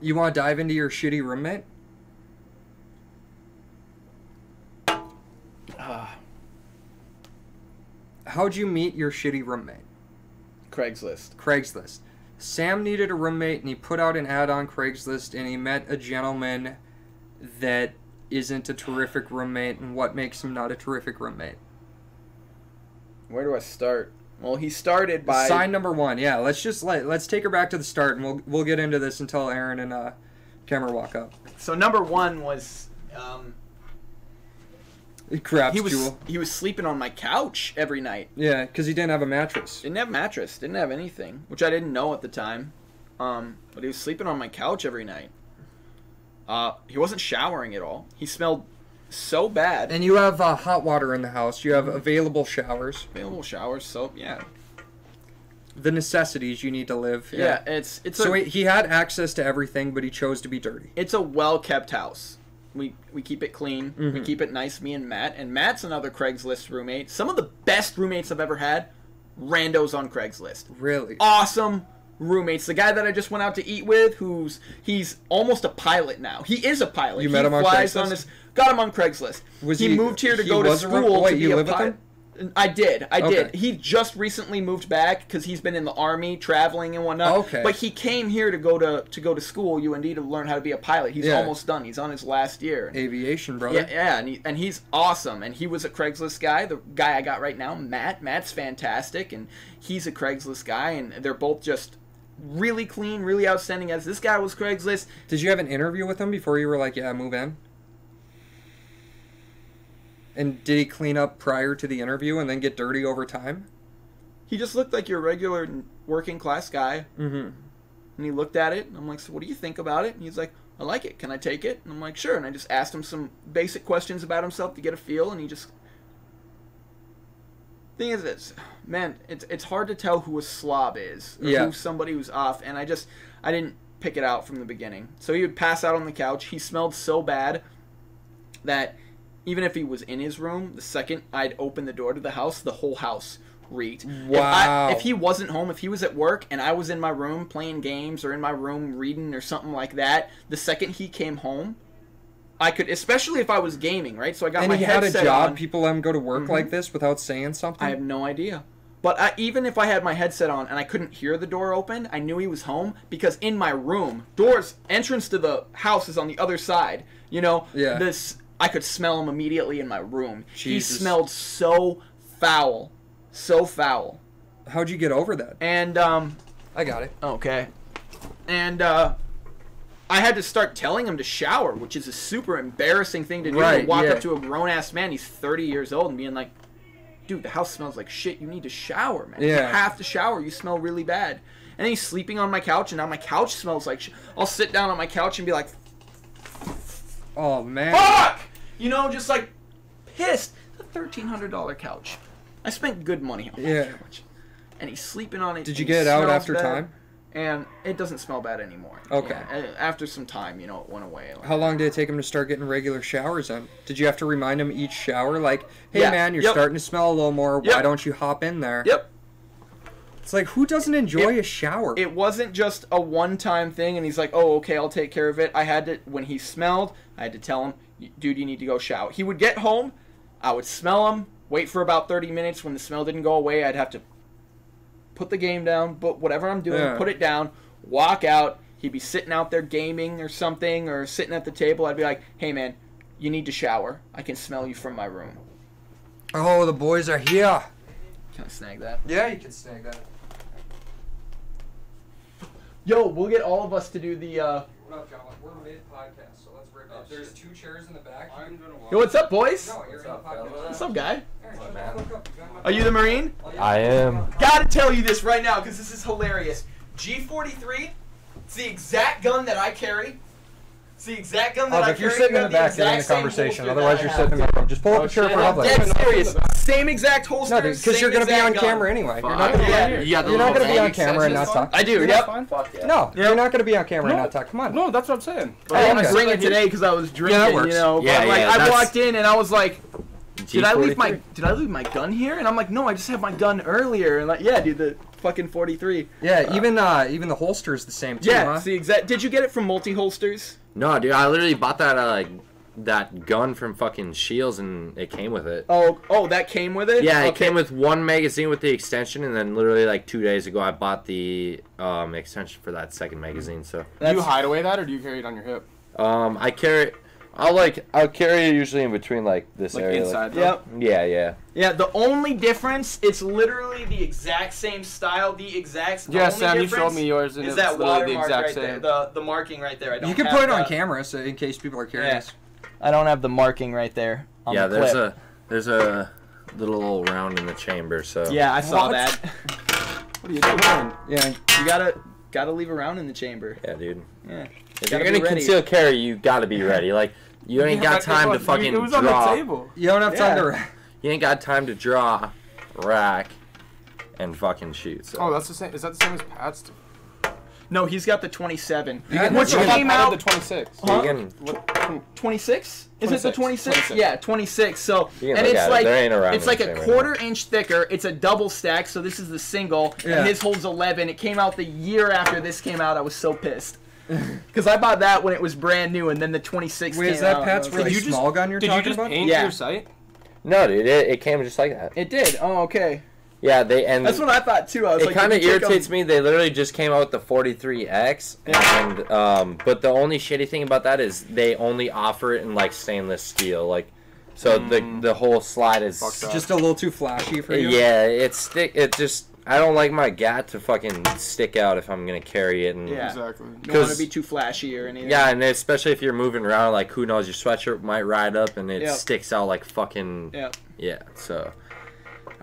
You want to dive into your shitty roommate? Ah, How'd you meet your shitty roommate? Craigslist. Craigslist. Sam needed a roommate and he put out an ad on Craigslist and he met a gentleman that isn't a terrific roommate and what makes him not a terrific roommate. Where do I start? Well, he started by Sign number one, yeah. Let's just let let's take her back to the start and we'll we'll get into this until Aaron and uh Cameron walk up. So number one was um, Craps he was Jewel. he was sleeping on my couch every night. Yeah, because he didn't have a mattress. Didn't have mattress. Didn't have anything, which I didn't know at the time. Um, but he was sleeping on my couch every night. Uh, he wasn't showering at all. He smelled so bad. And you have uh, hot water in the house. You have available showers. available showers, soap. Yeah, The necessities you need to live. yeah. It's it's So a he, he had access to everything, but he chose to be dirty. it's a well kept house. We we keep it clean. We Mhm. keep it nice. Me and Matt. And Matt's another Craigslist roommate. Some of the best roommates I've ever had. Randos on Craigslist. Really. awesome roommates. The guy that I just went out to eat with, who's he's almost a pilot now. He is a pilot. You he met him on Craigslist? his got him on Craigslist. Was he, he- moved here to he go to was a room- school wait, to you be a live with pilot? him? I did. I did. He just recently moved back because he's been in the army, traveling and whatnot. Okay. But he came here to go to to go to school, UND, to learn how to be a pilot. He's Yeah. almost done. He's on his last year. Aviation, brother. Yeah, yeah, and, he, and he's awesome. And he was a Craigslist guy. The guy I got right now, Matt. Matt's fantastic, and he's a Craigslist guy. And they're both just really clean, really outstanding. As this guy was Craigslist, Did you have an interview with him before you were like, yeah, move in? And did he clean up prior to the interview and then get dirty over time? he just looked like your regular working class guy. Mm-hmm. And he looked at it, and I'm like, "So what do you think about it?" And he's like, "I like it. Can I take it?" And I'm like, "Sure." And I just asked him some basic questions about himself to get a feel, and he just thing is this man it's it's hard to tell who a slob is or Yeah. who somebody who's off and i just i didn't pick it out from the beginning so he would pass out on the couch he smelled so bad that even if he was in his room the second i'd open the door to the house the whole house reeked If I- Wow. if, he wasn't home if he was at work and i was in my room playing games or in my room reading or something like that the second he came home I could, especially if I was gaming, right? So I got And my he had a headset job. on. People let him go to work mm-hmm. like this without saying something. I have no idea. But I, even if I had my headset on and I couldn't hear the door open, I knew he was home because in my room, doors entrance to the house is on the other side. You know, Yeah. This I could smell him immediately in my room. Jesus. He smelled so foul, so foul. How'd you get over that? And um, I got it. okay, and uh, I had to start telling him to shower, which is a super embarrassing thing to do. Right, to walk yeah. up to a grown ass man, he's 30 years old, and being like, dude, the house smells like shit. You need to shower, man. You have to shower. You smell really bad. And he's sleeping on my couch, and now my couch smells like shit. I'll sit down on my couch and be like, Oh man. fuck! You know, just like pissed. It's a $1,300 couch. I spent good money on Yeah. that couch. And he's sleeping on it. Did you get it out after bad, time? And it doesn't smell bad anymore. Okay. Yeah, after some time, you know, it went away. How long did it take him to start getting regular showers in? Did you have to remind him each shower, like, hey Yeah. man, you're Yep. starting to smell a little more. Why don't you hop in there? Yep. It's like, who doesn't enjoy It- a shower? it wasn't just a one-time thing and he's like oh okay i'll take care of it i had to when he smelled i had to tell him dude you need to go shower he would get home i would smell him wait for about 30 minutes when the smell didn't go away i'd have to put the game down but whatever i'm doing Yeah. put it down walk out he'd be sitting out there gaming or something or sitting at the table i'd be like hey man you need to shower i can smell you from my room oh, the boys are here. can i snag that Yeah, you can snag that. yo we'll get all of us to do the uh What up, John? We're mid podcast, Oh, so let's rip it. There's two chairs in the back. I'm gonna walk. yo what's up boys No, What's up, what's up guy What, man? are you the marine oh, I am. Gotta tell you this right now because this is hilarious. G43, it's the exact gun that I carry. It's the exact gun that Oh, I if you're sitting in the back, you're in a conversation. Otherwise, you're sitting in have. the room. Just pull up Oh, a chair for I'm Dead serious. Same exact holster. No, because you're gonna be on gun. camera anyway. You're not gonna be yeah. on. You got the You're not gonna be on camera and not extensions talk. I do. Yep. fine. Fuck yeah. No, you're not gonna be on camera and not talk. Come on. No, that's what I'm saying. I didn't okay. bring it today because I was drinking. that works. You know, Yeah, but like I walked in and I was like, did I leave my did I leave my gun here? And I'm like, no, I just had my gun earlier. And like, yeah, dude, the fucking 43. Yeah, even uh, even the holster is the same too. Yeah, huh? it's the exact. Did you get it from multi holsters? No, dude, I literally bought that uh, like that gun from fucking Scheels, and it came with it. Oh, oh, that came with it. Yeah, it came with one magazine with the extension, and then literally like two days ago, I bought the um, extension for that second magazine. So Do you hide away that, or do you carry it on your hip? um, I carry. I'll like I'll carry it usually in between like this Like area. like- inside? though? Yep. yeah, yeah. Yeah, the only difference, it's literally the exact same style, the exact. The Yeah, only Sam, you showed me yours, and Is it's that literally the exact right there? same. The the marking right there. I don't You can have put it on the- camera so in case people are curious. Yeah. I don't have the marking right there. On yeah, the there's clip. a there's a little round in the chamber. So Yeah, I saw What? that. What are you doing? Yeah. You gotta gotta leave a round in the chamber. yeah, dude. Yeah. If Gotta you're gonna conceal carry, you gotta be ready. Like you ain't Yeah, got time to was- fucking It was on the draw. table. You don't have time Yeah. to. You ain't got time to draw, rack, and fucking shoot. So. Oh, that's the same. Is that the same as Pat's? No, he's got the 27. You can- Which you can- came Pat had out the 26. You can- 26? Is it the 26, 26? 26. Yeah, 26. So and it's at it. like There ain't a round it's like a chamber, quarter inch thicker. It's a double stack. So this is the single, Yeah. and his holds 11. It came out the year after this came out. I was so pissed because I bought that when it was brand new, and then the 26 Wait, came is that out. Pat's and I really like, just- small gun you're Did you just about? paint Yeah. your sight? No, dude, it, it came just like that. It did. Oh, okay. Yeah, they and That's what I thought too. I was like, it like, kind of did you take 'em- irritates me. They literally just came out with the 43X, and um, but the only shitty thing about that is they only offer it in like stainless steel, like so the the whole slide is Just a little too flashy for you. yeah, it's stick. It just I don't like my gat to fucking stick out if I'm gonna carry it, and Yeah. Exactly. You don't want to 'cause- be too flashy or anything. Yeah, and especially if you're moving around, like who knows, your sweatshirt might ride up and it Yep. sticks out like fucking Yeah. yeah. So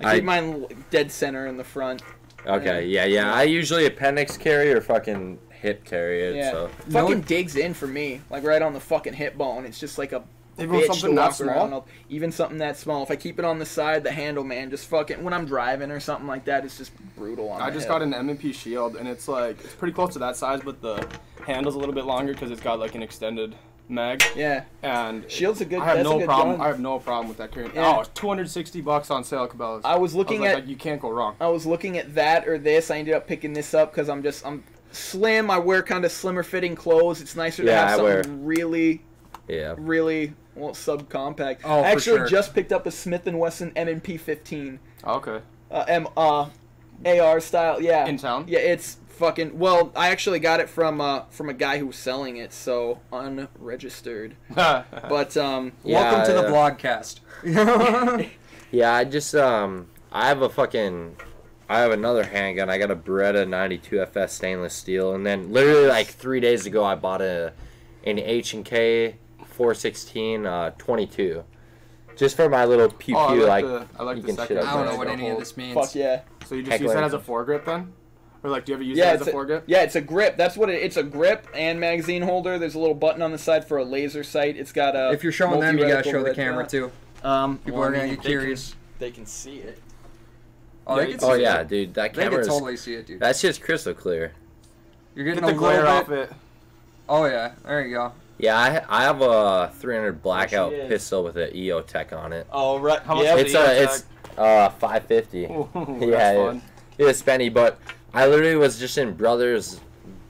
I keep I- mine dead center in the front. okay, yeah, yeah. I usually appendix carry or fucking hip carry it. Yeah. So No- Fucking digs in for me, like right on the fucking hip bone. It's just like a Even bitch something that walk small? around. I'll- Even something that small. If I keep it on the side, the handle, man, just fucking when I'm driving or something like that, it's just brutal. On I just hip. got an M&P Shield, and it's like it's pretty close to that size, but the handle's a little bit longer because it's got like an extended mag. Yeah, And Shield's a good. I have that's no a good problem. gun. I have no problem with that current. Yeah. Oh, it's 260 bucks on sale, Cabela's. I was I looking was like, at like, you can't go wrong. I was looking at that or this. I ended up picking this up because I'm just I'm slim. I wear kind of slimmer fitting clothes. It's nicer to have I wear- something really, Yeah. really well subcompact. Oh, I for actually sure. just picked up a Smith and Wesson M&P 15, Okay. uh, M uh, AR style. Yeah, In town. yeah, it's fucking. Well, I actually got it from uh from a guy who was selling it, so unregistered. But um, Yeah, Welcome to the yeah. vlogcast. Yeah, I just um I have a fucking I have another handgun. I got a Beretta 92 FS stainless steel, and then literally like three days ago, I bought a an H and K 416 uh 22, just for my little pew pew. oh, I like, like the, I like the second. shit I don't know what any of this means. fuck yeah. So you just Heck use that as a foregrip then, or like do you ever use Yeah, that as a a, foregrip? yeah, it's a grip. That's what it, it's a grip and magazine holder. There's a little button on the side for a laser sight. It's got a. If you're showing them, you gotta show the camera dot. too. Um, People well, are gonna mean, get they can- curious. They can see it. Oh, Yeah, they you can Oh yeah, it. dude, that camera. They can camera totally see it, dude. That's just crystal clear. You're Get getting the a little glare bit. off it. Oh yeah, there you go. Yeah, I, I have a 300 blackout is. pistol with an EO Tech on it. Oh right. How much yeah, is It's a EO it's uh 550. Ooh, Yeah, that's yeah. fun. It's spenny, but I literally was just in Brothers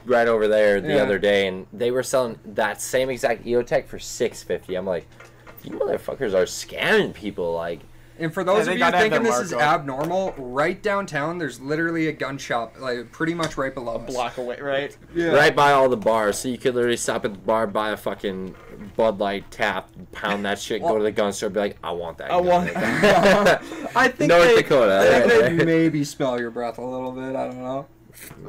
right over there the Yeah. other day, and they were selling that same exact EOTech for six fifty. I'm like, you motherfuckers are scamming people. Like, And for those they of you thinking this is abnormal, right downtown there's literally a gun shop, like pretty much right below us. block away, right? Yeah. right by all the bars, so you could literally stop at the bar, buy a fucking Bud Light tap, pound that shit, go to the gun store, be like, I want that. I gun." want- I think North they, Dakota, I think right they there. maybe smell your breath a little bit. I don't know.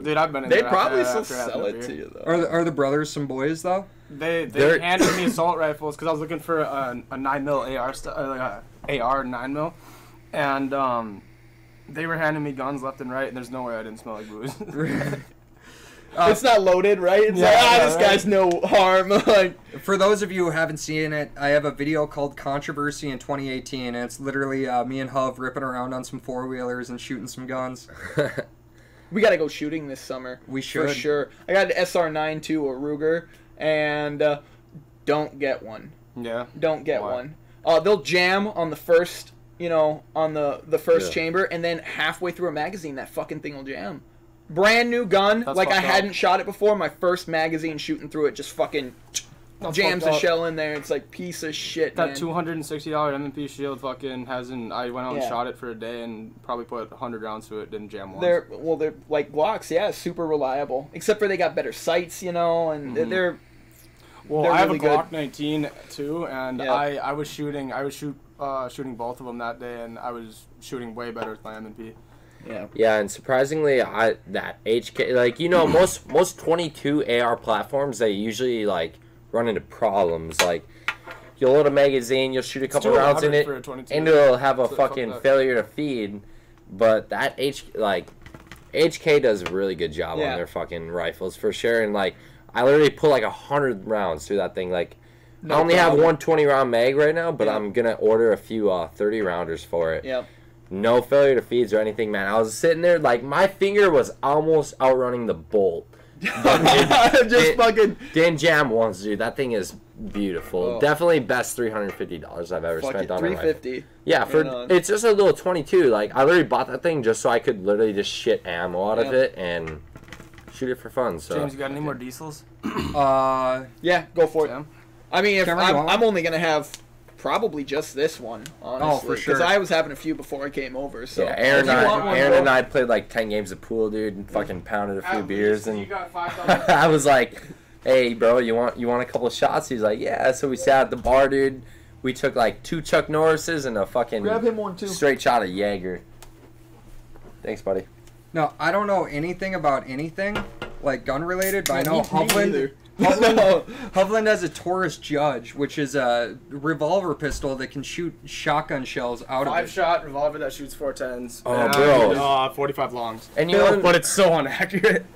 Dude, I've been in They there probably after- still after sell it beer. to you though. Are the, are the brothers some boys though? They they They're- handed me assault rifles because I was looking for a, a nine mil AR st- uh, like a AR nine mil, and um, they were handing me guns left and right, and there's no way I didn't smell like booze. Uh, it's not loaded, right? It's Yeah, like, ah, yeah, this right. guy's no harm. like, For those of you who haven't seen it, I have a video called Controversy in 2018, and it's literally uh, me and Hov ripping around on some four wheelers and shooting some guns. we gotta go shooting this summer. We sure for sure. I got an SR9 too, a Ruger, and uh, don't get one. yeah. Don't get Why? one. Uh, they'll jam on the first, you know, on the the first Yeah. chamber, and then halfway through a magazine, that fucking thing will jam. Brand new gun, That's like I up. hadn't shot it before. My first magazine shooting through it, just fucking That's jams fucked a up. shell in there. It's like piece of shit, That man. two hundred and sixty dollar M&P shield fucking hasn't. I went out Yeah. and shot it for a day and probably put hundred rounds to it. Didn't jam once. They're well, they're like Glocks, yeah, super reliable. Except for they got better sights, you know, and Mhm. they're well, they're I have really a good. Glock 19 too, and Yeah. I I was shooting. I was shoot uh, shooting both of them that day, and I was shooting way better with my M&P. yeah. Yeah, and surprisingly, I that HK like you know most most 22 AR platforms they usually like run into problems like you'll load a magazine, you'll shoot a couple rounds in it, for a 22. and it'll have a So fucking failure to feed. But that H like HK does a really good job Yeah. on their fucking rifles for sure. And like I literally put like a hundred rounds through that thing. Like No I only have problem. one 20 round mag right now, but Yeah. I'm gonna order a few uh 30 rounders for it Yeah. no failure to feeds or anything, man. I was sitting there like my finger was almost outrunning the bolt. Just it- fucking Didn't jam once, dude. That thing is beautiful. Oh. Definitely best three hundred fifty dollars I've ever fucking spent on a three fifty. Yeah, for on. it's just a little twenty two. Like I literally bought that thing just so I could literally just shit ammo out of it and shoot it for fun. So James, you got any more diesels? Uh, Yeah, go for it. Sam? I mean, if Cameron, I'm. I'm only gonna have probably just this one, honestly. for sure. Because I was having a few before I came over. So yeah, Aaron and I, Aaron and I played like ten games of pool, dude, and fucking pounded a few At beers least and you got five dollars. I was like, "Hey, bro, you want you want a couple of shots?" He's like, "Yeah." So we sat at the bar, dude. We took like two Chuck Norrises and a fucking grab him one too. straight shot of Jaeger. Thanks, buddy. No, I don't know anything about anything like gun related, but I know Hovland. Hovland, No. Hovland has a Taurus Judge, which is a revolver pistol that can shoot shotgun shells out Five of it. shot revolver that shoots four tens. Oh, bro. Uh, 45 longs. And you know, but it's so inaccurate.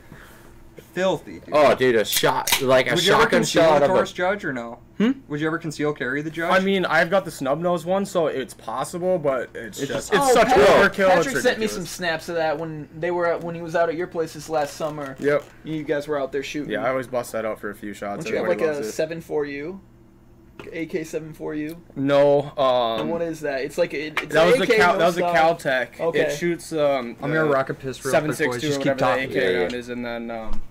Filthy. Dude. Oh, dude, a shot like a Would you ever shotgun conceal shot the of Taurus a. judge or no? Hmm? Would you ever conceal carry the judge? I mean, I've got the snub nose one, so it's possible, but it's, It's just just- it's Oh, such Patrick, overkill. Patrick it's sent me some snaps of that when they were at, when he was out at your place this last summer. Yep. You guys were out there shooting. Yeah, I always bust that out for a few shots. Don't you have like a seven four U? AK seven four U. No, And um, what is that? It's like it, it's that was an the AK, Cal, no that was the stock. Caltech. Okay. It shoots um. I'm the gonna rock a piss real seven quick, six boys. two or Just keep whatever the talking. AK Yeah, yeah. is, and then um.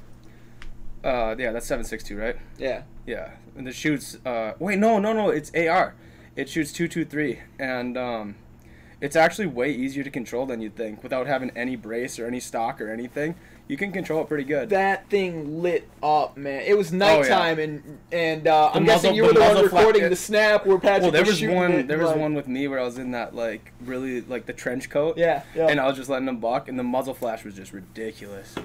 Uh, yeah, that's seven six two, right? Yeah. Yeah, and it shoots. Uh, wait, no, no, no, it's AR. It shoots two two three, and um, it's actually way easier to control than you'd think without having any brace or any stock or anything. You can control it pretty good. That thing lit up, man. It was Oh, yeah. nighttime, and and uh, I'm The guessing you were the the one recording the snap where Patrick well, there was was one. it, There was like- one with me where I was in that like really like the trench coat. Yeah, yeah. And I was just letting them buck, and the muzzle flash was just ridiculous.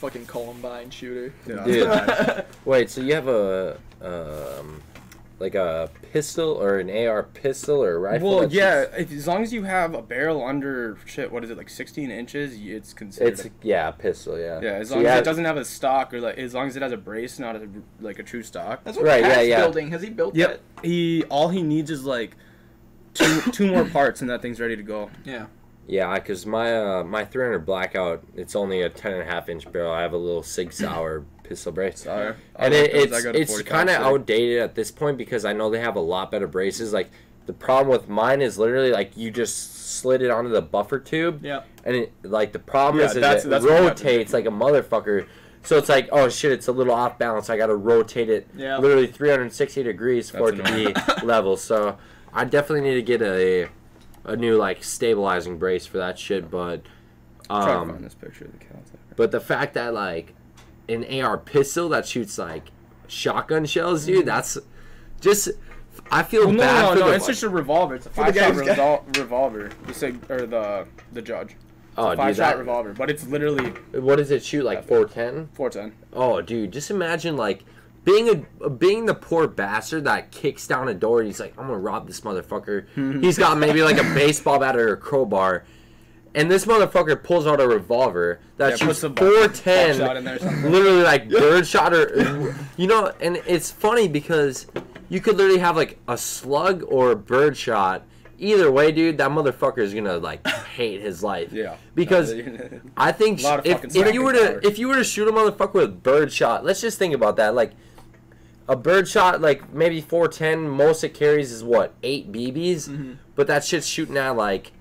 Fucking Columbine shooter. Yeah, Dude. Wait, so you have a um, like a pistol or an AR pistol or a rifle? Well, yeah, shoots- if, as long as you have a barrel under shit, what is it like 16 inches? It's considered. It's yeah, a pistol. Yeah. yeah, as So long as have- it doesn't have a stock or like as long as it has a brace, not a, like a true stock. That's what Right, yeah, Pat's yeah. building. Has he built Yep. He all he needs is like two two more parts, and that thing's ready to go. Yeah. Yeah, because my uh, my 300 blackout, it's only a 10 and a half inch barrel. I have a little Sig Sauer pistol brace. Sorry. And like it, it's it's kind of outdated at this point because I know they have a lot better braces. Like the problem with mine is literally like you just slid it onto the buffer tube, Yeah. and it like the problem Yeah, is, is that's- it that's rotates like a motherfucker. So it's like, oh shit, it's a little off balance. I got to rotate it Yeah. literally 360 degrees for it to be level. So I definitely need to get a a new like stabilizing brace for that shit. But Try to um, find this picture of the Caltech. but the fact that like an AR pistol that shoots like shotgun shells, dude, that's just. I feel Well, no, bad no, for no, the. it's just a revolver. It's a five shot who's revol- revolver. The sig or the the judge. oh, Five dude, shot that, revolver, but it's literally what does it shoot like 410? 410. Oh, dude, just imagine like being a being the poor bastard that kicks down a door and he's like, I'm gonna rob this motherfucker. he's got maybe like a baseball bat or a crowbar, and this motherfucker pulls out a revolver that Yeah, shoots puts a bu- four buckshot in ten, there or something. literally like bird shot or you know. And it's funny because you could literally have like a slug or a bird shot. Either way, dude, that motherfucker is gonna like hate his life. Yeah. Because I think A lot of if, if you were to if you were to shoot a motherfucker with bird shot, let's just think about that. Like a bird shot, like maybe four ten. Most it carries is what eight BBs, Mm-hmm. but that shit's shooting at like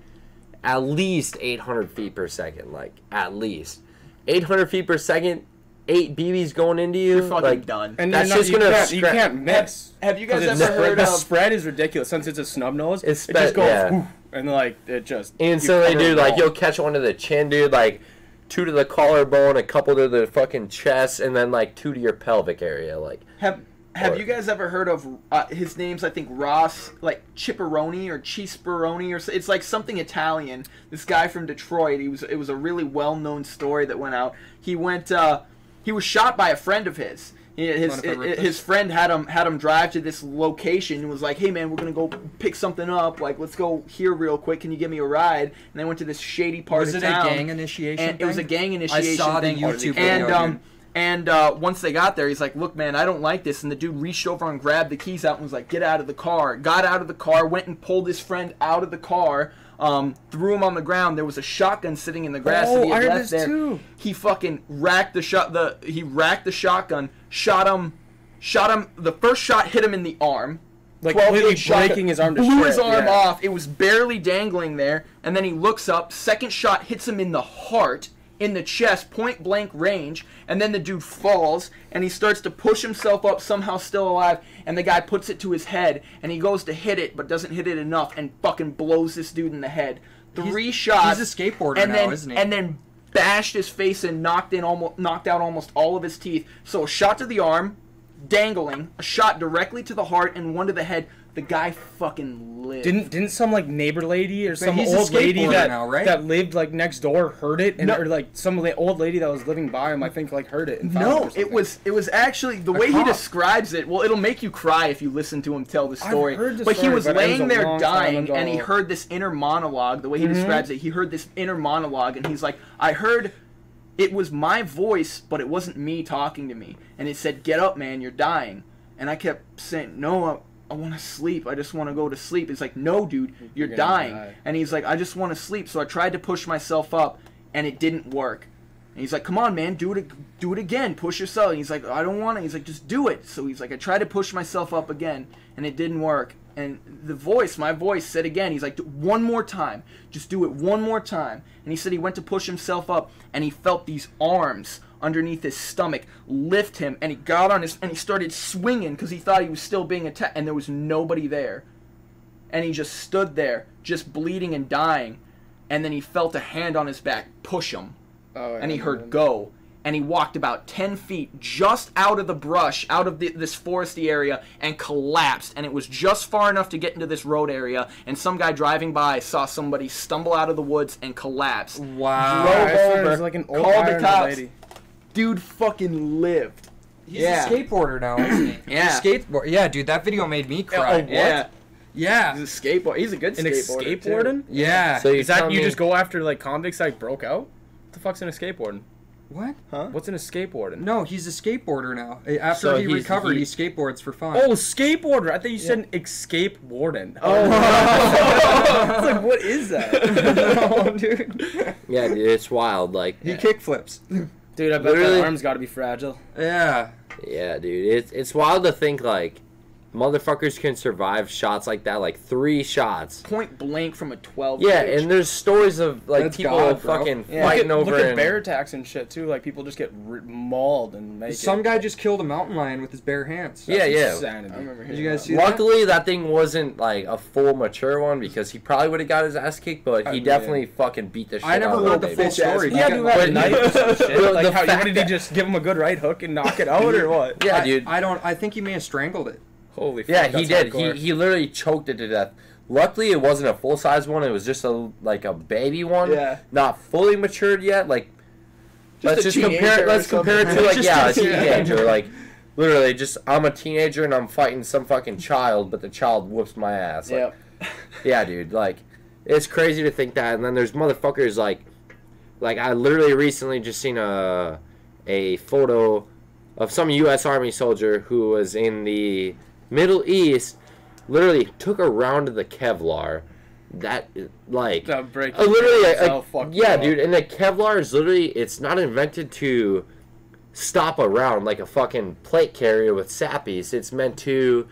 at least eight hundred feet per second. Like at least eight hundred feet per second. Eight BBs going into you. You're fucking like, done. And That's just you gonna can't, you scra- can't miss. Have you guys 'Cause ever it's- heard the of? spread is ridiculous since it's a snub nose. It's it just spe- goes yeah. whoof, and like it just you Instantly, cover dude, a like wall. you'll catch one to the chin, dude, like two to the collarbone, a couple to the fucking chest, and then like two to your pelvic area. Like, Have Have you guys ever heard of uh, his name's I think Ross like Chipperoni or Chisperoni or it's like something Italian. This guy from Detroit. He was it was a really well known story that went out. He went uh, he was shot by a friend of his. He- His, Mind if I rip his friend had him had him drive to this location and was like, "Hey man, we're gonna go pick something up. Like, let's go here real quick. Can you give me a ride?" And they went to this shady part Was of it a town. gang initiation? and it was a gang initiation I saw the thing. YouTube and video. um dude. And uh, once they got there, he's like, "Look, man, I don't like this." And the dude reached over and grabbed the keys out and was like, "Get out of the car!" Got out of the car, went and pulled his friend out of the car, um, threw him on the ground. There was a shotgun sitting in the grass that he Oh, had I heard this there. too. He fucking racked the shot. The he racked the shotgun, shot him, shot him. The first shot hit him in the arm. like 12 completely gauge breaking his arm to blew his arm yeah. off. It was barely dangling there, and then he looks up. Second shot hits him in the heart, in the chest, point blank range, and then the dude falls and he starts to push himself up, somehow still alive, and the guy puts it to his head, and he goes to hit it, but doesn't hit it enough, and fucking blows this dude in the head. Three shots. he's a skateboarder and now, then, isn't he? And then bashed his face and knocked in almost knocked out almost all of his teeth. So a shot to the arm, dangling, a shot directly to the heart, and one to the head. The guy fucking lived. Didn't didn't some like neighbor lady or some old lady that now, right? that lived like next door heard it and No. or like some la- old lady that was living by him I think like heard it and found it No, it was it was actually the way he describes it. Well, it'll make you cry if you listen to him tell the I've story. heard the but he was but it was laying there dying. Mm-hmm. and he heard this inner monologue. The way he describes it, he heard this inner monologue, and he's like, "I heard." it was my voice, but it wasn't me talking to me. And it said, "Get up, man, you're dying." And I kept saying, "No, I, want to sleep. I just want to go to sleep." It's like, "No, dude, you're, gonna dying." die. And he's like, "I just want to sleep." So I tried to push myself up, and it didn't work. And he's like, "Come on, man, do it, do it again. Push yourself." And he's like, "I don't want to." He's like, "Just do it." So he's like, I tried to push myself up again, and it didn't work. And the voice, my voice, said again, he's like, "Do- "One more time, just do it one more time." And he said he went to push himself up, and he felt these arms underneath his stomach lift him, and he got on his, and he started swinging because he thought he was still being attacked, and there was nobody there and he just stood there, just bleeding and dying. And then he felt a hand on his back push him, Oh, and he heard man. go. And he walked about 10 feet just out of the brush, out of the, this foresty area, and collapsed. And it was just far enough to get into this road area. And some guy driving by saw somebody stumble out of the woods and collapse. Wow. Drove I swear it was over, like an old called the cops. lady. Dude fucking lived. He's Yeah. a skateboarder now, isn't he? Yeah. He's skateboard. Yeah, dude, that video made me cry. oh, Yeah. Yeah. He's a skateboard. He's a good And skateboarder. too. skateboarding? Yeah. So you Is that you me- just go after like convicts that broke out? What the fuck's in a skateboarding? what? Huh? What's in a skateboarding? No, he's a skateboarder now. After So he recovered, he- he skateboards for fun. Oh, skateboarder. I thought you said an escape warden. Oh. it's like what is that? no, dude. Yeah, dude, it's wild. Like, He kick flips. Dude, I bet Literally- that arm's got to be fragile. yeah. yeah, dude, it's it's wild to think like motherfuckers can survive shots like that, like three shots. Point blank from a 12 Yeah, gauge. and there's stories of like That's people God, fucking Yeah. fighting look at, over look at and- bear attacks and shit too. Like people just get r- mauled and make Some it. guy just killed a mountain lion with his bare hands. Yeah, yeah. Insanity. I remember Did hearing you guys that. see? Luckily, that thing wasn't like a full mature one because he probably would have got his ass kicked, but I he mean- definitely fucking beat the shit I never out of heard that the baby. full story. Bitch-ass Yeah, Did dude, had get- a knife or some shit. Like the how, did he just give him a good right hook and knock it out or what? Yeah, dude. I don't. I think he may have strangled it. Holy fuck, yeah, he did. hardcore. He he literally choked it to death. Luckily, it wasn't a full size one. It was just a like a baby one. Yeah. Not fully matured yet. Like, let's a just compare. or Let's compare it to like yeah, a a teenager. teenager. Like, literally, just I'm a teenager and I'm fighting some fucking child, but the child whoops my ass. Like, Yeah. Yeah, dude. Like, it's crazy to think that. And then there's motherfuckers like, like I literally recently just seen a, a photo of some U.S. Army soldier who was in the Middle East. Literally took a round of the Kevlar. That like, That break. uh, literally, a- a- yeah, dude. And the Kevlar is literally, it's not invented to stop a round like a fucking plate carrier with sappies. It's meant to,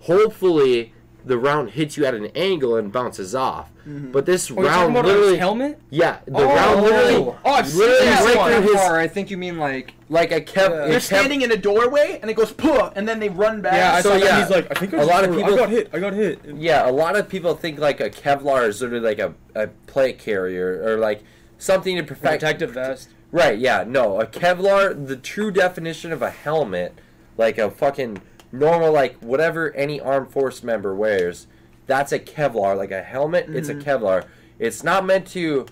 hopefully, the round hits you at an angle and bounces off. Mm-hmm. But this Oh, you're talking round about his literally, helmet? yeah, the oh, round literally, oh, oh, I've seen literally that right one. through his, Or I think you mean like. like a Kev. Yeah. They're Kev- standing in a doorway, and it goes puh, and then they run back. Yeah, I So, saw that. yeah, He's like, I think I a lot of people- I got hit. I got hit. Yeah, a lot of people think like a Kevlar is literally like a, a plate carrier or like something to protect Protective vest. Right, yeah, no. A Kevlar, the true definition of a helmet, like a fucking normal, like whatever any armed force member wears, that's a Kevlar. Like a helmet, it's a mm-hmm. Kevlar. It's not meant to,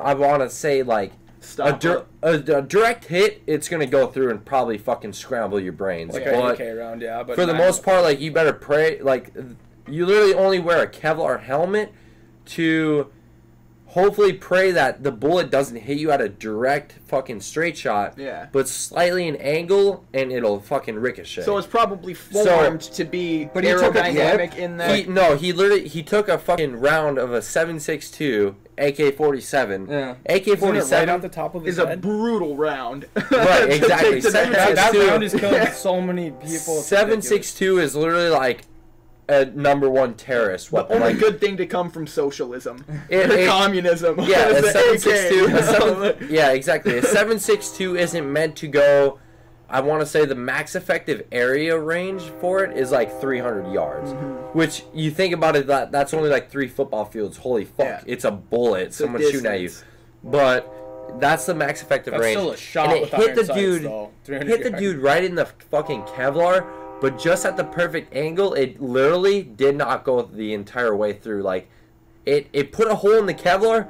I want to say, like, a, dir- a, a direct hit, it's going to go through and probably fucking scramble your brains. Like but AK round, yeah. But for the most part, like, you better pray, like, you literally only wear a Kevlar helmet to hopefully pray that the bullet doesn't hit you at a direct fucking straight shot, Yeah. but slightly an angle and it'll fucking ricochet. So it's probably So- formed to be But he took a aerodynamic in that. he, no, he literally he took a fucking round of a 7.62 AK-47. Yeah. Isn't it right out AK-47. the top of his is a brutal round. Right, exactly. to the Seven- head. that, that round has killed so many people. it's 7.62 is literally like a number one terrorist The only Like, good thing to come from socialism, It- or it- communism. Yeah, a seven six two. A seven, yeah, exactly. A seven six two isn't meant to go. I want to say the max effective area range for it is like 300 yards, Mm-hmm. which you think about it, that that's only like three football fields. Holy fuck! Yeah. It's a bullet. a Someone shooting at you, but that's the max effective That's range. still a shot and it with hit iron the sights, dude. though. 300 Hit the dude right in the fucking Kevlar, but just at the perfect angle. It literally did not go the entire way through. Like, it it put a hole in the Kevlar,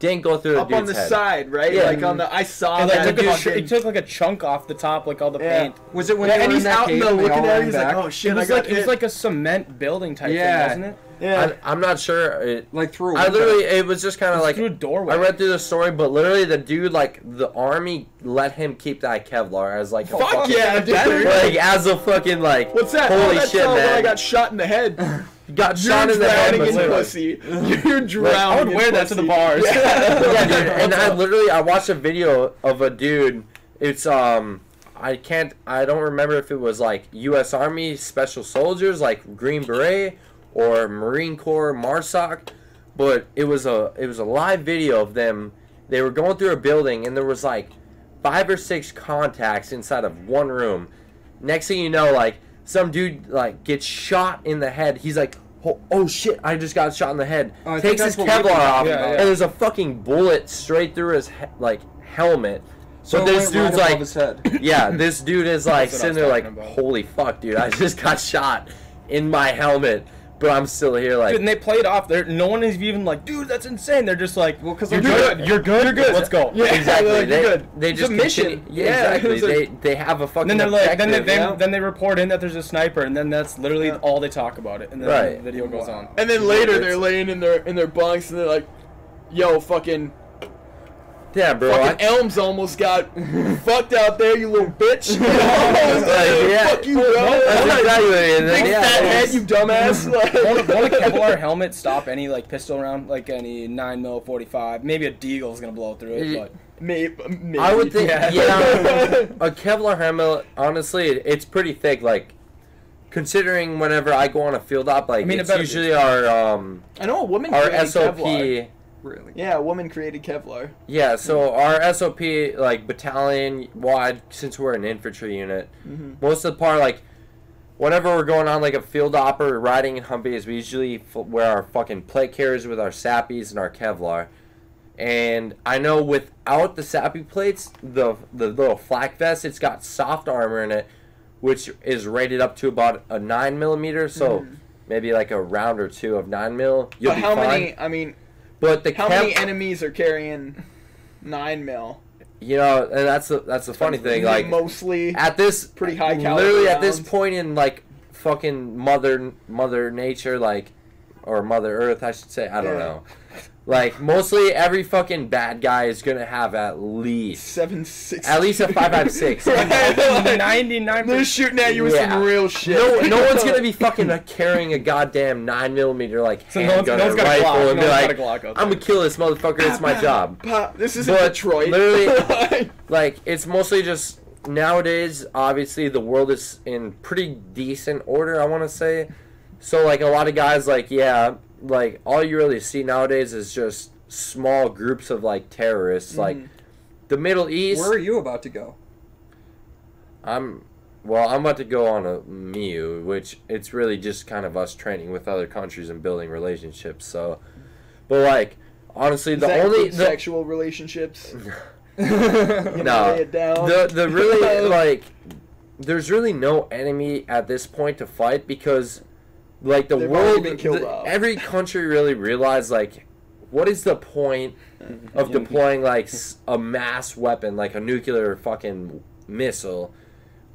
didn't go through the Up on the head. side, right? Yeah. Like on the. I saw And that. like, took a, fucking- it took like a chunk off the top, like all the Yeah. paint. Was it when yeah, they and were in he's that out in the looking at it. He's back? like, oh shit, It was I got like it was like a cement building type Yeah. thing, wasn't it? Yeah. I, I'm not sure. It, Like through. a I window. literally, it was just kind of like through a doorway. I read through the story, but literally the dude, like the army, let him keep that Kevlar as like a Fuck yeah, dude. like as a fucking like What's that? Holy oh, shit, how when I got shot in the head. got You're shot in the head. drowning but in literally- pussy. You're drowning. I would in wear that to the bars. Yeah. yeah, dude. And I literally I watched a video of a dude. It's um I can't I don't remember if it was like U.S. Army Special Soldiers like Green Beret or Marine Corps MARSOC, but it was a it was a live video of them. They were going through a building and there was like five or six contacts inside of one room. Next thing you know, like some dude like gets shot in the head. He's like. Oh, oh shit! I just got shot in the head. I Takes his Kevlar off, Yeah, yeah. and there's a fucking bullet straight through his he- like helmet. So but this right dude's above like, yeah, this dude is like That's what I sitting there like, about. holy fuck, dude, I just got shot in my helmet, but I'm still here. Like, Dude, and they play it off. There, no one is even like, dude, that's insane. They're just like, Well, 'cause you're they're good. You're good. You're good. Let's go. Yeah. exactly. like, they, good. they It's just a mission. continue- Yeah, Yeah, exactly. they they have a fucking. Then they're like, then they, objective, then, yeah? then they report in that there's a sniper, and then that's literally all they talk about it, and then Right. the video goes on. And then later they're laying in their in their bunks and they're like, "Yo, fucking, yeah, bro. fucking I, Elms almost got fucked out there, you little bitch." Like, yeah. Fuck you, bro. that's exactly what it is. Big yeah, fat head, you dumbass. Like- Won't, won't a Kevlar helmet stop any like pistol round, like any nine mil forty five? Maybe a Deagle's gonna blow through it, but Maybe, maybe. I would think, Yeah. yeah, a Kevlar helmet. Honestly, it- it's pretty thick. Like, considering whenever I go on a field op, like I mean, it's usually our um I know a woman our SOP. Kevlar. Really. Yeah, a woman created Kevlar. Yeah, so our SOP like battalion wide, since we're an infantry unit, Mhm. most of the part like. Whenever we're going on like a field op or riding in Humvees, we usually f- wear our fucking plate carriers with our sappies and our Kevlar. And I know without the sappy plates, the the little flak vest, it's got soft armor in it, which is rated up to about a nine millimeter. So maybe like a round or two of nine mil. You'll but be how fine. many? I mean, But the how many enemies are carrying nine mil? you know, and that's the that's the funny thing. Like mostly. at this Pretty high caliber literally at this point in like fucking mother mother nature like or mother earth i should say i don't Yeah. know like mostly every fucking bad guy is gonna have at least Seven six. at least a 556 ninety nine. They're shooting at you with Yeah. some real shit. no, no one's gonna be fucking uh, carrying a goddamn 9 millimeter like So no one's- handgun no one's or rifle and No be like got a Glock out i'm gonna kill this motherfucker it's my job Pa, this isn't Detroit. literally- like it's mostly just nowadays obviously the world is in pretty decent order i want to say so like a lot of guys like yeah like all you really see nowadays is just small groups of like terrorists like Mhm. the middle east Where are you about to go? i'm well i'm about to go on a MEU which it's really just kind of us training with other countries and building relationships so but like honestly Does the only the, sexual relationships. No. know, lay it down. the the really like there's really no enemy at this point to fight because like the They've world been killed the- off. every country really realized like what is the point of deploying like a mass weapon like a nuclear fucking missile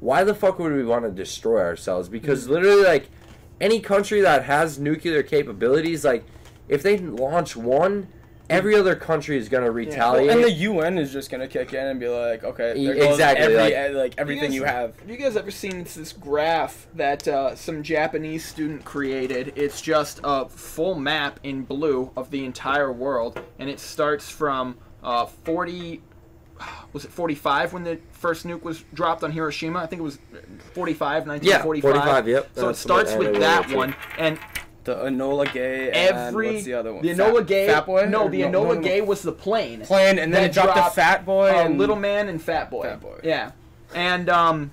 why the fuck would we want to destroy ourselves because Mm-hmm. literally like any country that has nuclear capabilities like if they launch one every other country is going to retaliate and the UN is just gonna kick in and be like, okay, there goes exactly, every, like- eh, like everything guys- you have. Have you guys ever seen this graph that uh, some Japanese student created? It's just a full map in blue of the entire world, and it starts from uh, 40. Was it 45 when the first nuke was dropped on Hiroshima? I think it was 45, 1945. 45, yep. So it starts with that one, and The Enola Gay and every what's the other one? the Fat- Gay. Fat Boy? No, Or the no, Enola no, no. Gay was the plane. plane, and then it dropped, dropped, the Fat Boy Uh, and Little Man and Fat Boy. Fat Boy. Yeah, and um,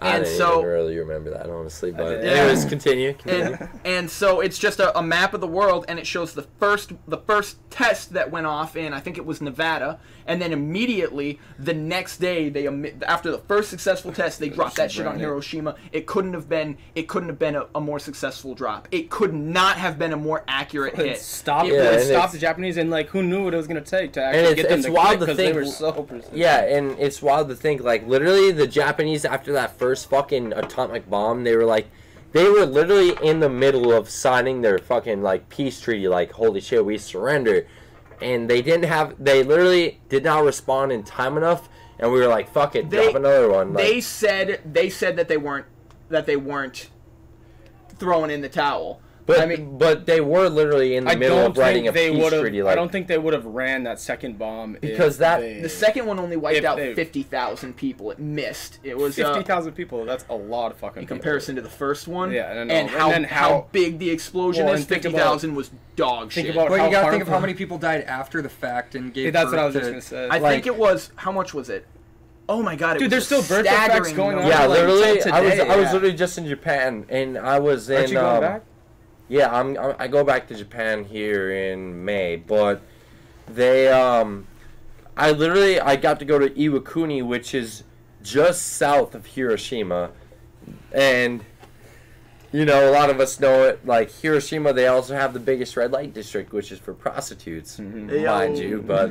I and didn't so even really remember that honestly, but did. anyways, continue. continue. and and so it's just a, a map of the world and it shows the first the first test that went off in I think it was Nevada and then immediately the next day they um, after the first successful test they dropped that shit on Hiroshima it couldn't have been it couldn't have been a, a more successful drop it could not have been a more accurate hit stopped, It Yeah, it and stopped it's- the Japanese, and like, who knew what it was gonna take to actually it's- get them it's to wild quit to 'cause they were so persistent. Yeah, and it's wild to think like literally the Japanese after that first fucking atomic bomb, they were like, they were literally in the middle of signing their fucking like peace treaty. Like, holy shit, we surrender, and they didn't have. They literally did not respond in time enough, and we were like, fuck it, They- drop another one. Like, they said they said that they weren't that they weren't throwing in the towel. But I mean, but they were literally in the I middle of writing think a they peace would have. treaty. I don't think they would have ran that second bomb Because that- they- the second one only wiped out they- fifty thousand people. It missed. It was uh, fifty thousand people. That's a lot of fucking in comparison to the first one. Yeah, and And how, then how how- big the explosion Well, is. and think Fifty about- thousand was dog think shit. about But how you gotta think of how many people died after the fact and gave Yeah, that's what I birth was just gonna say. I like- think it was how much was it? Oh my god! It Dude, was there's still birth defects going on. yeah, like, literally, till I was today, I was literally just in Japan, and I was in. Aren't you going um, back? Yeah, I'm, I'm I go back to Japan here in May, but they um I literally I got to go to Iwakuni, which is just south of Hiroshima. And you know, a lot of us know it like Hiroshima they also have the biggest red light district, which is for prostitutes, Mm-hmm. mind you, but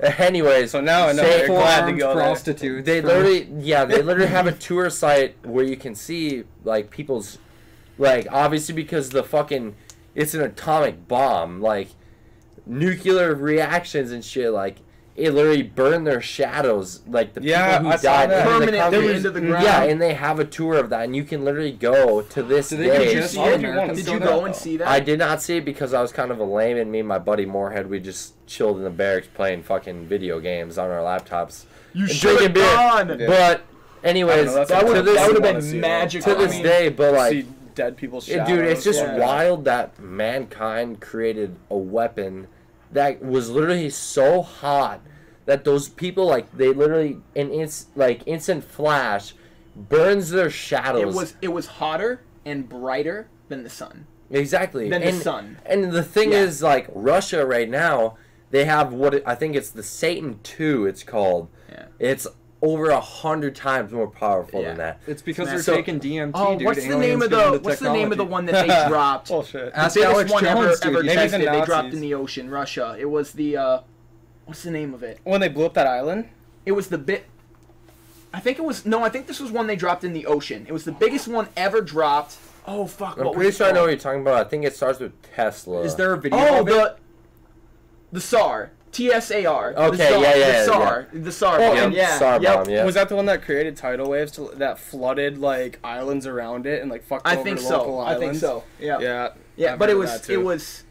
anyways, So now I know say- you're glad to Four-armed go there. prostitutes. they literally, yeah, they literally have a tour site where you can see like people's, like obviously because the fucking, it's an atomic bomb, like nuclear reactions and shit, like it literally burned their shadows, like the Yeah, people who I saw died that. in the into the Yeah, ground. Yeah, and they have a tour of that, and you can literally go to this Do they day. Did you see it? Did go you go and see that? I did not see it because I was kind of a lame, and me and my buddy Moorhead, we just chilled in the barracks playing fucking video games on our laptops. You should have drinking beer. gone. But anyways, know, That would have this- that would wanna have see been that. magical. to this I mean, day, but like, see dead people's it- shadows. dude, it's just yeah. wild that mankind created a weapon that was literally so hot that those people like they literally in ins- like instant flash burns their shadows. it was it was hotter and brighter than the sun. exactly than the sun. And the thing Yeah. is, like Russia right now, they have what it, I think it's the Satan Two. It's called. Yeah. It's over a hundred times more powerful Yeah. than that. It's because Man. they're So- taking DMT, Oh, dude. what's the Aliens name of get the into what's the name of the one that they dropped? Bullshit. the Ask biggest Alex one ever, Jones, dude. ever Maybe the tested. They dropped in the ocean, Russia. It was the uh, what's the name of it? When they blew up that island, It was the bit. I think it was no. I think this was one they dropped in the ocean. It was the biggest one ever dropped. Oh fuck! I'm what pretty sure I know what you're talking about. I think it starts with Tesla. Is there a video Oh, of it? the the Tsar, TSAR. Okay, the Tsar, yeah, yeah, the Tsar, the Tsar. Oh, bomb, and yeah, Tsar yep. bomb, yeah. was that the one that created tidal waves to, that flooded like islands around it and like fucked I over think local so. I islands? think so. Yeah, yeah. Yeah. I've but it was it was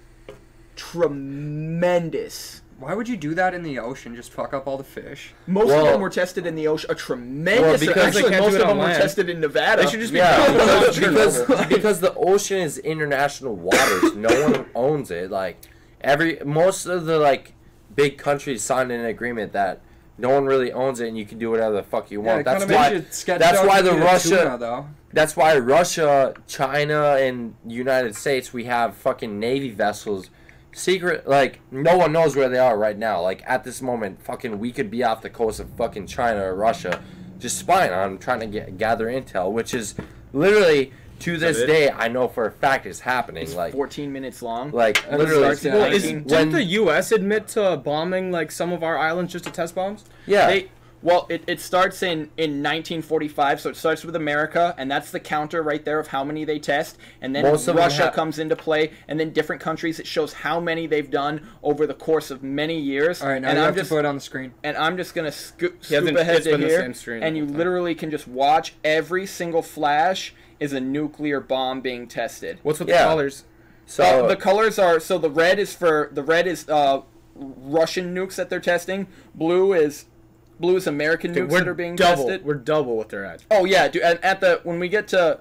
tremendous. Why would you do that in the ocean? Just fuck up all the fish. Most Well- of them were tested in the ocean. A tremendous. Well, because actually, most of them on were tested in Nevada. They should just be Yeah, because, because, because the ocean is international waters. No one owns it. Like every most of the like big countries signed an agreement that no one really owns it, and you can do whatever the fuck you Yeah, want. that's why. makes it sketched that's why the Russia- tuna, though. That's why Russia, China, and United States we have fucking navy vessels. Secret, like no one knows where they are right now. Like at this moment, fucking we could be off the coast of fucking China or Russia, just spying on, 'em, trying to get gather intel, which is literally to this it? day I know for a fact it's happening. It's like, 14 minutes long. like And it literally, starts Well, Well, is, Nineteen- didn't when- the U.S. admit to bombing like some of our islands just to test bombs? yeah, They well, it, it starts in in 1945, so it starts with America, and that's the counter right there of how many they test, and then Most Russia ha- comes into play, and then different countries. It shows how many they've done over the course of many years. All right, now and you I'm have just to put it on the screen. and I'm just gonna scoop, He scoop hasn't- ahead to been the here, same screen and you time. literally can just watch every single flash is a nuclear bomb being tested. What's with Yeah. the colors? so Uh, the colors are so the red is for the red is uh, Russian nukes that they're testing. Blue is blue is American Dude, nukes that are being double. tested. We're double what they're at. Oh yeah, dude. And at the when we get to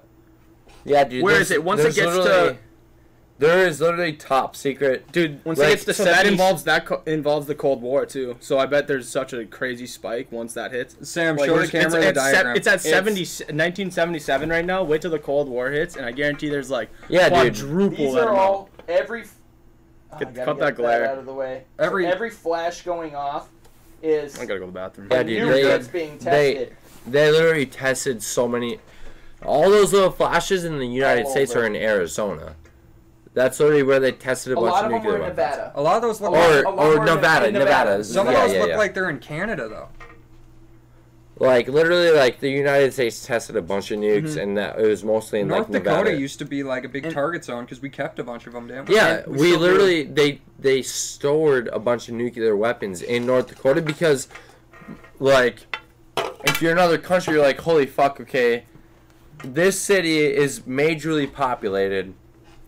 yeah, dude. Where is it? Once it gets to- literally- there is literally top secret. Dude, Once it like, gets to so that involves that co- involves the Cold War too. So I bet there's such a crazy spike once that hits. Sam, Like, show the it's- camera it's, the it's, se- diagram. it's at It's- 70, 1977 right now. Wait till the Cold War hits, and I guarantee there's like Yeah, dude. these are all every. Oh, Get- I gotta cut get that glare. out of the way. Every- so every flash going off is I gotta go to the bathroom. Yeah, dude, they- that's being they- tested. They literally tested so many. All those little flashes in the United All States over. are in Arizona. That's literally where they tested a, a bunch lot of of them nuclear were in weapons. Nevada. A lot of those look A lot- like Or, or Nevada, in Nevada. Nevada. some of those yeah, look yeah. like they're in Canada though. Like literally, like the United States tested a bunch of nukes, Mm-hmm. and that it was mostly in North like Dakota used to be like a big And- target zone because we kept a bunch of them, damn. Yeah, we we still do. literally they they stored a bunch of nuclear weapons in North Dakota because, like, if you're another country, you're like, holy fuck, okay, this city is majorly populated.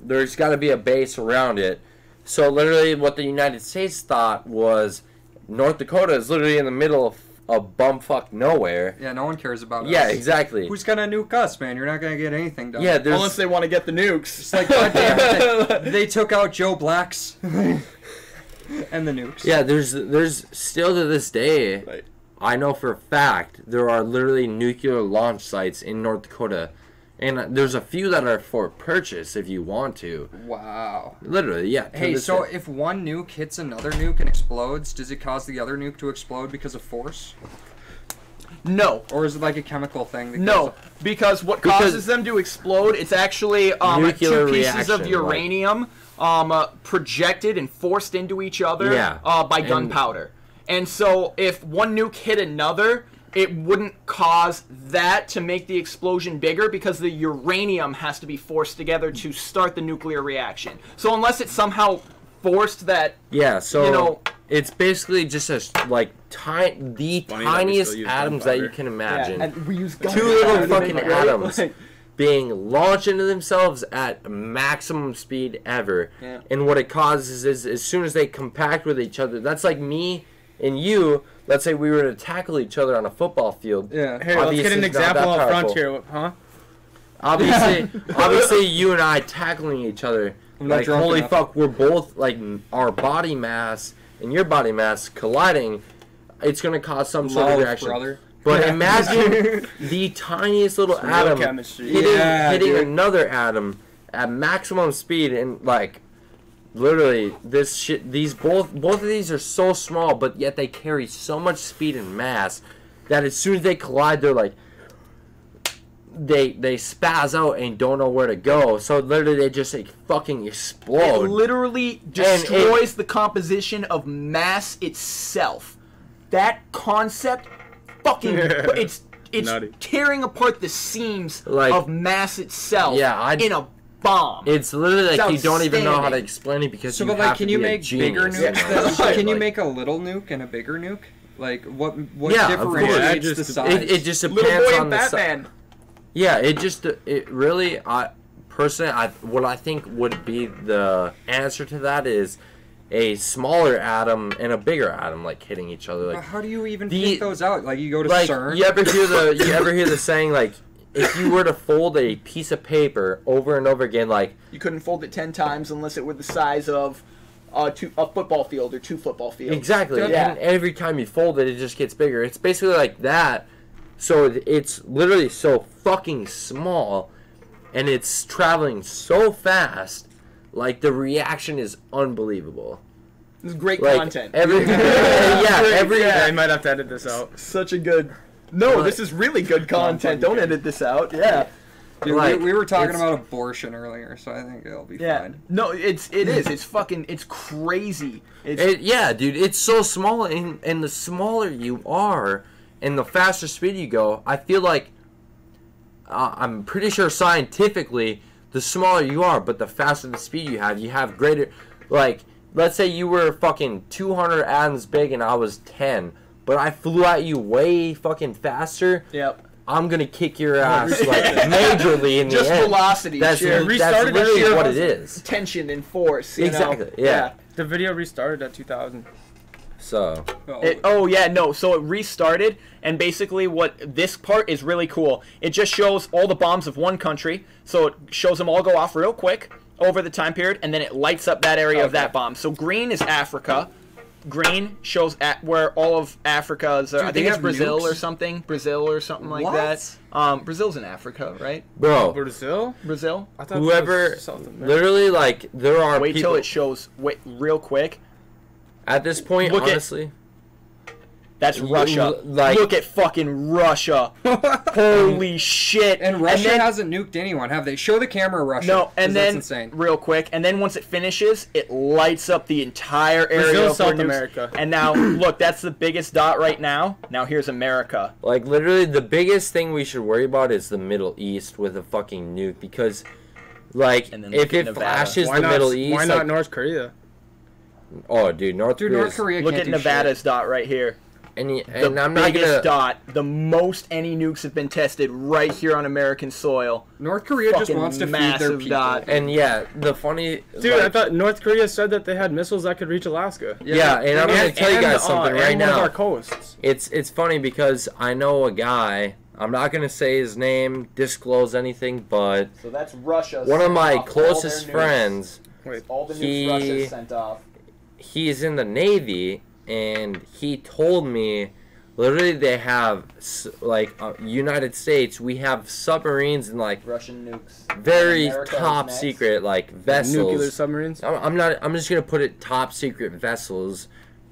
There's got to be a base around it. So literally, what the United States thought was North Dakota is literally in the middle of, a bumfuck nowhere. Yeah, no one cares about Yeah, us. Yeah, exactly. Who's gonna nuke us, man? You're not gonna get anything done. Yeah, there's Unless they want to get the nukes. It's like, goddamn it, they, they took out Joe Blacks and the nukes. Yeah, there's there's still to this day, Right. I know for a fact there are literally nuclear launch sites in North Dakota, and there's a few that are for purchase if you want to. Wow. Literally, yeah. Hey, so day. if one nuke hits another nuke and explodes, does it cause the other nuke to explode because of force, No. or is it like a chemical thing? that No, goes- because what Because- causes them to explode, it's actually um, two pieces reaction, of like- uranium um, uh, projected and forced into each other Yeah. uh, by And- gunpowder. And so if one nuke hit another, it wouldn't cause that to make the explosion bigger because the uranium has to be forced together to start the nuclear reaction. So unless it somehow forced that, yeah, so you know- it's basically just a s- like ti- the Funny that tiniest atoms that you can imagine. and we use Two little fucking Right? atoms Like- being launched into themselves at maximum speed ever. Yeah. And what it causes is as soon as they compact with each other, that's like me and you. Let's say we were to tackle each other on a football field. Yeah. Hey, let's get an example that up front here, huh? Obviously, obviously, you and I tackling each other. I'm Like drunk holy enough. fuck, we're both like our body mass and your body mass colliding. It's gonna cause some sort of reaction. brother. But imagine the tiniest little Some atom hitting, Yeah, hitting another atom at maximum speed and like literally this shit these both both of these are so small but yet they carry so much speed and mass that as soon as they collide they're like they they spaz out and don't know where to go so literally they just like fucking explode. It literally destroys the composition of mass itself. That concept, fucking, it's it's Nutty. tearing apart the seams Like- of mass itself. Yeah, I'd- in a bomb. it's literally like It's you don't even know how to explain it because So, you but like, have can to you be a make bigger genius, nukes? you know? That, can you make a little nuke and a bigger nuke? Like, what what Yeah, of course. differentiates It the just- size? it, it just Little depends boy on and the si- Yeah, it just it really I personally I what I think would be the answer to that is a smaller atom and a bigger atom like hitting each other like how do you even The- pick those out? Like, you go to like CERN. you ever hear the you ever hear the saying like if you were to fold a piece of paper over and over again like You couldn't fold it ten times unless it were the size of uh, two, a football field or two football fields. Exactly. Yeah. And every time you fold it, it just gets bigger. It's basically like that. So it's literally so fucking small, and it's traveling so fast. Like the reaction is unbelievable. This is great Like content. every yeah Great, every Yeah, I might have to edit this out. Such a good. No, Like- this is really good content. Don't edit this out. Yeah. Dude, like, we, we were talking about abortion earlier, so I think it'll be Yeah. fine. No, it's it is. It's fucking. It's crazy. It's It, yeah, dude, it's so small, and and the smaller you are, and the faster speed you go, I feel like uh, I'm pretty sure scientifically, the smaller you are, but the faster the speed you have, you have greater. Like, let's say you were fucking 200 atoms big, and I was 10, but I flew at you way fucking faster. Yep. I'm gonna kick your ass like majorly in the Just end. velocity, That's, sheer- that's restarted the literally sheer what it is. Tension and force. you know? Exactly, yeah. The video restarted at 2000. So Oh, It, oh yeah, no. So it restarted, and basically, what this part is really cool. It just shows all the bombs of one country. So it shows them all go off real quick over the time period, and then it lights up that area of that bomb. So green is Africa. Green shows at where all of Africa's. Uh, Dude, I think it's Brazil nukes? or something. Brazil or something like What? that. Um, Brazil's in Africa, right? bro, Brazil? Brazil. I thought whoever that was South America. literally like there are Wait people till it shows. Wait, real quick. at this point Look at- honestly That's Russia. like- Look at fucking Russia. Holy shit. And Russia then- hasn't nuked anyone, have they? Show the camera Russia. No, and that's then insane. real quick, and then once it finishes, it lights up the entire area Brazil, of South nukes- America. And now, look, that's the biggest dot right now. Now here's America. Like literally, the biggest thing we should worry about is the Middle East with a fucking nuke because, like, if it Nevada. flashes Why the not? Middle East, why not like- North Korea? oh, dude, North Dude, Korea. North Korea Look can't at do Nevada's shit. dot right here. And, y- The and I'm not biggest gonna. dot, the most any nukes have been tested right here on American soil. North Korea just wants to feed their people. dot. And yeah, the funny. Dude, I thought North Korea said that they had missiles that could reach Alaska. Yeah, yeah and I'm gonna tell you guys something uh, right and one now. of our coasts. It's it's funny because I know a guy. I'm not gonna say his name, disclose anything, but So that's Russia. one of my closest friends, Wait, All the nukes He- Russia sent off. he's in the Navy, and he told me, literally, they have like uh, United States. We have submarines and like Russian nukes. very America top secret like vessels. nuclear submarines. I'm I'm not. I'm just gonna put it top secret vessels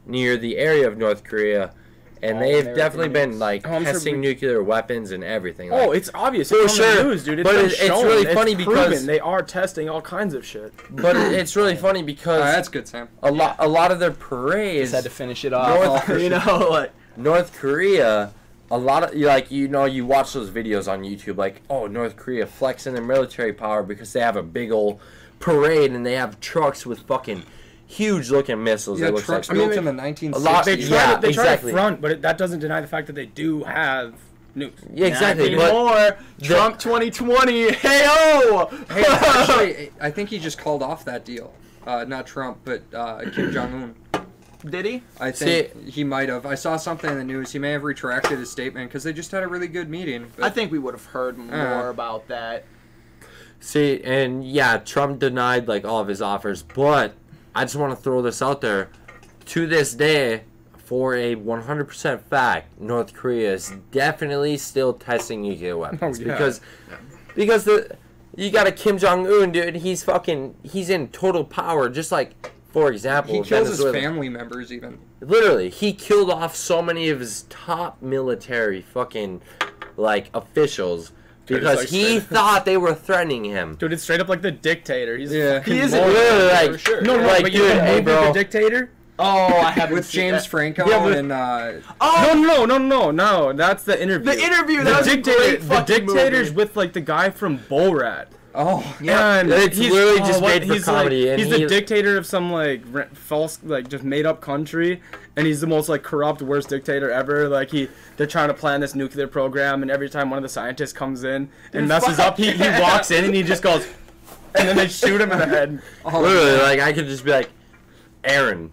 near the area of North Korea, and All they've American definitely been like Oh, I'm sure testing we- nuclear weapons and everything. Oh, it's obvious. For It's on the sure, news, dude. It's but it's- it's shown. really funny proven. because- they are testing all kinds of shit. but it's really funny because Oh, that's good, Sam. a lot a lot of their parades, Just had to finish it off. North- oh, you know, like North Korea. A lot of like you know you watch those videos on YouTube like oh North Korea flexing their military power because they have a big old parade and they have trucks with fucking huge looking missiles. Yeah, that looks trucks like I mean, built they- in the 1960s. a lot- They try Yeah, to, they try exactly. to front, but it, that doesn't deny the fact that they do have nukes. yeah exactly. Not But anymore. Trump 2020. Hey oh. Hey, actually, I think he just called off that deal. Uh, not Trump, but uh, Kim Jong Un. Did he? I think he might have. I saw something in the news. He may have retracted his statement because they just had a really good meeting. But I think we would have heard more Uh. about that. See, and yeah, Trump denied like all of his offers, but I just want to throw this out there. To this day, for a 100% fact, North Korea is definitely still testing nuclear oh, weapons Oh, yeah. because because the you got a Kim Jong Un dude. He's fucking he's in total power. Just like for example, he kills his family members even. Literally, he killed off so many of his top military fucking like officials Dude, it's because like he thought they were threatening him. Dude, it's straight up like the dictator. He's Yeah. He is moron. literally like- for sure. No, no, Like, but you dude, know hey, bro. The Dictator? Oh, I haven't With seen James that. Franco Yeah, but- and uh, Oh, No, no, no, no, no. That's the interview. The interview, The that was dictator. great the dictator's movie. with like the guy from Borat. oh Yeah, and It's he's, literally oh, just what- made for he's comedy, Like, and he's he- the dictator of some like false, like just made up country, and he's the most like corrupt, worst dictator ever. Like he, they're trying to plan this nuclear program, and every time one of the scientists comes in and messes up, he, he walks in and he just goes, and then they shoot him in the head. oh, Literally, like I could just be like, Aaron,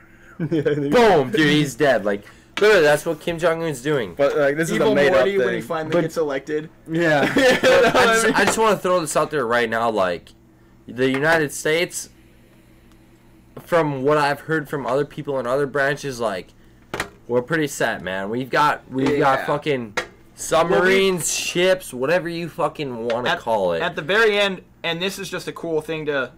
boom, dude, he's dead. Like literally, that's what Kim Jong Un's doing. But like this is Evil a made up Morty thing. when he finally But- gets elected. yeah. I just, I just want to throw this out there right now. Like, the United States, from what I've heard from other people in other branches, like, we're pretty set, man. We've got we've got fucking submarines, ships, whatever you fucking want to call it. at the very end, and this is just a cool thing to.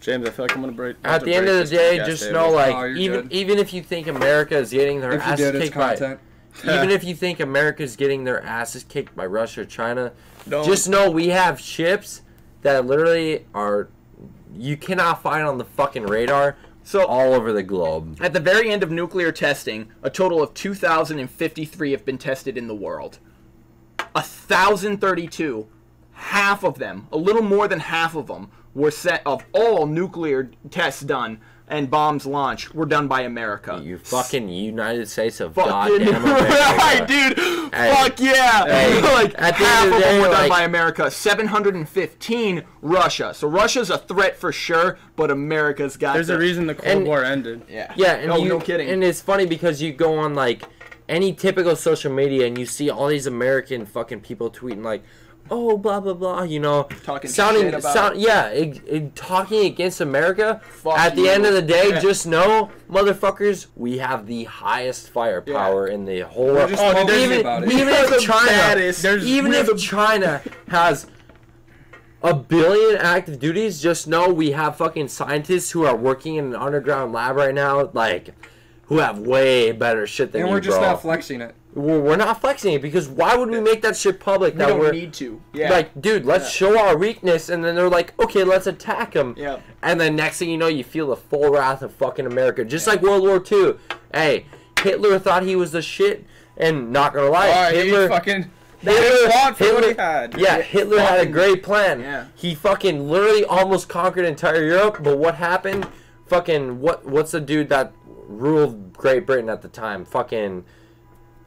James, I feel like I'm gonna break. At the end of the day, just know, like, Oh, even good. even if you think America is getting their if you asses did, kicked by, even if you think America's getting their asses kicked by Russia or China, Don't- just know we have ships that literally are you cannot find on the fucking radar So all over the globe. At the very end of nuclear testing, a total of 2,053 have been tested in the world. 1,032, half of them, a little more than half of them, were set of all nuclear tests done and bombs launched were done by America. You fucking United States of Fucking goddamn right, dude. Hey. Fuck yeah. Hey. like At the half end of of them day, were done by America. 715 Russia. So Russia's a threat for sure, but America's got. There's the, a reason the Cold And- War ended. Yeah. Yeah, and no, you, no kidding. And it's funny because you go on like any typical social media and you see all these American fucking people tweeting like, "Oh, blah blah blah," you know, Talking sounding, sound, yeah, it, it- talking against America. Fuck At the you. end of the day, Yeah. just know, motherfuckers, we have the highest firepower in the whole world. Oh, even even if China, even if the- China has a billion active duties, just know we have fucking scientists who are working in an underground lab right now, like who have way better shit than And we're just bro. not flexing it. We're, we're not flexing it because why would we make that shit public? We that don't we're need to. Yeah. like, dude, let's Yeah. show our weakness, and then they're like, okay, let's attack them. Yeah. And then next thing you know, you feel the full wrath of fucking America, just like World War II. Hey, Hitler thought he was the shit, and not gonna lie, Hitler. fucking Hitler, fought for what he Hitler- had. Yeah, Hitler had a great plan. Yeah. He fucking literally almost conquered entire Europe, but what happened? Fucking what? What's the dude that ruled Great Britain at the time? Fucking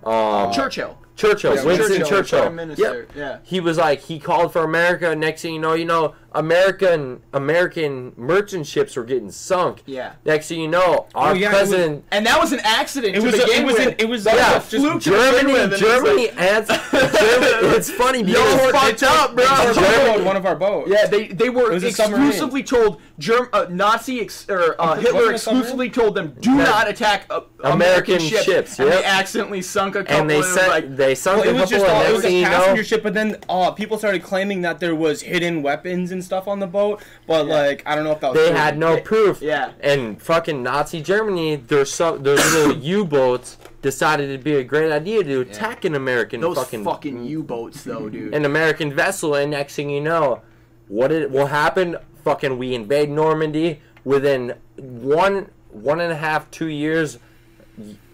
um, Churchill. Churchill, Yeah, Winston Churchill, Churchill. Prime Minister, yeah. He was like he called for America. Next thing you know, you know American American merchant ships were getting sunk. Yeah. Next thing you know, our Oh, yeah, it was- president. And that was an accident It to was a- it was with. an- it was- That yeah, a just fluke to begin Germany, with, Germany, like- and Germany. It's funny because were fucked up, bro. They Germany- one of our boats. Yeah, they they were It was a submarine. exclusively told Germ uh, Nazi ex- or uh, Hitler it a submarine? exclusively told them do Yeah. not attack uh, American American, ships, ships, and yep. they accidentally sunk a couple. and they and it was sent like, they sunk Well, a it was just all, it was a passenger ship, but then uh, people started claiming that there was hidden weapons and stuff on the boat. But like, I don't know if that was they true. had no proof. yeah. And fucking Nazi Germany, their so their little U-boats decided it'd be a great idea to attack an American Those fucking, fucking, U-boats, though, dude. an American vessel, and next thing you know, what did what happened? Fucking we invade Normandy within one one and a half two years.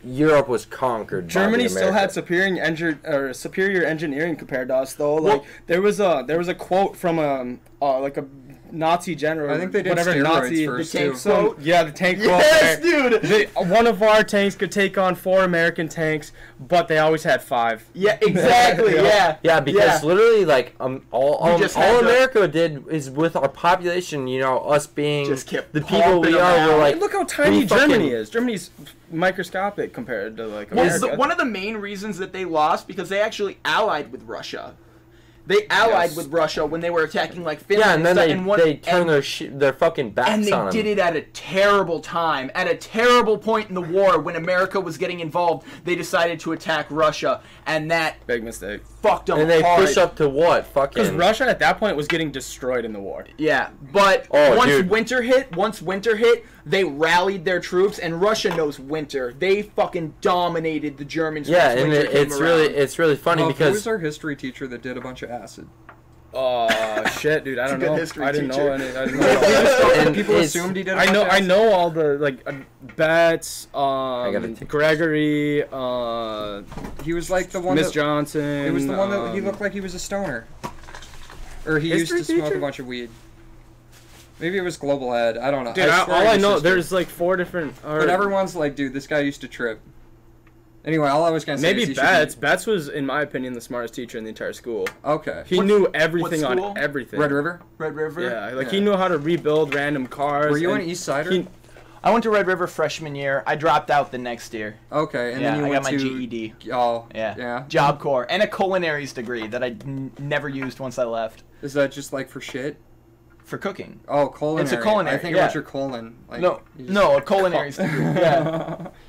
Europe was conquered. Germany still had superior engine or superior engineering compared to us, though. Like Well- there was a there was a quote from um uh, like a Nazi general. I think they did whatever steroids Nazi first, The tank too. Some, quote. yeah, the tank quote. Yes, where dude. They, one of our tanks could take on four American tanks, but they always had five. Yeah, exactly. Yeah. yeah. Yeah, because literally, like, um, all We um, just had all to- America did is with our population. You know, us being Just kept the people we are. We're out. like, Look how tiny we fucking- Germany is. Germany's microscopic compared to like Well, one of the main reasons that they lost because they actually allied with Russia. They allied Yes. with Russia when they were attacking like Finland. yeah, and then stuff, they and one- they turned and- their sh- their fucking backs and they on did them. it at a terrible time, at a terrible point in the war when America was getting involved. They decided to attack Russia, and that Big mistake. fucked them And they hard. push up to what? Fuck. Because Russia at that point was getting destroyed in the war. Yeah, but Oh, once dude. winter hit, once winter hit, they rallied their troops, and Russia knows winter. They fucking dominated the Germans. yeah, and it, came it's really it's really funny Well, who was our history teacher that did a bunch of acid? Oh shit, dude! I don't good know. history I didn't teacher. know any. I didn't know. and People assumed he did. a I bunch know. of I know all the like uh, Betts, gotta um, Gregory, uh, He was like the one Miss that. Johnson. It was the one that he um, looked like he was a stoner, or he used History to smoke a bunch of weed. Maybe it was Global Ed. I don't know. Dude, I I all I know, history. there's like four different. Or But everyone's like, dude, this guy used to trip. Anyway, all I was gonna say maybe is he Betts. be- Betts was, in my opinion, the smartest teacher in the entire school. Okay. He What- knew everything on everything. Red River. Red River. Yeah, like he knew how to rebuild random cars. Were you and an East Sider? he- I went to Red River freshman year. I dropped out the next year. okay, and yeah, then you I went got my to GED. Oh, Yeah. yeah. Job Corps and a culinaries degree that I n- never used once I left Is that just like for shit? for cooking. Oh, culinary. It's a culinary, I think yeah. about your colon. Like, no, you just- no, a culinaries degree. Yeah,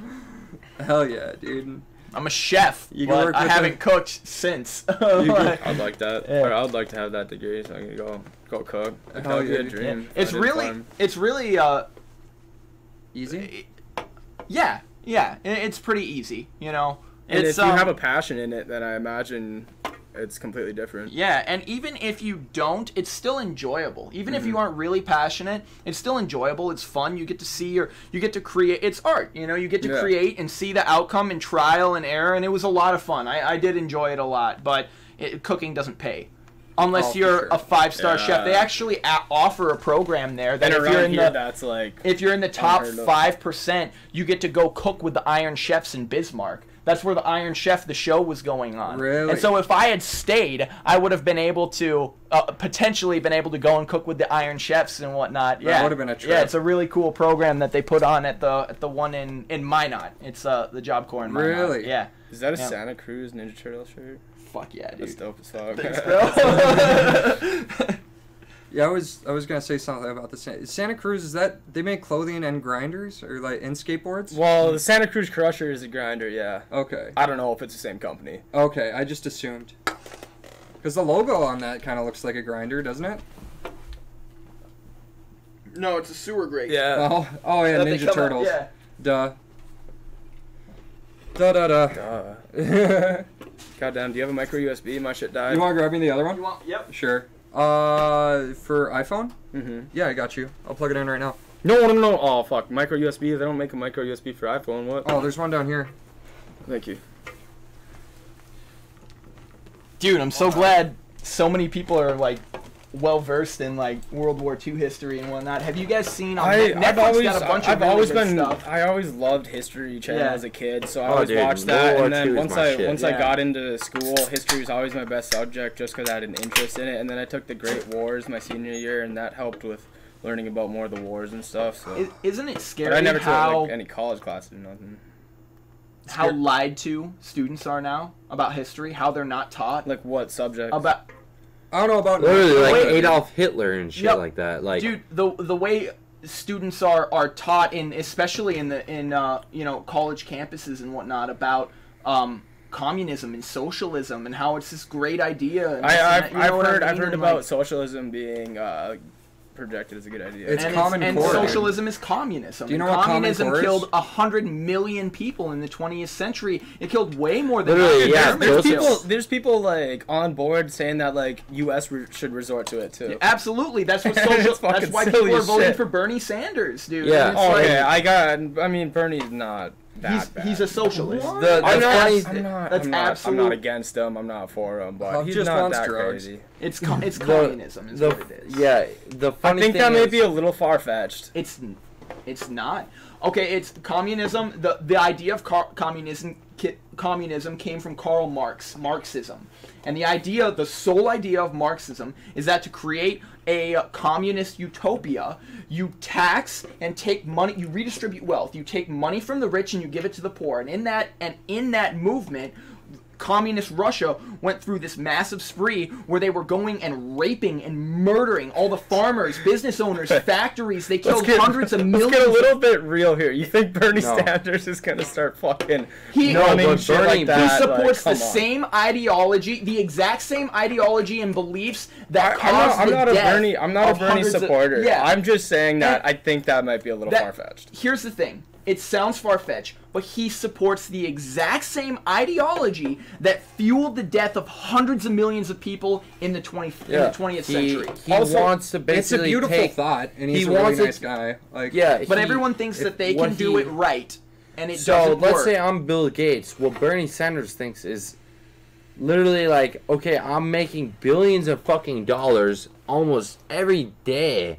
Hell yeah, dude. I'm a chef, You but I haven't the- cooked since. I'd like that. Yeah. Or I'd like to have that degree so I can go go cook. Like, that would be a dream. Yeah. It's really, farm. it's really, uh, Easy. yeah, yeah. It's pretty easy, you know. And it's if you um, have a passion in it, then I imagine it's completely different. Yeah, and even if you don't, it's still enjoyable. Even if Mm-hmm. you aren't really passionate, it's still enjoyable. It's fun. You get to see your, you get to create. It's art. You know, you get to Yeah. create and see the outcome and trial and error, and it was a lot of fun. I, I did enjoy it a lot, but it, cooking doesn't pay. Unless Oh, you're sure. a five star chef, they actually a- offer a program there that And if you're in here, the that's like if you're in the top five percent, you get to go cook with the Iron Chefs in Bismarck. That's where the Iron Chef, the show, was going on. Really? And so if I had stayed, I would have been able to uh, potentially been able to go and cook with the Iron Chefs and whatnot. Yeah, would've been a trip. Yeah, it's a really cool program that they put on at the at the one in in Minot. It's uh the Job Corps in Minot. Really? Yeah. Is that a Yeah. Santa Cruz Ninja Turtle shirt? Fuck yeah, That's dude. dope as fuck. Thanks, bro. Yeah, I was I was gonna say something about the Santa, Santa Cruz. Is that they make clothing and grinders or like and skateboards? well, the Santa Cruz Crusher is a grinder, yeah. Okay. I don't know if it's the same company. Okay, I just assumed. Because the logo on that kind of looks like a grinder, doesn't it? no, it's a sewer grate. Yeah. Oh, oh yeah, That Ninja come out- Turtles. yeah. Duh. Da da da. Duh. you Goddamn, do you have a micro USB? My shit died. You want to grab me the other one? You one? want? Yep. Sure. Uh, for iPhone? Mm-hmm. Yeah, I got you. I'll plug it in right now. No, no, no. Oh, fuck. Micro USB. They don't make a micro USB for iPhone. What? Oh, there's one down here. Thank you. Dude, I'm so glad so many people are like well versed in like World War II history and whatnot. Have you guys seen on I, Net- I've Netflix always, got a bunch of I've really always been, stuff. I always loved History Channel Yeah. as a kid, so I Oh, always dude, watched World that. War And then II once I shit. once Yeah. I got into school, history was always my best subject, just because I had an interest in it. And then I took the Great Wars my senior year, and that helped with learning about more of the wars and stuff. So. Isn't it scary but I never how took like, any college classes or nothing. how lied to students are now about history? How they're not taught Like what subject? about I don't know about Literally, like Wait. Adolf Hitler and shit Yep. like that. Like, dude the the way students are are taught in especially in the in uh, you know college campuses and whatnot about um, communism and socialism and how it's this great idea. And I, I've, you know I've what I heard I've mean? heard And, about like, socialism being uh, projected as a good idea. It's and Common and Core, socialism is communism. Do you know and what communism Core killed a hundred million people in the 20th century. It killed way more than Literally, Nazi yeah, there's people there's people like on board saying that like U.S. Re- should resort to it too. Absolutely, that's what It's social. that's why silly people are voting shit. for Bernie Sanders, dude. Yeah. Oh like, yeah, I got. I mean, Bernie's not that he's, bad. he's a socialist. What? The- I'm not, funny- I'm not, that's I'm not, I'm not against him. I'm not for him, but Huff he's just not wants that drugs. crazy. It's co- it's the- communism is the- what it is. yeah, the I think thing that may is, be a little far fetched. It's it's not. Okay, it's communism. The the idea of car- communism ki- communism came from Karl Marx, Marxism. And the idea, the sole idea of Marxism is that to create a communist utopia, you tax and take money, you redistribute wealth. You take money from the rich and you give it to the poor. And in that and in that movement, communist Russia went through this massive spree where they were going and raping and murdering all the farmers, business owners, factories. They killed hundreds of 1000000s Let's get a little bit real here. You think Bernie No. Sanders is gonna start fucking He- No, running but shit Bernie- like he that? He supports like, the on. same ideology, the exact same ideology and beliefs I, that I'm caused not, I'm the not a Bernie. I'm not a of Bernie hundreds of- supporter. yeah, I'm just saying that And- I think that might be a little far fetched. Here's the thing. It sounds far fetched, but he supports the exact same ideology that fueled the death of hundreds of millions of people in the 20 in the 20th he, century. he Also, wants to basically It's a beautiful take, thought, and he's he a really wants it- nice guy. Like, Yeah, But he- everyone thinks that they what can do it right, and it So doesn't let's work. say I'm Bill Gates. What Bernie Sanders thinks is literally like, okay, I'm making billions of fucking dollars almost every day,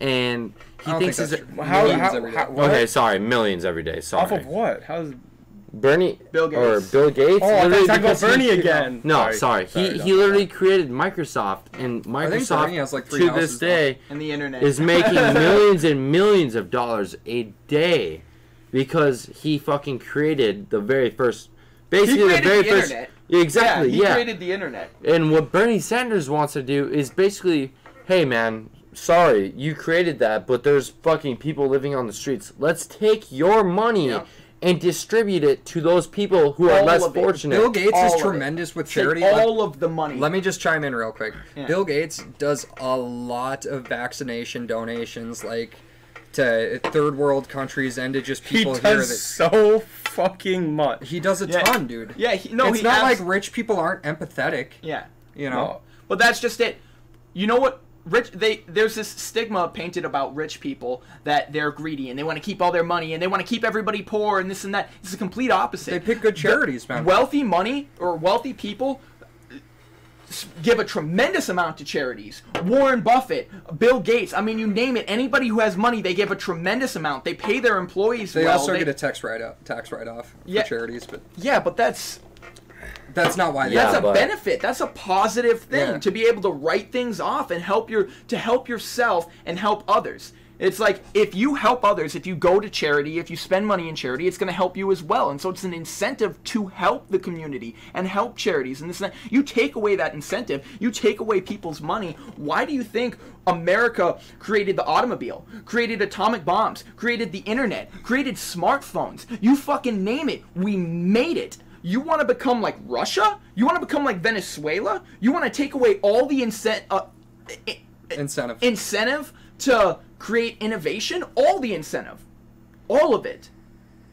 and he thinks think it's. How, Millions how, every day. how what? okay. Sorry, millions every day. Sorry, Off of what? How's Bernie Bill Gates. or Gates. Bill Gates. Oh, I thought you literally were about because he- Bernie again. No, sorry. He no, he no. literally created Microsoft, and Microsoft has, like, three to this day and the internet is making millions and millions of dollars a day because he fucking created the very first, basically the created very the first. internet. Exactly. Yeah, he Yeah. created the internet. And what Bernie Sanders wants to do is basically, hey man, sorry you created that, but there's fucking people living on the streets. Let's take your money. Yeah. And distribute it to those people who are less fortunate. Bill Gates All is of it. tremendous with Take charity. Let- all of the money. Let me just chime in real quick. Yeah. Bill Gates does a lot of vaccination donations, like to third world countries and to just he people here. does That so fucking much. he does a Yeah. ton, dude. yeah, he, no, it's he not abs- like rich people aren't empathetic. yeah. You know, No. But that's just it. You know what? Rich they there's this stigma painted about rich people that they're greedy and they want to keep all their money and they want to keep everybody poor and this and that. It's the complete opposite. they pick good charities, man. wealthy money or wealthy people give a tremendous amount to charities. Warren Buffett, Bill Gates, I mean you name it, anybody who has money, they give a tremendous amount. They pay their employees they well. also They- get a tax write off, tax write off for Yeah. charities, but Yeah, but that's that's not why. They Yeah, that's a but- benefit. That's a positive thing Yeah. to be able to write things off and help your to help yourself and help others. It's like if you help others, if you go to charity, if you spend money in charity, it's going to help you as well. And so it's an incentive to help the community and help charities. And this, and that. you take away that incentive, you take away people's money. Why do you think America created the automobile, created atomic bombs, created the internet, created smartphones? You fucking name it. We made it. You want to become like Russia? You want to become like Venezuela? You want to take away all the incent uh, incentive. incentive to create innovation? All the incentive. All of it.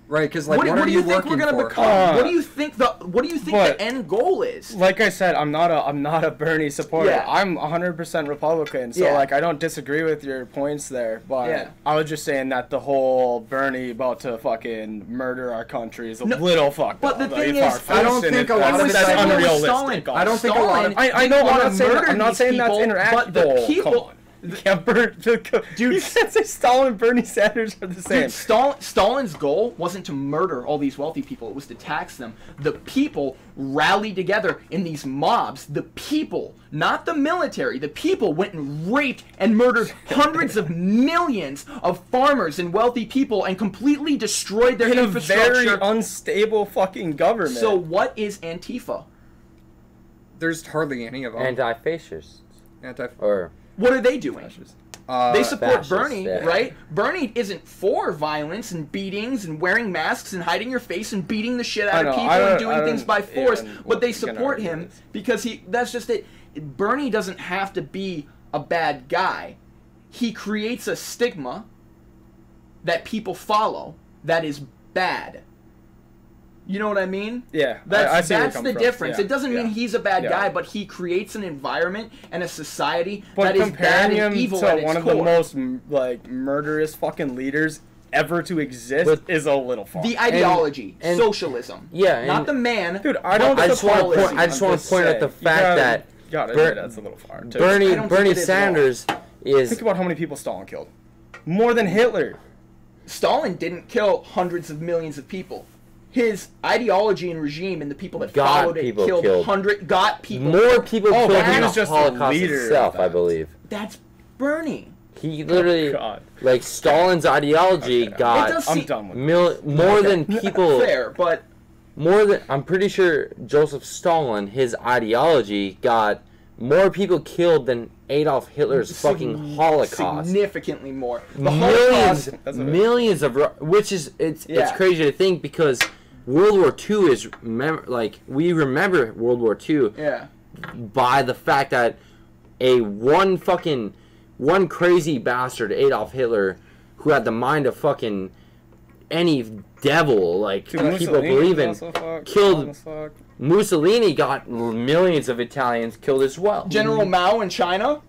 Right, because like, what, what, what are do you, you think working we're gonna for? become? Uh, what do you think the What do you think but- the end goal is? like I said, I'm not a I'm not a Bernie supporter. Yeah. I'm 100% Republican, so Yeah. like I don't disagree with your points there. But Yeah. I was just saying that the whole Bernie about to fucking murder our country is a No, little fucked but up. the thing far-fetched, is, I don't think a lot of that's unrealistic. I don't think a lot of- I, I didn't know. I'm not saying. I'm not these saying that's people, interact. but the people- Come on. You can't. Dude, you can't say Stalin and Bernie Sanders are the same. Dude, Stalin, Stalin's goal wasn't to murder all these wealthy people; it was to tax them. The people rallied together in these mobs. The people, not the military, the people went and raped and murdered hundreds of millions of farmers and wealthy people, and completely destroyed their in a very unstable fucking government. so, what is Antifa? There's hardly any of them. Anti-fascists. Anti. Or What are they doing? Uh, They support fascist, Bernie, yeah. right? Bernie isn't for violence and beatings and wearing masks and hiding your face and beating the shit I out of people and doing things by force, even but they support him this. because he that's just it. Bernie doesn't have to be a bad guy. He creates a stigma that people follow that is bad. You know what I mean? Yeah, That's, I, I see where you're that's the from. difference. Yeah, it doesn't yeah. mean he's a bad Yeah. guy, but he creates an environment and a society But that is bad comparing and him evil to at its one of core. the most like murderous fucking leaders ever to exist But- is a little far. The ideology, and- socialism. Yeah, not the man. Dude, I don't. I just wanna point- I just wanna point out the fact gotta- that gotta Ber- that's a little far. Too. Bernie Bernie it is at. Sanders is Think about how many people Stalin killed. More than Hitler. Stalin didn't kill hundreds of millions of people. His ideology and regime and the people that Got followed it killed, killed. hundred got people. more people Oh, killed he than was the just the Holocaust leader of itself, I believe. That's Bernie. He literally, oh, God. like Stalin's ideology Okay. got It I'm done with mil- more than people. Fair, but More than I'm pretty sure Joseph Stalin, his ideology got more people killed than Adolf Hitler's fucking Holocaust. significantly more. The millions, Holocaust. That's what it- millions of, which is it's it's crazy to think because World War II is mem- like we remember World War II Yeah. by the fact that a one fucking one crazy bastard Adolf Hitler who had the mind of fucking any devil like Dude, people believe in killed- dumb as fuck. Mussolini got millions of Italians killed as well. General Mao in China.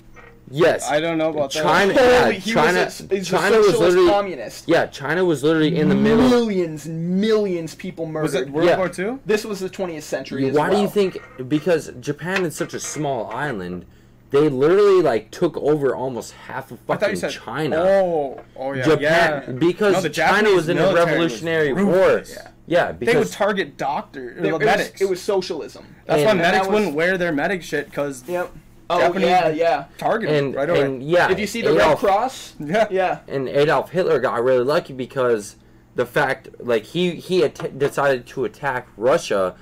Yes, I don't know about that. China, Holy, yeah, he China, was a, he's China a was literally, communist. yeah, China was literally in the middle. Millions and millions people murdered. Was it World Yeah. War II? This was the 20th century. as Why do you think? Because Japan is such a small island, they literally like took over almost half of I you fucking said China. Oh, oh yeah, Japan, yeah. because No, China was in a revolutionary war. ruthless. Yeah, because They would target doctors, They- or it, was, medics. it was socialism. That's and- why and that medics was- wouldn't wear their medic shit because Yep. Oh Japanese- yeah, yeah. targeted and right away. and yeah, Did you see the Red Cross? yeah. Yeah. And Adolf Hitler got really lucky because the fact, like he he at- decided to attack Russia.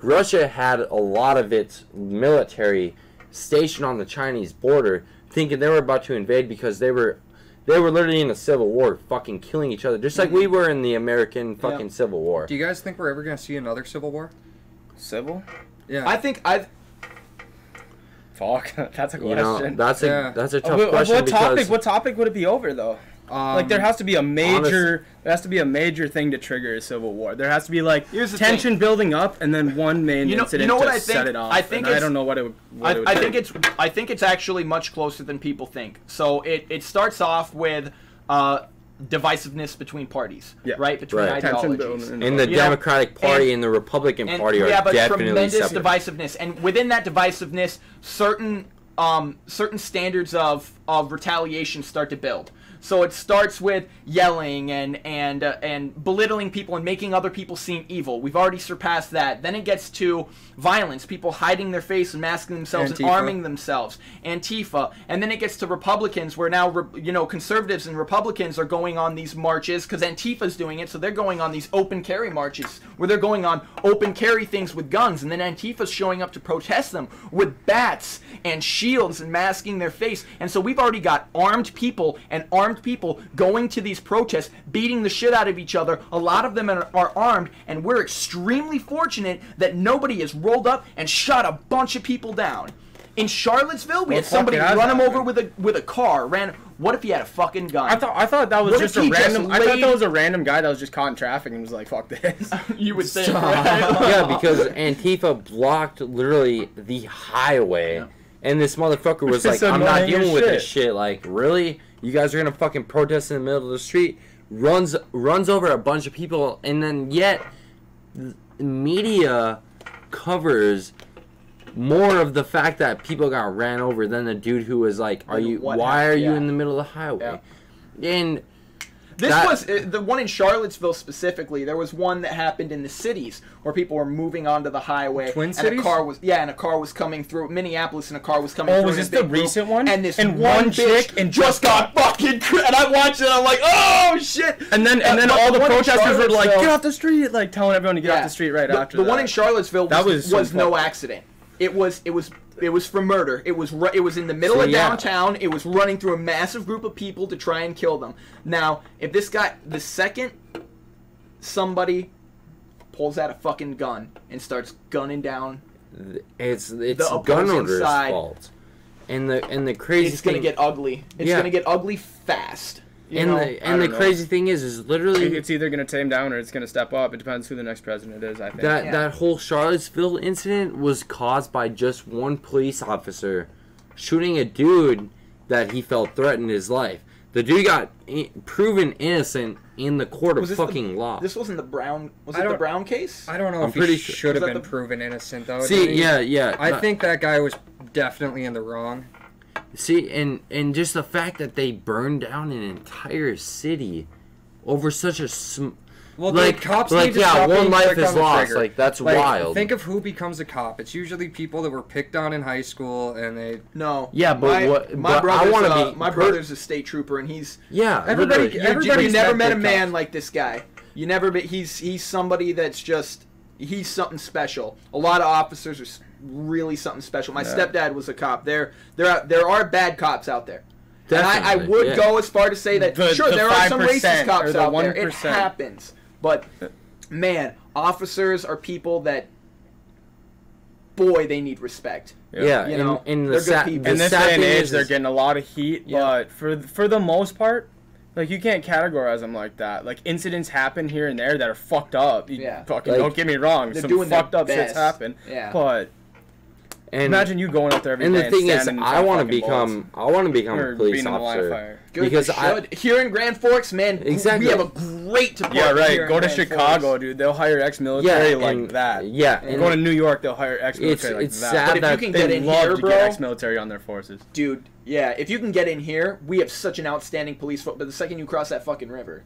Russia had a lot of its military stationed on the Chinese border, thinking they were about to invade because they were they were literally in a civil war, fucking killing each other, just like we mm-hmm. were in the American fucking Civil War. Do you guys think we're ever gonna see another civil war? Civil? Yeah. I think I. Fuck, that's a You know, question. that's a Yeah. that's a tough what, question what topic? What topic would it be over though? um, like there has to be a major, honest- there has to be a major thing to trigger a civil war. There has to be like Here's the tension building up, and then one main You know- you incident know what to I set think? it off. I think and I don't know what it would. What I, it would I think it's I think it's actually much closer than people think. So it, it starts off with uh, divisiveness between parties, Yeah. right? Between Right. tension ideologies. building. in the You know, Democratic Party and- and, the Republican And- Party are yeah, but definitely tremendous separate. divisiveness, and within that divisiveness, certain um, certain standards of of retaliation start to build. So it starts with yelling and and uh, and belittling people and making other people seem evil. We've already surpassed that. Then it gets to violence, people hiding their face and masking themselves and arming themselves, Antifa, and then it gets to Republicans, where now re- you know conservatives and Republicans are going on these marches because Antifa's doing it, so they're going on these open carry marches where they're going on open carry things with guns, and then Antifa's showing up to protest them with bats and shields and masking their face, and so we've already got armed people and armed people going to these protests, beating the shit out of each other. A lot of them are, are armed, and we're extremely fortunate that nobody has rolled up and shot a bunch of people down. In Charlottesville, we Well, had somebody fuck, it has run him over with a with a car, ran What if he had a fucking gun? I thought I thought that was What just a he just random. I thought that was a random guy that was just caught in traffic and was like, "Fuck this." you would say, right? yeah, because Antifa blocked literally the highway, Yeah. and this motherfucker was like, "I'm not annoying as dealing with this shit." shit." Like, really? You guys are gonna fucking protest in the middle of the street? Runs runs over a bunch of people, and then yet, media covers more of the fact that people got ran over than the dude who was like, "Are you? Why are you in the middle of the highway?" And This That- was uh, the one in Charlottesville specifically. There was one that happened in the cities where people were moving onto the highway. Twin and cities? a car was yeah, and a car was coming through Minneapolis, and a car was coming Oh, through. was this the big group, recent one? And this And one, one bitch chick and just got fucking. Cr- and I watched it. I'm like, oh shit. And then and Uh, then all the in protesters were like, "Get off the street!" Like telling everyone to get Yeah. off the street right the, after the that. one in Charlottesville was, That was was, some no accident. It was it was it was for murder. It was it was in the middle So, of yeah. downtown. It was running through a massive group of people to try and kill them. Now, if this guy the second somebody pulls out a fucking gun and starts gunning down, it's it's The gun owner's side- fault. And the and the crazy it's gonna get ugly. It's Yeah. gonna get ugly fast. You and know? the and the know. crazy thing is is literally It's either gonna tame down or it's gonna step up. It depends who the next president is. I think. that Yeah. that whole Charlottesville incident was caused by just one police officer shooting a dude that he felt threatened his life. The dude got i- proven innocent in the court of Was this the- fucking law. this wasn't the Brown. Was I it the Brown case? I don't know I'm if pretty he sure- should have Was that been the- proven innocent though. See, yeah, yeah. I not- think that guy was definitely in the wrong. See, and and just the fact that they burned down an entire city over such a sm- Well, Like- the cops like, need to yeah, stop one life quick is on lost, trigger. like, that's Like, wild. Think of who becomes a cop. It's usually people that were picked on in high school and they. no. Yeah, but my, what- My but I brother's, wanna uh, be my per- brother's a state trooper, and he's yeah. Everybody- literally. you, everybody you never met a man cops. like this guy. You never met. He's he's somebody that's just he's something special. A lot of officers are s- really something special. My Yeah. stepdad was a cop. There there are, there are bad cops out there. And I, I would yeah. go as far to say that The- sure the there are some racist cops the out there. It happens, but man, officers are people that boy they need respect. Yeah, You and, know, and the they're good sa- people. the in this day and age, is, they're getting a lot of heat. Yeah. But for for the most part, like you can't categorize them like that. Like incidents happen here and there that are fucked up. You Yeah. fucking Like- don't get me wrong. Some fucked up shits best. happen. Yeah. But and, imagine you going out there every and day the thing is, standing in I want to become, bullets. I want to become or a police being in the line of officer. fire. Good, Because I- should. here in Grand Forks, man, Exactly. we have a great department. Yeah, right. here in Go to Grand Chicago, Forks. dude. They'll hire ex-military Yeah, like and- that. Yeah, And and Go to New York, they'll hire ex-military like it's that. sad But if you that can they get in love here, to bro- get ex-military on their forces. Dude, yeah, if you can get in here, we have such an outstanding police force. But the second you cross that fucking river,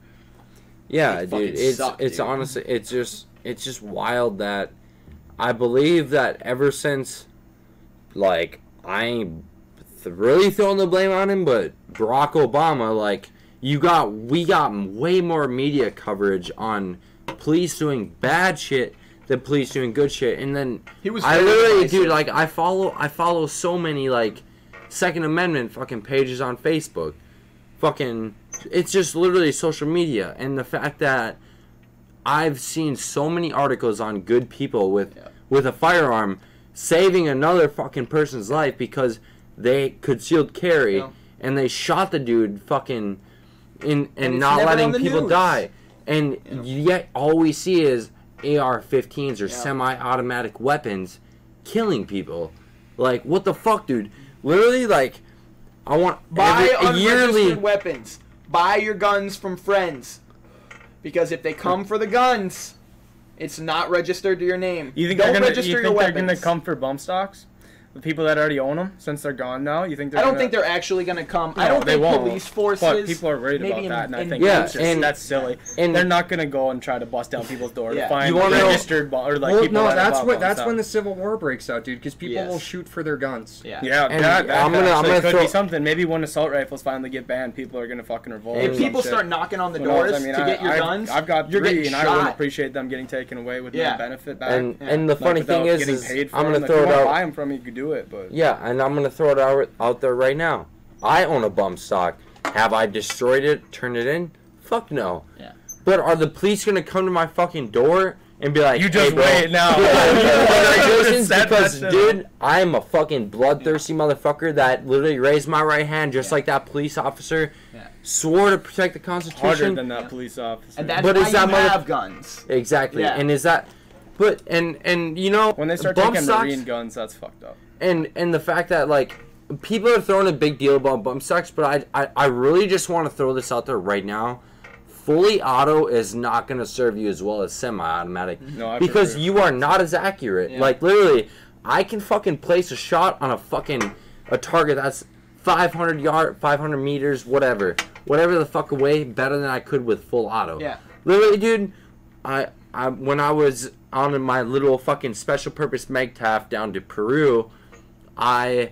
Yeah, They dude. It's suck, it's dude. honestly it's just it's just wild that I believe that ever since like I ain't really throwing the blame on him, but Barack Obama, like you got we got way more media coverage on police doing bad shit than police doing good shit, and then He was I literally, dude, like I follow I follow so many like Second Amendment fucking pages on Facebook. Fucking it's just literally social media. And the fact that I've seen so many articles on good people with Yeah. with a firearm saving another fucking person's life because they concealed carry Yeah. and they shot the dude fucking in and, it's not letting people news. die and yet all we see is AR-15s or Yeah. semi-automatic weapons killing people like what the fuck dude literally like I want buy every- yearly weapons. Buy your guns from friends, because if they come for the guns, it's not registered to your name. You think Don't they're gonna? register You your think they're weapons. gonna come for bump stocks? The people that already own them, since they're gone now. You think they're? I don't gonna, think they're actually going to come. I don't they think won't. police forces. But people are worried about in- that, and I think Yeah, that's, just, and- that's silly. and- they're not gonna go and try to bust down people's door Yeah. to find You wanna know- registered bu- or like well, people no, that that's what bump that's when the. Civil War breaks out, dude. Because people Yes. will shoot for their guns. Yeah. Yeah, And that, that I'm gonna- I'm gonna could throw- be something. Maybe when assault rifles finally get banned, people are gonna fucking revolt. If people start knocking on the doors to get your guns, I've got you're three, getting and shot. I wouldn't appreciate them getting taken away with Yeah. no benefit back. and Yeah. and the funny thing is, getting is paid for I'm gonna throw it out buy them from you could do it, but Yeah, and I'm gonna throw it out out there right now. I own a bump stock. Have I destroyed it, turned it in? Fuck no. Yeah. But are the police gonna come to my fucking door and be like, You just hey, bro, wait now. Congratulations, Set that because dude, I'm a fucking bloodthirsty motherfucker that literally raised my right hand just Yeah. like that police officer. Yeah. Swore to protect the Constitution. Harder Constitution. than that police officer. And that's But why is that you mother- have guns. Exactly. Yeah. And is that but and and you know when they start taking stocks, marine guns, that's fucked up. And and the fact that like people are throwing a big deal about bump stocks, but I I, I really just want to throw this out there right now. Fully auto is not going to serve you as well as semi-automatic No, I because you are not as accurate. Yeah. Like literally, I can fucking place a shot on a fucking a target that's 500 yard, 500 meters, whatever, whatever the fuck away, better than I could with full auto. Yeah. Literally, dude, I, I when I was on my little fucking special purpose MAGTF down to Peru, I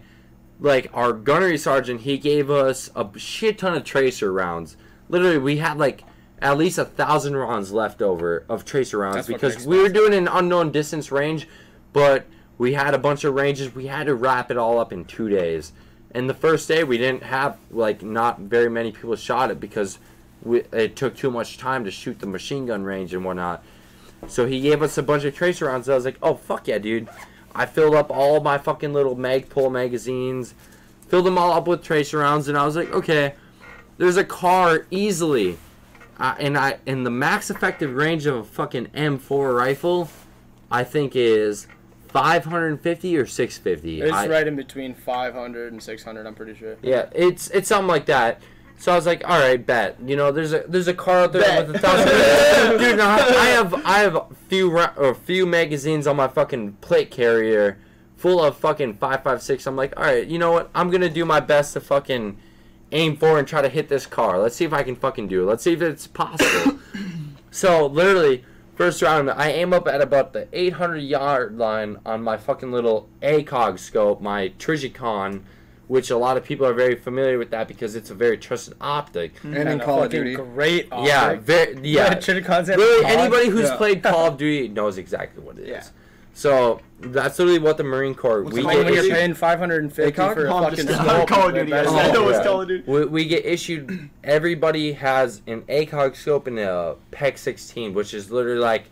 like our gunnery sergeant. He gave us a shit ton of tracer rounds. Literally, we had like at least a thousand rounds left over of tracer rounds That's because we were doing an unknown distance range, but we had a bunch of ranges. We had to wrap it all up in two days. And the first day, we didn't have like not very many people shot it because we, it took too much time to shoot the machine gun range and whatnot. So he gave us a bunch of tracer rounds. I was like, oh fuck yeah, dude! I filled up all my fucking little Magpul magazines, filled them all up with tracer rounds, and I was like, okay, there's a car easily, uh, and I and the max effective range of a fucking M4 rifle, I think is 550 or 650. It's I- right in between 500 and 600. I'm pretty sure. yeah, it's it's something like that. So I was like, all right, bet. You know, there's a there's a car out there Bet. with a thousand. Dude, I have I have a few or few magazines on my fucking plate carrier, full of fucking five five six. I'm like, all right, you know what? I'm gonna do my best to fucking aim for and try to hit this car. Let's see if I can fucking do it. Let's see if it's possible. so literally, first round, I aim up at about the 800 yard line on my fucking little ACOG scope, my Trijicon, which a lot of people are very familiar with that because it's a very trusted optic. And in And a Call of Duty. Great. Yeah, optic. very yeah. Trijicons have Really, anybody who's Yeah. played Call of Duty knows exactly what it is. Yeah. So that's literally what the Marine Corps What's we it get when you're issued. paying 550 for a Oh, fucking scope, Call of Duty. better I know it's. Call of Duty. We, we get issued. Everybody has an ACOG scope and a PEQ 16, which is literally like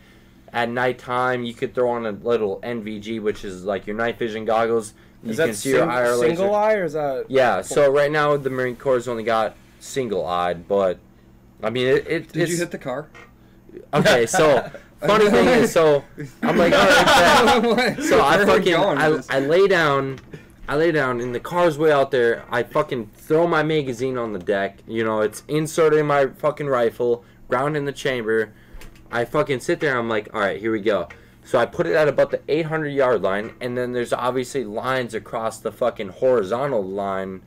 at nighttime you could throw on a little NVG, which is like your night vision goggles. You Is that can sing- your IR laser. single eye or is that? Yeah. So right now the Marine Corps only got single eyed, but I mean it. it Did it's, you hit the car? Okay, so funny thing is, so I'm like, all right, so I Where are fucking I. I lay down, I lay down, and the car's way out there. I fucking throw my magazine on the deck. You know, it's inserted in my fucking rifle, ground in the chamber. I fucking sit there. I'm like, all right, here we go. So I put it at about the 800 yard line, and then there's obviously lines across the fucking horizontal line,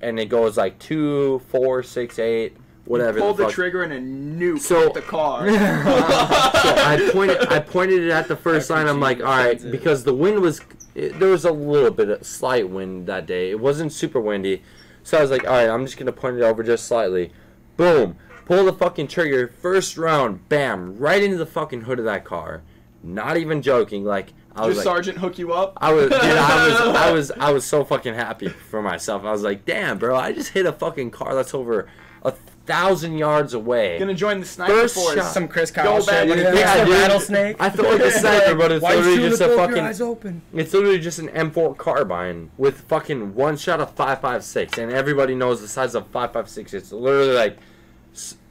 and it goes like two, four, six, eight, whatever. Pull the the trigger and a nuke So- the car. So I pointed, I pointed it at the first line. I'm like, all right, because the wind was, it, there was a little bit of slight wind that day. It wasn't super windy, so I was like, all right, I'm just gonna point it over just slightly. Boom, pull the fucking trigger. First round, bam, right into the fucking hood of that car. Not even joking. Like I Did was your like, sergeant hook you up? I was, dude, I was, I was, I was so fucking happy for myself. I was like, damn, bro, I just hit a fucking car that's over a thousand yards away. Gonna join the sniper First force. shot. Some Chris Go Kyle back shit. When he and- picks Yeah, the dude. rattlesnake. I feel like a sniper, but it's Why literally just a fucking. eyes open? It's literally just an M4 carbine with fucking one shot of 5.56, and everybody knows the size of 5.56. It's literally like s-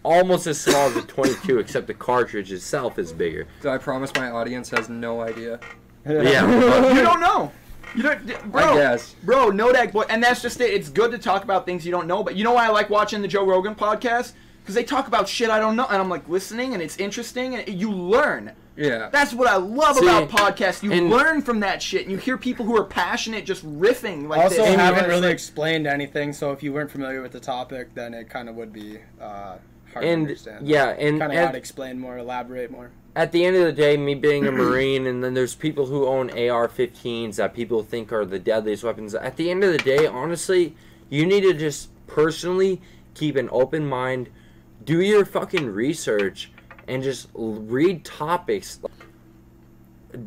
almost as small as a 22, except the cartridge itself is bigger. So I promise my audience has no idea. Yeah, you don't know. You don't, bro. I guess. Bro, no that boy, and that's just it. It's good to talk about things you don't know. But you know why I like watching the Joe Rogan podcast? Because they talk about shit I don't know, and I'm like listening, and it's interesting, and you learn. Yeah. That's what I love See, about podcasts. You learn from that shit, and you hear people who are passionate just riffing like also this. Haven't really explained anything, so if you weren't familiar with the topic, then it kind of would be uh, hard to and understand. yeah, and kind of at, to explain more, elaborate more. at the end of the day, me being a Marine, and then there's people who own AR-15s that people think are the deadliest weapons. At the end of the day, honestly, you need to just personally keep an open mind, do your fucking research, and just read topics.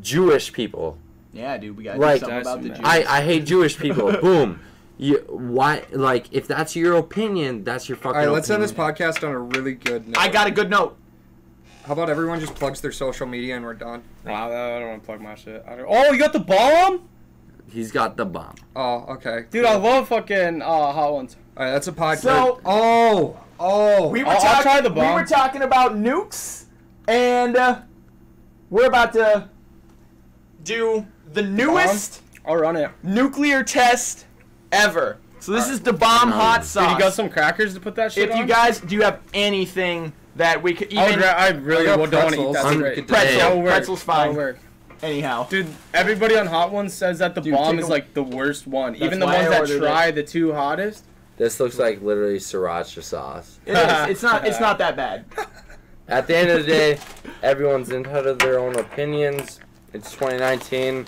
Jewish people. yeah, dude, we gotta Like, do something about the Jews. I, I hate Jewish people. Boom. You why like if that's your opinion, that's your fucking. All right, let's end this podcast on a really good note. I got a good note. How about everyone just plugs their social media and we're done? Wow, I don't want to plug my shit. I don't- Oh, you got the bomb, He's got the bomb. Oh, okay. dude. I love fucking uh, hot ones. All right, that's a podcast. So- oh, oh. We were, I'll- I'll talk- try the we were talking about nukes, and uh, we're about to do the newest I'll run it. nuclear test ever. So this is the bomb hot Dude, sauce. you got some crackers to put that shit if you guys do you have anything that we could I, would even ra- I really I don't want to eat that I'm- straight. Get the- pretzel, work. pretzel's fine. Work. Anyhow, Dude, everybody on Hot Ones says that the Dude, bomb is like the worst one. Even the ones that ordered try the two hottest. This looks like literally sriracha sauce. it is. It's not. It's not that bad. At the end of the day, everyone's entitled to their own opinions. It's 2019.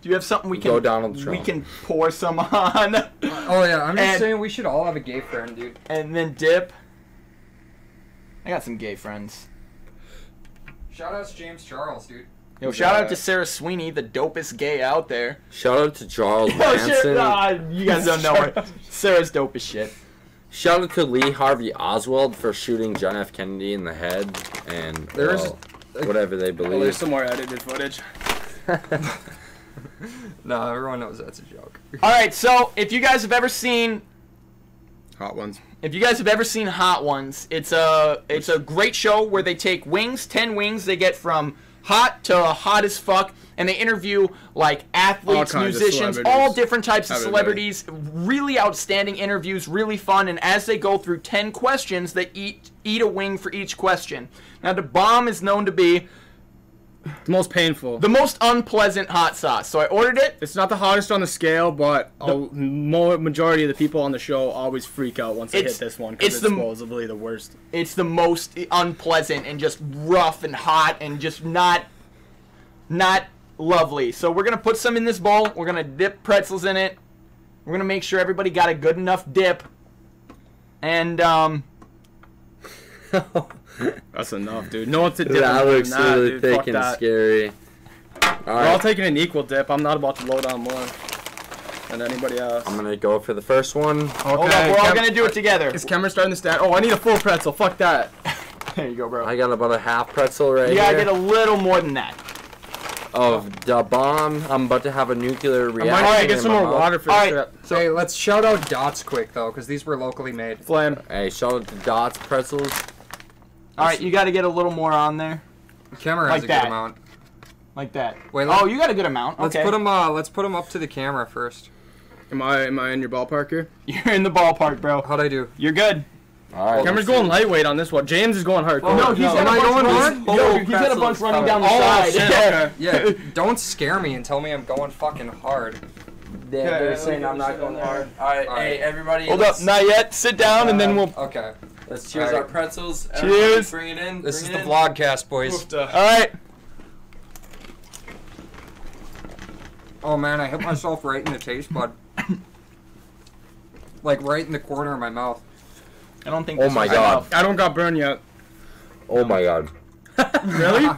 Do you have something we can Go Donald we can pour some on Oh yeah, I'm just And- saying we should all have a gay friend, dude. and then dip? I got some gay friends. Shout out to James Charles, dude. Yo, shout out to Sarah Sweeney, the dopest gay out there. Shout out to Charles Oh shit! Manson. Nah, you guys don't know her. Sarah's dope as shit. Shout out to Lee Harvey Oswald for shooting John F. Kennedy in the head and There's- well, whatever they oh, Well, believe. there's some more edited footage. No, everyone knows that's a joke. All right, so if you guys have ever seen Hot Ones. If you guys have ever seen Hot Ones, it's a it's a great show where they take wings, ten wings they get from hot to hot as fuck, and they interview like athletes, kinds of musicians, all different types of Everybody. celebrities. Really outstanding interviews, really fun. And as they go through ten questions, they eat eat a wing for each question. Now the bomb is known to be The most painful. the most unpleasant hot sauce, so I ordered it. it's not the hottest on the scale, but the, mo- majority of the people on the show always freak out once they hit this one it's because it's, the- supposedly the worst. it's the most unpleasant and just rough and hot and just not not lovely. So we're gonna put some in this bowl. We're gonna dip pretzels in it. We're gonna make sure everybody got a good enough dip. And um, That's enough, dude. No one to dip that more looks than that, really dude. thick Fuck and that. scary. We're all taking an equal dip. I'm not about to load on more than anybody else. I'm gonna go for the first one. Okay, hold up, we're all gonna do it together. Is Cameron starting to stand? Oh, I need a full pretzel. Fuck that. There you go, bro. I got about a half pretzel right You gotta here get a little more than that. of the bomb. I'm about to have a nuclear I reaction. might need to get some more mouth. water for All this right. trip. So hey, let's shout out Dots quick though, because these were locally made. Flame. Hey, shout out to Dots pretzels. All right, you gotta get a little more on there, Camera Like has a that. good amount. like that. Wait, let- oh, you got a good amount. Let's okay. put them. Uh, let's put them up to the camera first. Am I am I in your ballpark here? You're in the ballpark, bro. How'd I do? You're good. All right. Cameron's going lightweight on this one. James is going hard. Oh, no, he's got Am a I bunch going running- hard? Yo, Oh, he's got a bunch running down the Oh, side. shit, okay. Yeah, don't scare me and tell me I'm going fucking hard. Yeah, they're saying I'm not going hard. All right, All right. hey everybody. Hold up, not yet. Sit down, and then we'll. Okay, let's cheers All right. our pretzels. Cheers. Everybody Bring it in. this is the it in. vlogcast, boys. All right. Oh man, I hit myself right in the taste bud. like right in the corner of my mouth. I don't think. Oh my God. enough. I don't got burned yet. Oh my god, Really?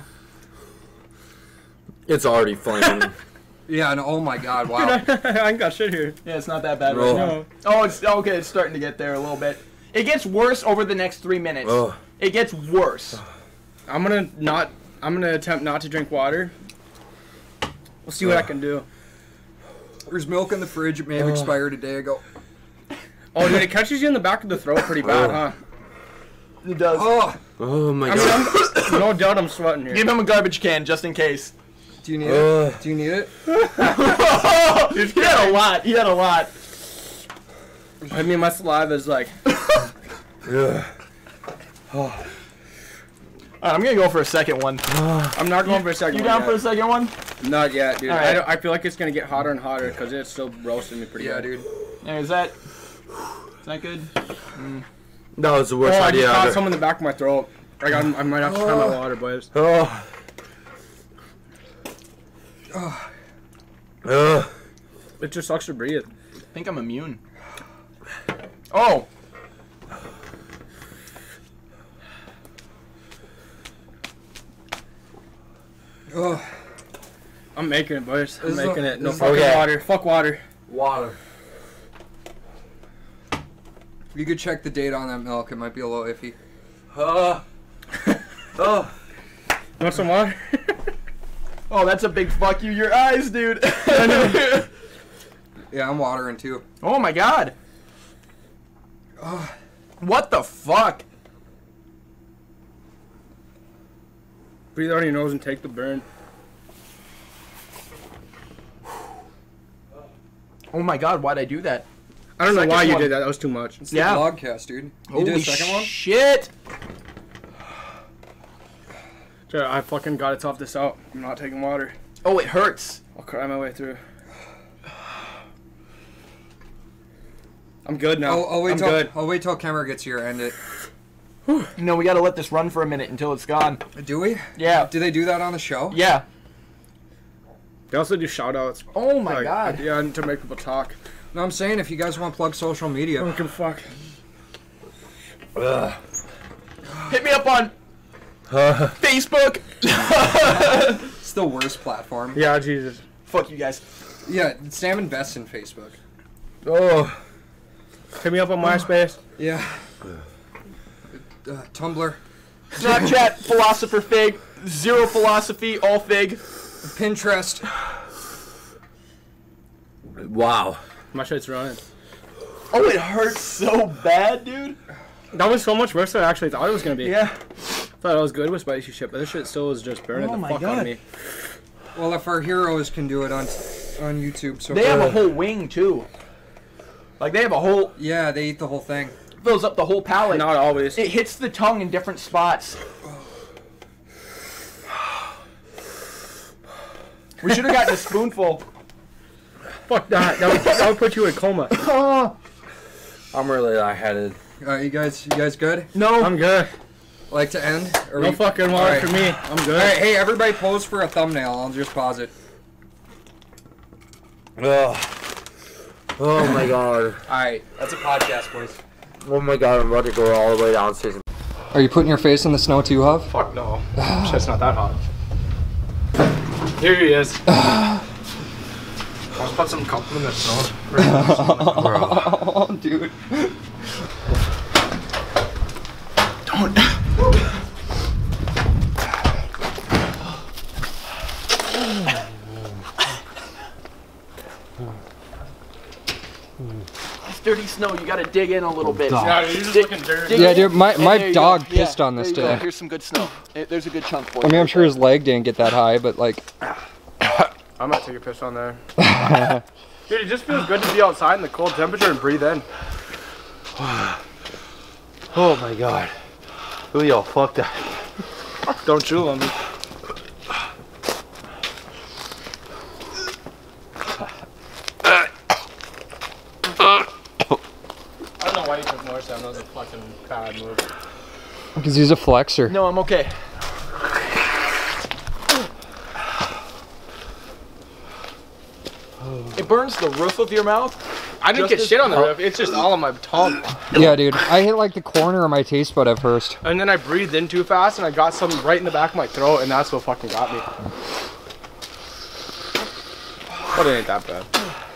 it's already flaming. Yeah, and oh my god, wow. I ain't got shit here. Yeah, it's not that bad Oh. right now. Oh, it's okay. It's starting to get there a little bit. It gets worse over the next three minutes. Ugh. It gets worse. I'm gonna not. I'm gonna attempt not to drink water. We'll see what I can do. There's milk in the fridge. It may have expired a day ago. Oh, dude, it catches you in the back of the throat pretty bad, huh? It does. Oh, Oh my I god. I'm, no doubt I'm sweating here. Give him a garbage can just in case. do you need Ugh. it? Do you need it? he had a lot. He had a lot. I mean, my saliva is like. Ugh. All right, I'm gonna go for a second one. I'm not going for a second You one down yet. for a second one? Not yet, dude. All I, don't- I feel like it's gonna get hotter and hotter because it's still roasting me pretty Yeah, good. dude. Is that? Is that good? Mm. That was the Oh, worst I idea just caught ever. some in the back of my throat. Like, I'm, I might have to try my oh. water, boys. Oh. Ugh. It just sucks to breathe. I think I'm immune. Oh, Oh, I'm making it, boys. I'm This making it. No fucking okay. water. Fuck water. Water. you could check the date on that milk. It might be a little iffy. Uh, Oh. You want some water? Oh, that's a big fuck you, your eyes, dude. Yeah, I'm watering too. oh my god. What the fuck? Breathe out your nose and take the burn. Oh my god, why'd I do that? I don't know Second why you one. did that. That was too much. It's Yeah. the vlogcast, dude. You Holy did a second one? shit! Dude, I fucking got to tough this out. I'm not taking water. Oh, it hurts. I'll cry my way through. I'm good now. I'll, I'll wait I'm till good. I'll wait till camera gets here and it. No, we gotta let this run for a minute until it's gone. Do we? Yeah. Do they do that on the show? Yeah. They also do shout outs. Oh my like, god. At the end to make people talk. No, I'm saying if you guys want to plug social media. Fucking fuck. Hit me up on Facebook. It's the worst platform. Yeah, Jesus. Fuck you guys. Yeah, Sam invests in Facebook. Oh. Hit me up on MySpace. Yeah. Uh, Tumblr, Snapchat, philosopher fig, zero philosophy, all fig. Pinterest. Wow. My shit's running. Oh, it hurts so bad, dude. That was so much worse than I actually thought it was gonna be. Yeah. thought I was good with spicy shit, but this shit still is just burning Oh the fuck God. on me. Well, if our heroes can do it on on YouTube, so They have a whole wing too. Like they have a whole yeah, they eat the whole thing. Fills up the whole palate. Not always. It hits the tongue in different spots. We should have gotten a spoonful. Fuck that. That would, that would put you in coma. I'm really lightheaded. Uh, you guys, you guys good? No. I'm good. Like to end? Or No we- fucking water Alright. for me. I'm good. All right, hey, everybody, pose for a thumbnail. I'll just pause it. Ugh. Oh my god. All right, that's a podcast, boys. Oh my god, I'm about to go all the way downstairs. and- Are you putting your face in the snow too, Huff? Fuck no. Shit's not that hot. Here he is. Let's put some cup in the snow. Oh, dude. Don't. Dirty snow. You gotta dig in a little oh, bit. Yeah, you're just Dig- looking dirty. Yeah, dude, my- my dog go. Yeah, pissed on this there you go. today. Here's some good snow. There's a good chunk for you. I mean, I'm sure his leg didn't get that high, but like, I'm not taking a piss on there. Dude, it just feels good to be outside in the cold temperature and breathe in. Oh my god. Yo, fuck that. Don't chew on me. I don't why you took more Sam. That was a fucking bad move. because he's a flexor. No, I'm okay. It burns the roof of your mouth. I didn't Just get shit on the oh. roof. It's just all on my tongue. Yeah, dude. I hit like the corner of my taste bud at first. And then I breathed in too fast and I got something right in the back of my throat and that's what fucking got me. But it ain't that bad.